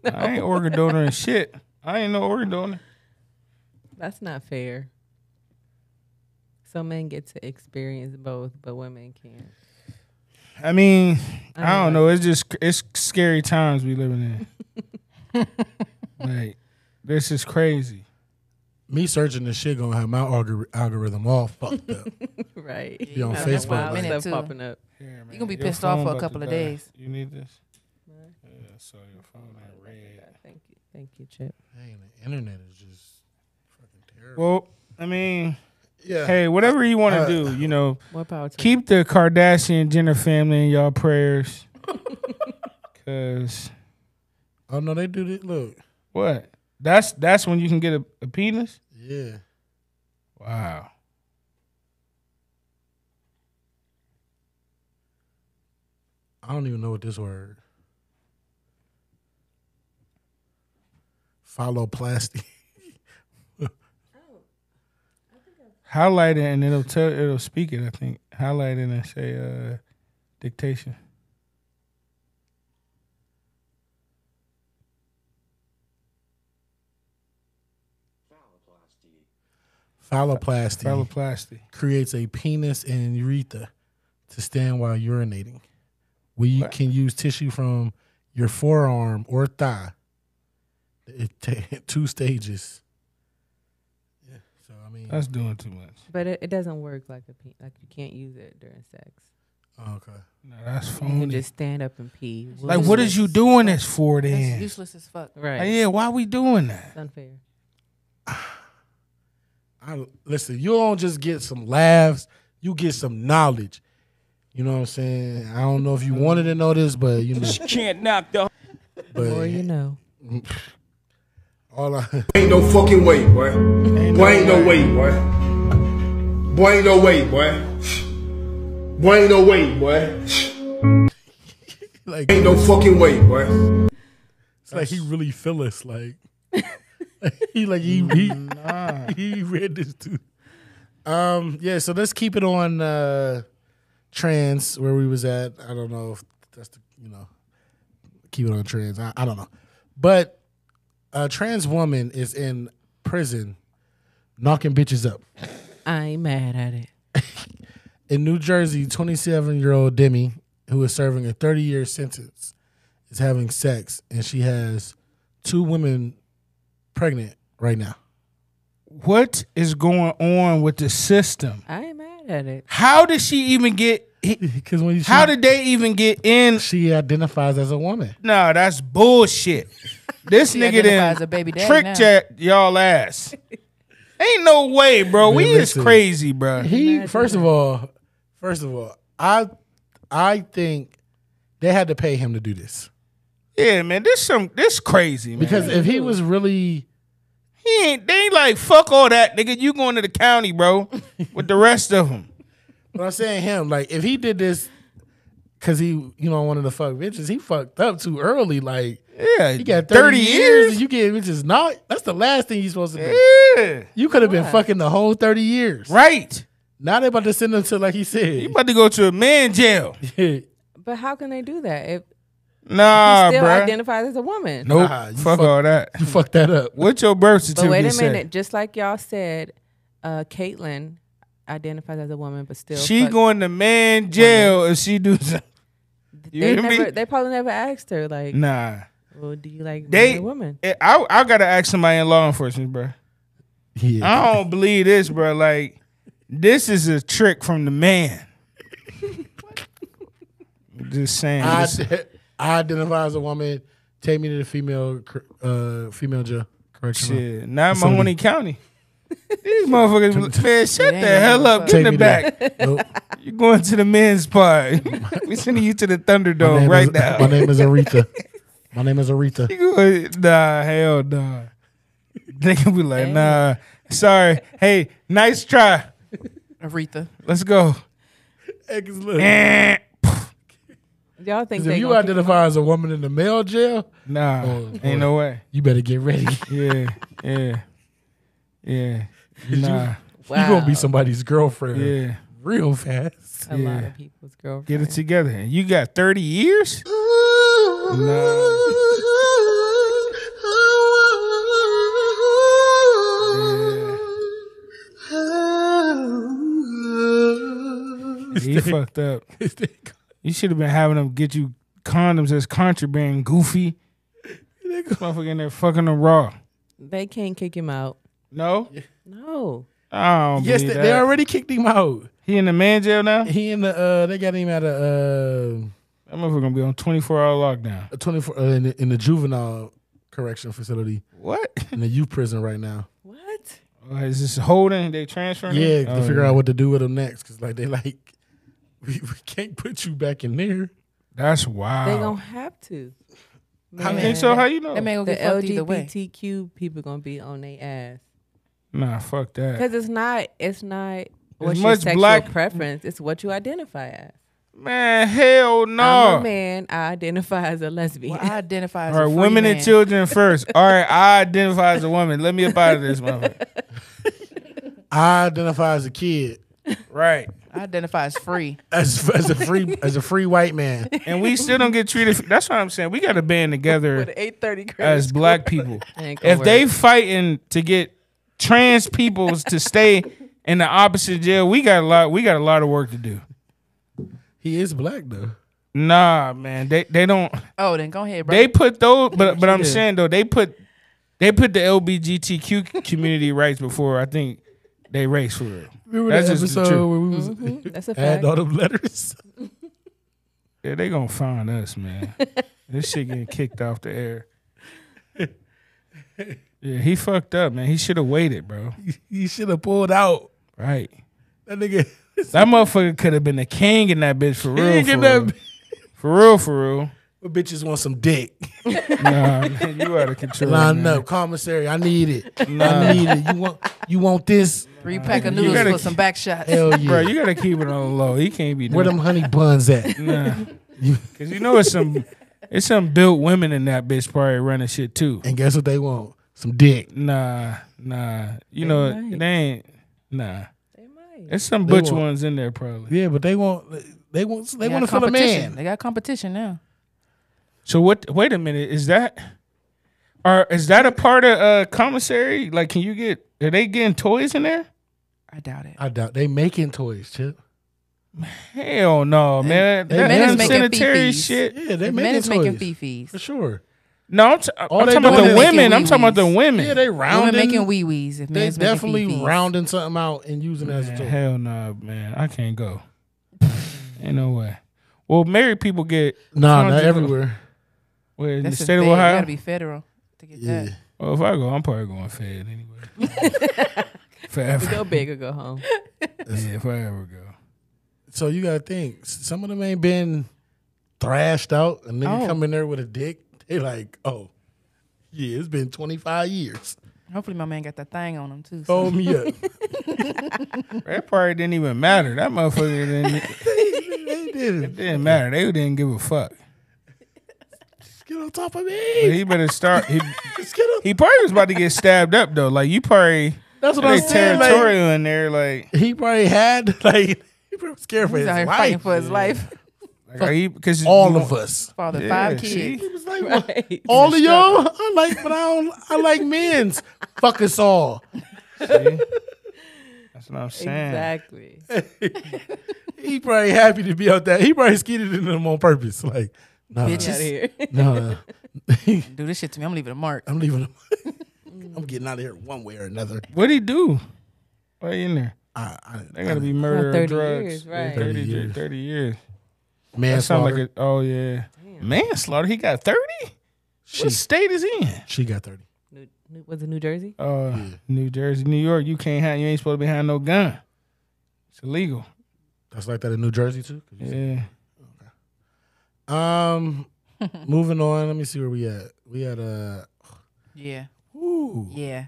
I ain't organ donor and shit. I ain't no organ donor. that's not fair. Some men get to experience both, but women can't. I mean, I I, don't know. know. It's just it's scary times we living in. like this is crazy. Me searching this shit gonna have my algor- algorithm all fucked up. right? Be on Now, Facebook, wild like- stuff Too. popping up. Here, man, gonna be your pissed off for a couple of days. You need this? Yeah, so your phone ain't red. Thank you, thank you, Chip. Hey, the internet is just fucking terrible. Well, I mean, yeah. hey, whatever you want to Uh, do, you know, More power keep the Kardashian Jenner family in y'all prayers. Cause Oh no, they do this. Look. what? That's that's when you can get a, a penis. Yeah. Wow. I don't even know what this word. Phalloplasty. Highlight it and it'll tell it'll speak it. I think highlight it and say uh, dictation. Phalloplasty Phalloplasty. creates a penis and urethra to stand while urinating. We What? can use tissue from your forearm or thigh. It ta- two stages. Yeah. So I mean, That's doing too much. But it, it doesn't work like a pe- like you can't use it during sex. oh, okay. No, that's You can just stand up and pee. like, what is you doing this for that's then? useless as fuck. Right. Like, yeah, why are we doing that? It's unfair. I listen. You don't just get some laughs. You get some knowledge. You know what I'm saying? I don't know if you wanted to know this, but you know. Can't knock the. But Or you know. all I Ain't no fucking way, boy. Boy, ain't no way, boy. Boy, ain't no way, boy. Boy, ain't no way, boy. like Ain't no fucking way, boy. It's like he really feel us. Like he like he he, he read this too. Um yeah, so let's keep it on uh trans where we was at. I don't know if that's the you know keep it on trans. I, I don't know. But a trans woman is in prison knocking bitches up. I ain't mad at it. In New Jersey, 27 year old Demi, who is serving a 30 year sentence, is having sex and she has two women pregnant right now. What is going on with the system? I ain't mad at it. How did she even get? Because when she, How did they even get in? she identifies as a woman? No, that's bullshit. This She nigga identifies done a baby daddy tricked now. ya- y'all ass. Ain't no way, bro. We Man, is listen. crazy, bro. He first of all, first of all, I I think they had to pay him to do this Yeah, man. This some this crazy, man. because if he was really he ain't, they ain't like fuck all that, nigga. You going to the county, bro, with the rest of them. But I'm saying him, like if he did this because he, you know, wanted to fuck bitches, he fucked up too early. Like Yeah, he got 30, years, and you get bitches not. That's the last thing you're supposed to do. Yeah, You could have been fucking the whole 30 years. right. Now they about to send him to like he said. You about to go to a man jail? But how can they do that if Nah, he still bro. identifies as a woman? Nope. Nah, you fuck fuck- all that. you fucked that up. What's your birth certificate? But wait a say? minute, just like y'all said, uh, Caitlyn identifies as a woman, but still She going to man jail if she do something. You They hear me? never. They probably never asked her like, Nah. "Well, do you like They- men or women?" Eh, I I gotta ask somebody in law enforcement, bro. Yeah. I don't believe this, bro. Like, this is a trick from the man. just saying. I, This- I identify as a woman. Take me to the female uh, female jail. Correction. Shit, not Facility. Mahoning County. These motherfuckers, man, shut the hell up. Get in the back. Nope. You're going to the men's part. we sending you to the Thunderdome right is, now. My name is Aretha. My name is Aretha. You nah, hell nah. They can be like, nah, sorry. Hey, nice try. Aretha. Let's go. Excellent. Y'all think If you identify as a woman in the male jail, Nah, Oh, boy. ain't no way. you better get ready. Yeah, yeah, yeah. Nah, You're gonna be somebody's girlfriend yeah. real fast. a lot of people's girlfriends. Get it together. And you got 30 years? Nah. He fucked up. You should have been having them get you condoms as contraband, goofy. This motherfucker in there fucking them raw. They can't kick him out. No? No. I don't yes, they, that. they already kicked him out. He in the man jail now? He in the uh, they got him at a uh, That motherfucker gonna be on 24 hour lockdown. a 24 uh, in, the, in the juvenile correction facility What? in the youth prison right now. What? Oh, is this holding? They transferring? him? Yeah, to Oh, figure yeah. out what to do with him next because like they like we, we can't put you back in there. That's wild. They gonna have to. I Man, think so. How you know? That man The gonna get fucked either way. LGBTQ people gonna be on their ass Nah, fuck that. because it's not. It's not what's much your sexual black- preference. It's what you identify as. Man, hell no. I'm a man. I identify as a lesbian. Well, I identify as All a right, women man. and children first. All right, I identify as a woman. Let me up out of this motherfucker. I identify as a kid Right. I identify as free. as as a free as a free white man. And we still don't get treated. That's what I'm saying. We got to band With together eight thirty as black people. Ain't gonna If they fighting to get trans peoples to stay in the opposite jail, we got a lot. We got a lot of work to do. He is black though. Nah, man. They they don't. Oh, then go ahead, bro. They put those, but but I'm Yeah. saying though they put they put the LBGTQ community rights before I think they race for it. Remember That's that just the episode truth. where we was Mhm, That's a add fact. all them letters? Yeah, they gonna find us, man. this shit getting kicked off the air. Yeah, he fucked up, man. He should have waited, bro. He should have pulled out. Right. That nigga. That motherfucker could have been the king in that bitch for real. King For in real. that for real, for real. But bitches want some dick. Nah, man, you out of control. Line man. up, commissary. I need it. Nah. I need it. You want you want this? Three pack of You noodles gotta- some back shots. Hell yeah. Bro, you gotta keep it on the low. He can't be Where them honey buns at? Nah. Cause you know it's some it's some built women in that bitch probably running shit too. And guess what they want? Some dick. Nah, nah. You know might. they ain't nah. They might. There's some They butch want- ones in there probably. Yeah, but they want they want they got want to feel a competition. man. They got competition now. So what wait a minute, is that or is that a part of uh commissary? Like can you get are they getting toys in there? I doubt it. I doubt they making toys, Chip. Hell no, man. they- That men is making unsanitary fee-fees. shit. Yeah, they Men making is toys making fee fees. for sure. No, I'm, t- I'm talking about the women. I'm talking about the women. Yeah, they Women rounding. making wee wees. If they men's definitely rounding something out and using it as a toy. hell no, man. I can't go. Ain't no way. Well, married people get Nah, not everywhere. where in That's the state of big. You Ohio. gotta be federal to get Yeah. that. well, if I go, I'm probably going fed anyway. Forever. Go big or go home. yeah, if I go. So you gotta think. Some of them ain't been thrashed out. A nigga Oh. come in there with a dick. They like, oh, yeah, it's been 25 years. Hopefully, my man got that thing on him too. so- Hold me up. That probably didn't even matter. That motherfucker didn't. they did It it. didn't matter. They didn't give a fuck. Get on top of But me. he better start. He, Just get up. he probably was about to get stabbed up though. Like you probably That's what they I'm saying. Like, territorial in there. Like, he probably had like he probably was scared for He's his out here life. fighting for his life. like are you because All of us. Father, Yeah, five see? kids. He was like, what? Right. all of y'all. I like, but I don't. I like men's. Fuck us all. That's what I'm saying. Exactly. He probably happy to be out there. He probably skeeted into them on purpose. Like, nah, Bitches. Out of no, Do this shit to me. I'm leaving a mark. I'm leaving him. I'm getting out of here one way or another. What'd he do? Why you in there? I, I, They gotta be murder or 30 drugs. years, Yeah, right. 30, 30 years. 30 years. That sound like it. Oh yeah, manslaughter. He got thirty. She- What state is he in? she got thirty. New, New, was it New Jersey? Uh, New Jersey, New York. You can't have. You ain't supposed to be having no gun. It's illegal. That's like that in New Jersey too? you Yeah. Um, moving on. Let me see where we at. We at uh, Yeah. Ooh, Yeah.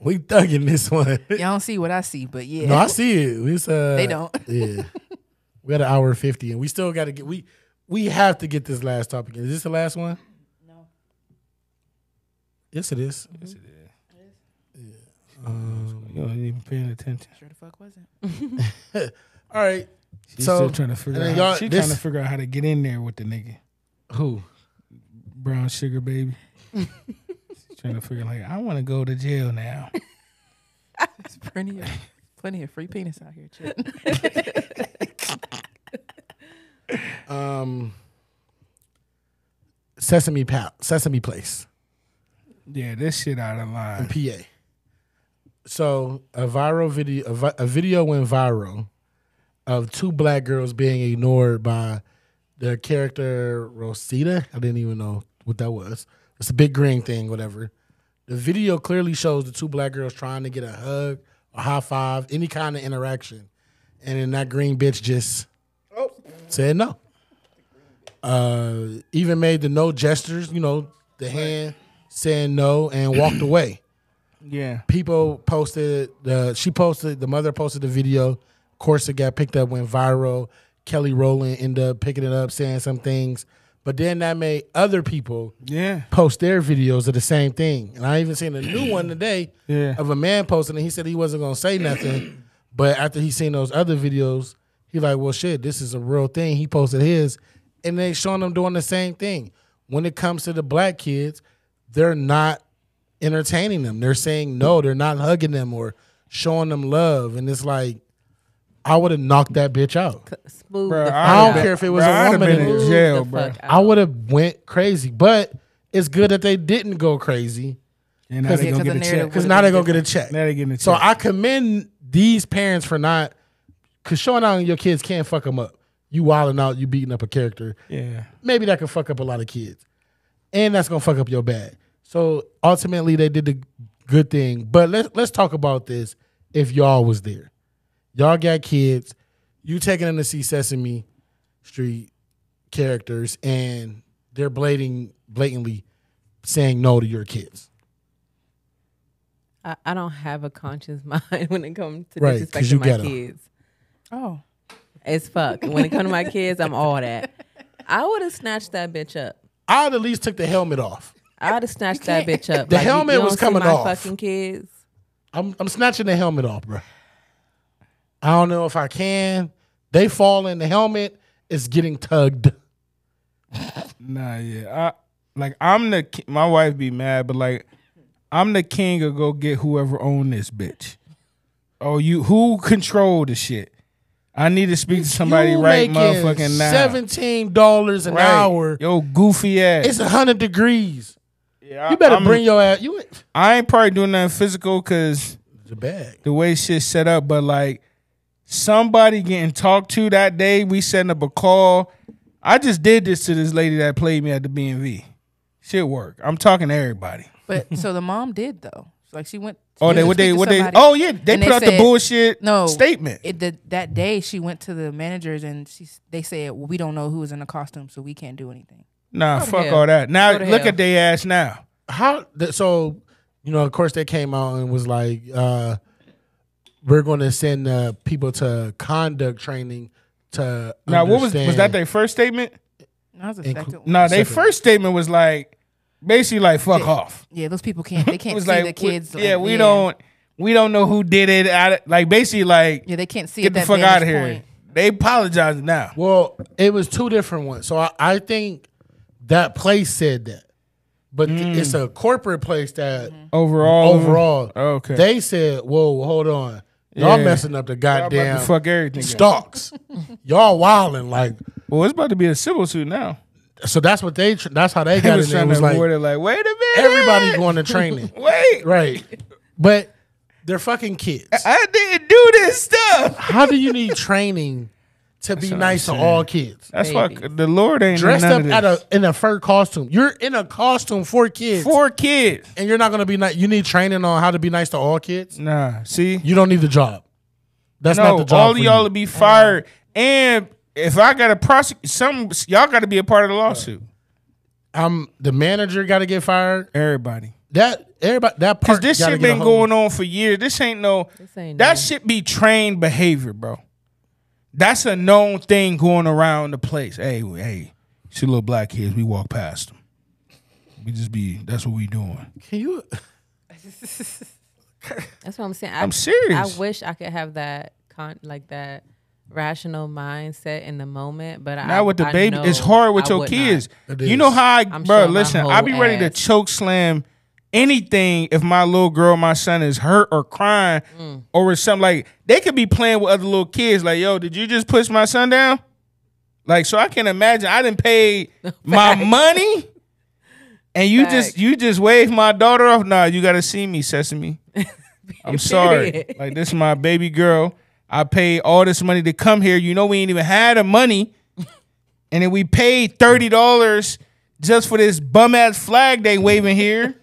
we thugging this one. Y'all don't see what I see, but yeah. No, I see it. It's, uh, They don't. Yeah, we had an hour fifty, and we still got to get. We we have to get this last topic. Is this the last one? No. Yes, it is. Yes, it is. you ain't even paying attention. Sure the fuck wasn't. All right. She's So, still trying to figure out. y'all- She this- trying to figure out how to get in there with the nigga, Who? brown sugar baby. She's trying to figure like I want to go to jail now. There's plenty of plenty of free penis out here, Chip. Um, Sesame Pal, Sesame Place. Yeah, this shit out of in line. PA. So a viral video, a, vi- a video went viral of two black girls being ignored by the character Rosita. I didn't even know what that was. It's a big green thing, whatever. The video clearly shows the two black girls trying to get a hug, a high five, any kind of interaction, and then that green bitch just said no. Uh, even made the no gestures, you know, the hand saying no, and walked away Yeah, people posted the she posted the mother posted the video. Of course, it got picked up, went viral. Kelly Rowland ended up picking it up, saying some things, but then that made other people yeah, post their videos of the same thing. And I even seen a new one today yeah. of a man posting, and he said he wasn't gonna say nothing, but after he seen those other videos, he like, well, shit, this is a real thing. He posted his, and they showing them doing the same thing. When it comes to the black kids, they're not entertaining them. They're saying no. They're not hugging them or showing them love, and it's like, I would have knocked that bitch out. Smooth Bruh, the I don't out. care if it was Bruh, a I'd have woman been in in jail, the bro. I would have went crazy, but it's good that they didn't go crazy And now they Yeah, gonna get a check. because now they're gonna get a check. Now they getting a check. So I commend these parents for not, because showing out on your kids can't fuck them up. You wilding out, you beating up a character. yeah, Maybe that could fuck up a lot of kids, and that's gonna fuck up your bag. So ultimately, they did the good thing. But let's let's talk about this. If y'all was there, y'all got kids, you taking them to see Sesame Street characters, and they're blading, blatantly saying no to your kids. I, I don't have a conscious mind when it comes to Right, 'cause you disrespecting my ghetto. kids. Oh. it's fuck. When it comes to my kids, I'm all that. I would have snatched that bitch up. I'd at least took the helmet off. I would have snatched that bitch up. The Like, helmet you was coming my off. Fucking kids. I'm I'm snatching the helmet off, bro. I don't know if I can. They fall in the helmet. It's getting tugged. nah, yeah. I like I'm the my wife be mad, but like I'm the king of go get whoever own this bitch. Oh, you who control the shit? I need to speak to somebody You right motherfucking now. Seventeen dollars an Right. hour. Yo, goofy ass. It's hundred degrees. Yeah, You better I'm- bring your ass. You I ain't probably doing nothing physical because the bag. the way shit's set up, but like somebody getting talked to that day, we setting up a call. I just did this to this lady that played me at the BMV. Shit work. I'm talking to everybody. But so the mom did though. Like she went. Oh, they what they what they oh yeah, they and put out the bullshit no statement. It, the, that day she went to the managers and she they said well, we don't know who was in the costume, so we can't do anything. Nah, fuck hell. all that. Now look hell. at they ass now. How th- so? You know, of course, they came out and was like, uh, "We're going to send uh, people to conduct training to." Now what was was that their first statement? That was the Inclu- second one. No, their Second. first statement was like basically like fuck off. Yeah, those people can't. They It can't was see like the kids. we, yeah, like, we don't we don't know who did it. I, like basically like Yeah, they can't see. get at the that fuck out of here. point. They apologize now. Well, it was two different ones. So I, I think that place said that, but th- Mm. it's a corporate place that Overall, overall, okay. they said, "Whoa, hold on, y'all Yeah. messing up the Y'all about to goddamn fuck everything. up. stocks. y'all wilding like." Well, it's about to be a civil suit now. So that's what they. That's how they They got was it. It was like avoid it. Like, wait a minute, everybody going to training, Wait, right? But they're fucking kids. I didn't do this stuff. How do you need training to be nice to all kids. That's why Babies. the Lord ain't Dressed none up of this. at a in a fur costume. You're in a costume for kids. four kids. and you're not gonna be nice. You need training on how to be nice to all kids. Nah, see, You don't need the job. That's no, not the job. all of for y'all you. will be fired. And if I got to prosecute, some y'all got to be a part of the lawsuit. I'm the manager. Got to get fired. Everybody, That everybody. That because part. this gotta shit get a been hold- going on for years. This ain't no. This ain't that new. shit be trained behavior, bro. That's a known thing going around the place. Hey, hey, see little black kids, we walk past them. We just be. That's what we doing. Can you? That's what I'm saying. I, I'm serious. I wish I could have that con like that rational mindset in the moment, but I Now with the I baby, it's hard with I your kids. You know how I, I'm bro. showing my listen, whole I be ready to choke slam anything if my little girl, my son is hurt or crying Mm. or something like they could be playing with other little kids. Like, yo, did you just push my son down? Like, so I can imagine I didn't pay my money. And you just you just waved my daughter off. Nah, you gotta see me, Sesame. I'm sorry. Like this is my baby girl. I paid all this money to come here. You know we ain't even had the money. And then we paid thirty dollars just for this bum ass flag they waving here.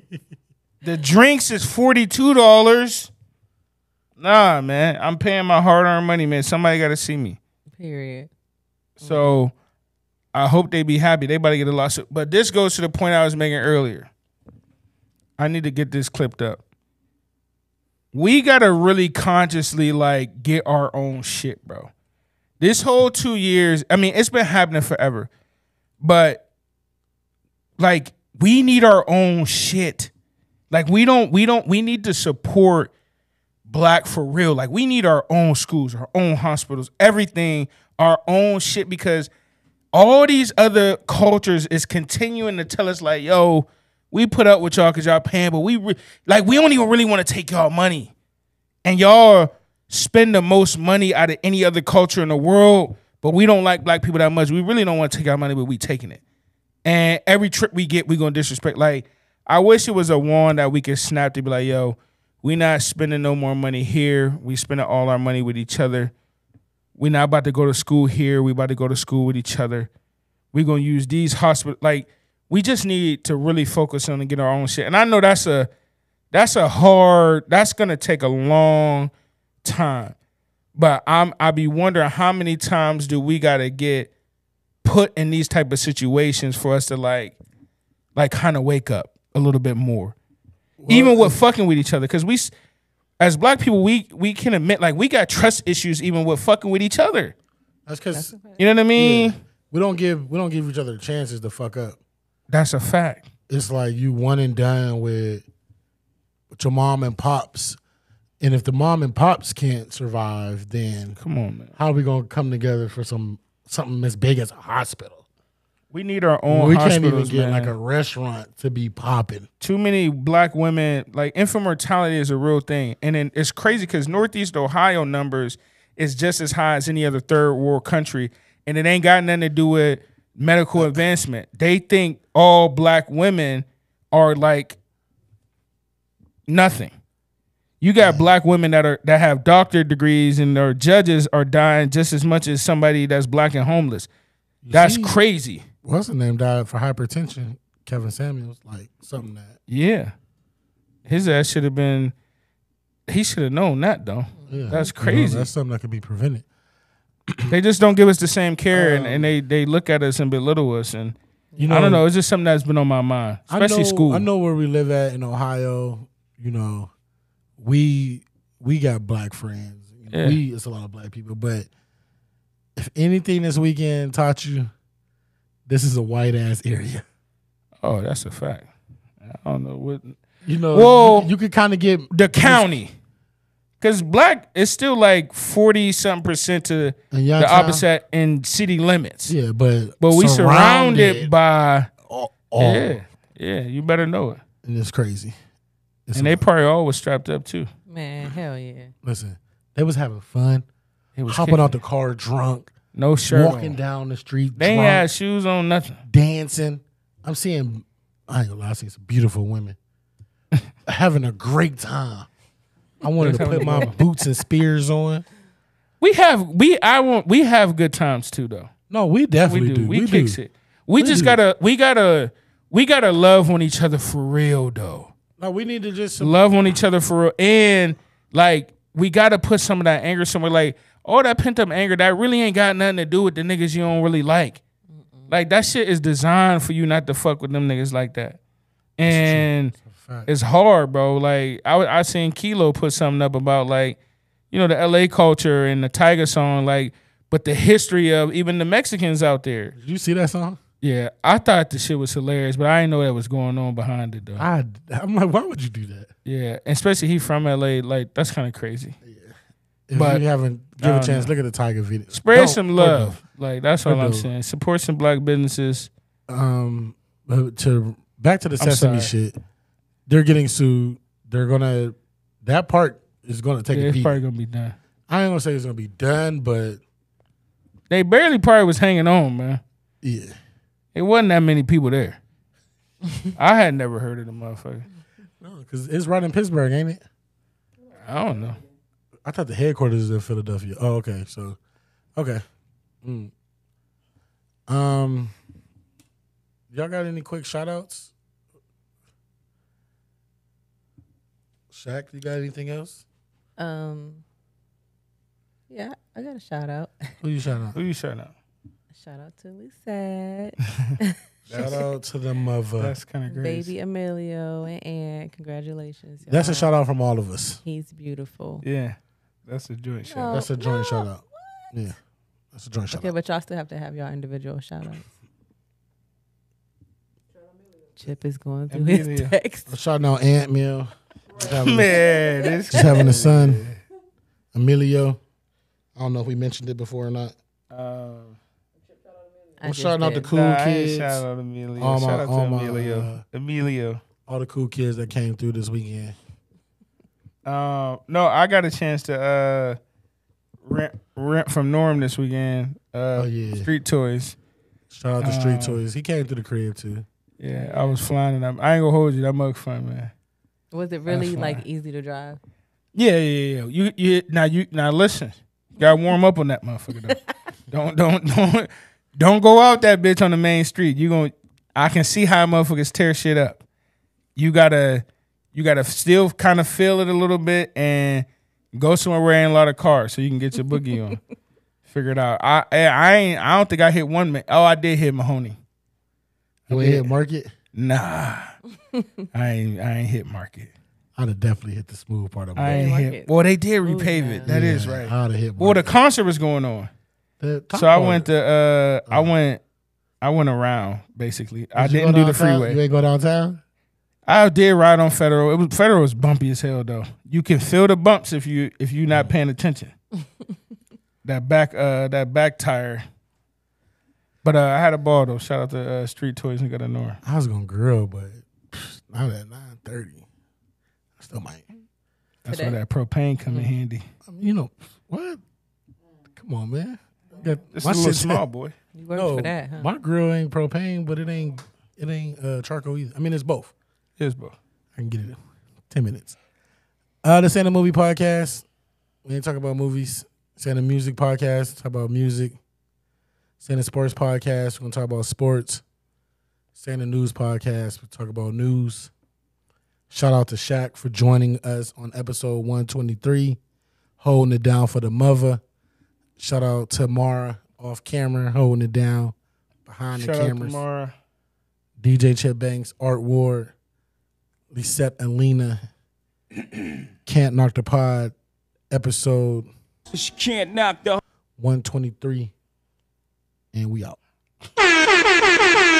the drinks is forty two dollars. Nah, man, I'm paying my hard earned money, man. Somebody got to see me. Period. So I hope they be happy. They about to get a lawsuit. But this goes to the point I was making earlier. I need to get this clipped up. We gotta really consciously like get our own shit, bro. This whole two years, I mean, it's been happening forever. But like we need our own shit. Like we don't we don't we need to support black for real. Like we need our own schools, our own hospitals, everything, our own shit because all these other cultures is continuing to tell us like, yo, we put up with y'all because y'all paying, but we re- like we don't even really want to take y'all money, and y'all spend the most money out of any other culture in the world, but we don't like black people that much. We really don't want to take our money, but we taking it. And every trip we get, we gonna disrespect. Like, I wish it was a wand that we could snap to be like, yo, we not spending no more money here. We spending all our money with each other. We not about to go to school here. We about to go to school with each other. We gonna use these hospital like we just need to really focus on and get our own shit. And I know that's a that's a hard that's gonna take a long time. But I'm I be wondering how many times do we gotta get put in these type of situations for us to like like kind of wake up a little bit more. even with fucking with each other. Cause we as black people, we we can admit like we got trust issues even with fucking with each other. That's because You know what I mean? we don't give we don't give each other chances to fuck up. That's a fact. It's like you one and done with, with your mom and pops, and if the mom and pops can't survive, then Come on, man. how are we gonna come together for some something as big as a hospital? We need our own we can't even get man. like a restaurant to be popping. Too many black women, like infant mortality is a real thing. And then it's crazy because Northeast Ohio numbers is just as high as any other third world country. And it ain't got nothing to do with medical advancement. They think all black women are like nothing. You got black women that are that have doctorate degrees and their judges are dying just as much as somebody that's black and homeless. That's crazy. What's the name died for hypertension? Kevin Samuels, like something that Yeah. His ass should have been he should have known that though. yeah, That's you know, crazy. that's something that could be prevented. they just don't give us the same care and, uh, and they they look at us and belittle us and You know, I don't know, it's just something that's been on my mind. Especially I know, school. I know where we live at in Ohio. You know, we we got black friends. Yeah. We it's a lot of black people, but if anything this weekend taught you, this is a white ass area. Oh, that's a fact. I don't know what You know, Well, you, you could kind of get the county. Cause black is still like forty something percent to the opposite in city limits. yeah, but But we surrounded, surrounded by all, Yeah. Yeah, you better know it. and it's crazy. It's And a they probably all was strapped up too. Man, hell yeah. listen. They was having fun, It was hopping kicking. out the car drunk, no shirt. walking on. down the street, They ain't drunk. had shoes on, nothing. dancing. I'm seeing, I ain't gonna lie, I see some beautiful women having a great time. I wanted to put my boots and spears on. We We have we I want we have good times too though. No, we definitely we do. do. We, We kicks do. it. We, We just do. gotta we gotta we gotta love on each other for real though. No, we need to just Love on each other for real. And like we gotta put some of that anger somewhere. Like, all that pent up anger, that really ain't got nothing to do with the niggas you don't really like. Like that shit is designed for you not to fuck with them niggas like that. And it's hard, bro. Like I wa- I seen Kilo put something up about like, you know, the LA culture and the Tiger song, like, but the history of even the Mexicans out there. Did you see that song? Yeah, I thought the shit was hilarious, but I didn't know that was going on behind it though. I I'm like, why would you do that? Yeah, and especially he from LA, like that's kind of crazy. If But- you haven't give a chance, know. look at the Tyga video. Spread Don't- some love, like that's all I'm saying. Support some black businesses. Um, to back to the I'm Sesame sorry. shit. They're getting sued. They're gonna. That part is gonna take Yeah, a it's probably gonna be done. I ain't gonna say it's gonna be done, but They barely probably was hanging on, man. yeah. It wasn't that many people there. I had never heard of the motherfucker. No, because it's right in Pittsburgh, ain't it? I don't know. I thought the headquarters is in Philadelphia. Oh, okay. So, okay. Mm. Um, y'all got any quick shout outs? Shaq, you got anything else? Um, yeah, I got a shout out. Who you shout out? Who you shut out? Shout out to Lisette, Shout out to the mother. That's kind of crazy. baby Emilio, and Aunt. Congratulations. That's a shout out from all of us. He's beautiful. Yeah, that's a joint shout. No, That's a joint no, shout out. Yeah, that's a joint shout Okay, out. but y'all still have to have your individual shout outs. Chip is going through his Amelia. text. I'm shouting out Aunt Mill. Just having, Man, this just having a son, Emilio. I don't know if we mentioned it before or not. Um, I I'm shouting out the cool nah, kids, Shout out Emilio. All my- shout out to all my, Emilio. uh, Emilio. all the cool kids that came through this weekend. Um, no, I got a chance to uh rent rent from Norm this weekend. Uh, Oh, yeah. Street Toys. Shout out to Street Um, Toys. He came through the crib too. Yeah, I was flying them. I ain't gonna hold you. That mug fun, man. Was it really That's like easy to drive? Yeah, yeah, yeah. You, you now you now listen. You gotta warm up on that motherfucker though. don't don't don't don't go out that bitch on the main street. You going I can see how motherfuckers tear shit up. You gotta you gotta still kind of feel it a little bit and go somewhere where ain't a lot of cars so you can get your boogie on. Figure it out. I I I ain't I don't think I hit one man. Oh, I did hit Mahoning. You ain't hit market. Nah. I ain't I ain't hit market. I'd have definitely hit the smooth part of I it. ain't hit. Well, they did oh, repave yeah. it. That is Yeah, right. I'd have hit. Well, the concert was going on, The top so I went to. uh I went. I went around basically. I Did you didn't do the freeway. You ain't go downtown. I did ride on Federal. It was Federal was bumpy as hell though. You can feel the bumps if you if you not paying attention. that back uh that back tire. But uh, I had a ball though. Shout out to uh, Street Toys and got a Nor. I was gonna grill, but pff, not at nine thirty. I still might. That's Today? where that propane come in handy. I mean, you know what? Come on, man. Got- It's my a little shit's- small boy. You worked No, for that, huh? my grill ain't propane, but it ain't it ain't uh, charcoal either. I mean, it's both. Here's bro. I can get it in ten minutes. Uh, this ain't a movie podcast. We ain't talk about movies. Santa music podcast. Talk about music. Santa sports podcast. We're gonna talk about sports. Santa news podcast. We talk about news. Shout out to Shaq for joining us on episode one twenty three, holding it down for the mother. Shout out to Mara off camera, holding it down behind Shout the out to cameras. Mara. DJ Chet Banks, Art Ward, Lisette Elena, Can't Knock the Pod, episode She can't knock the 123. And we out.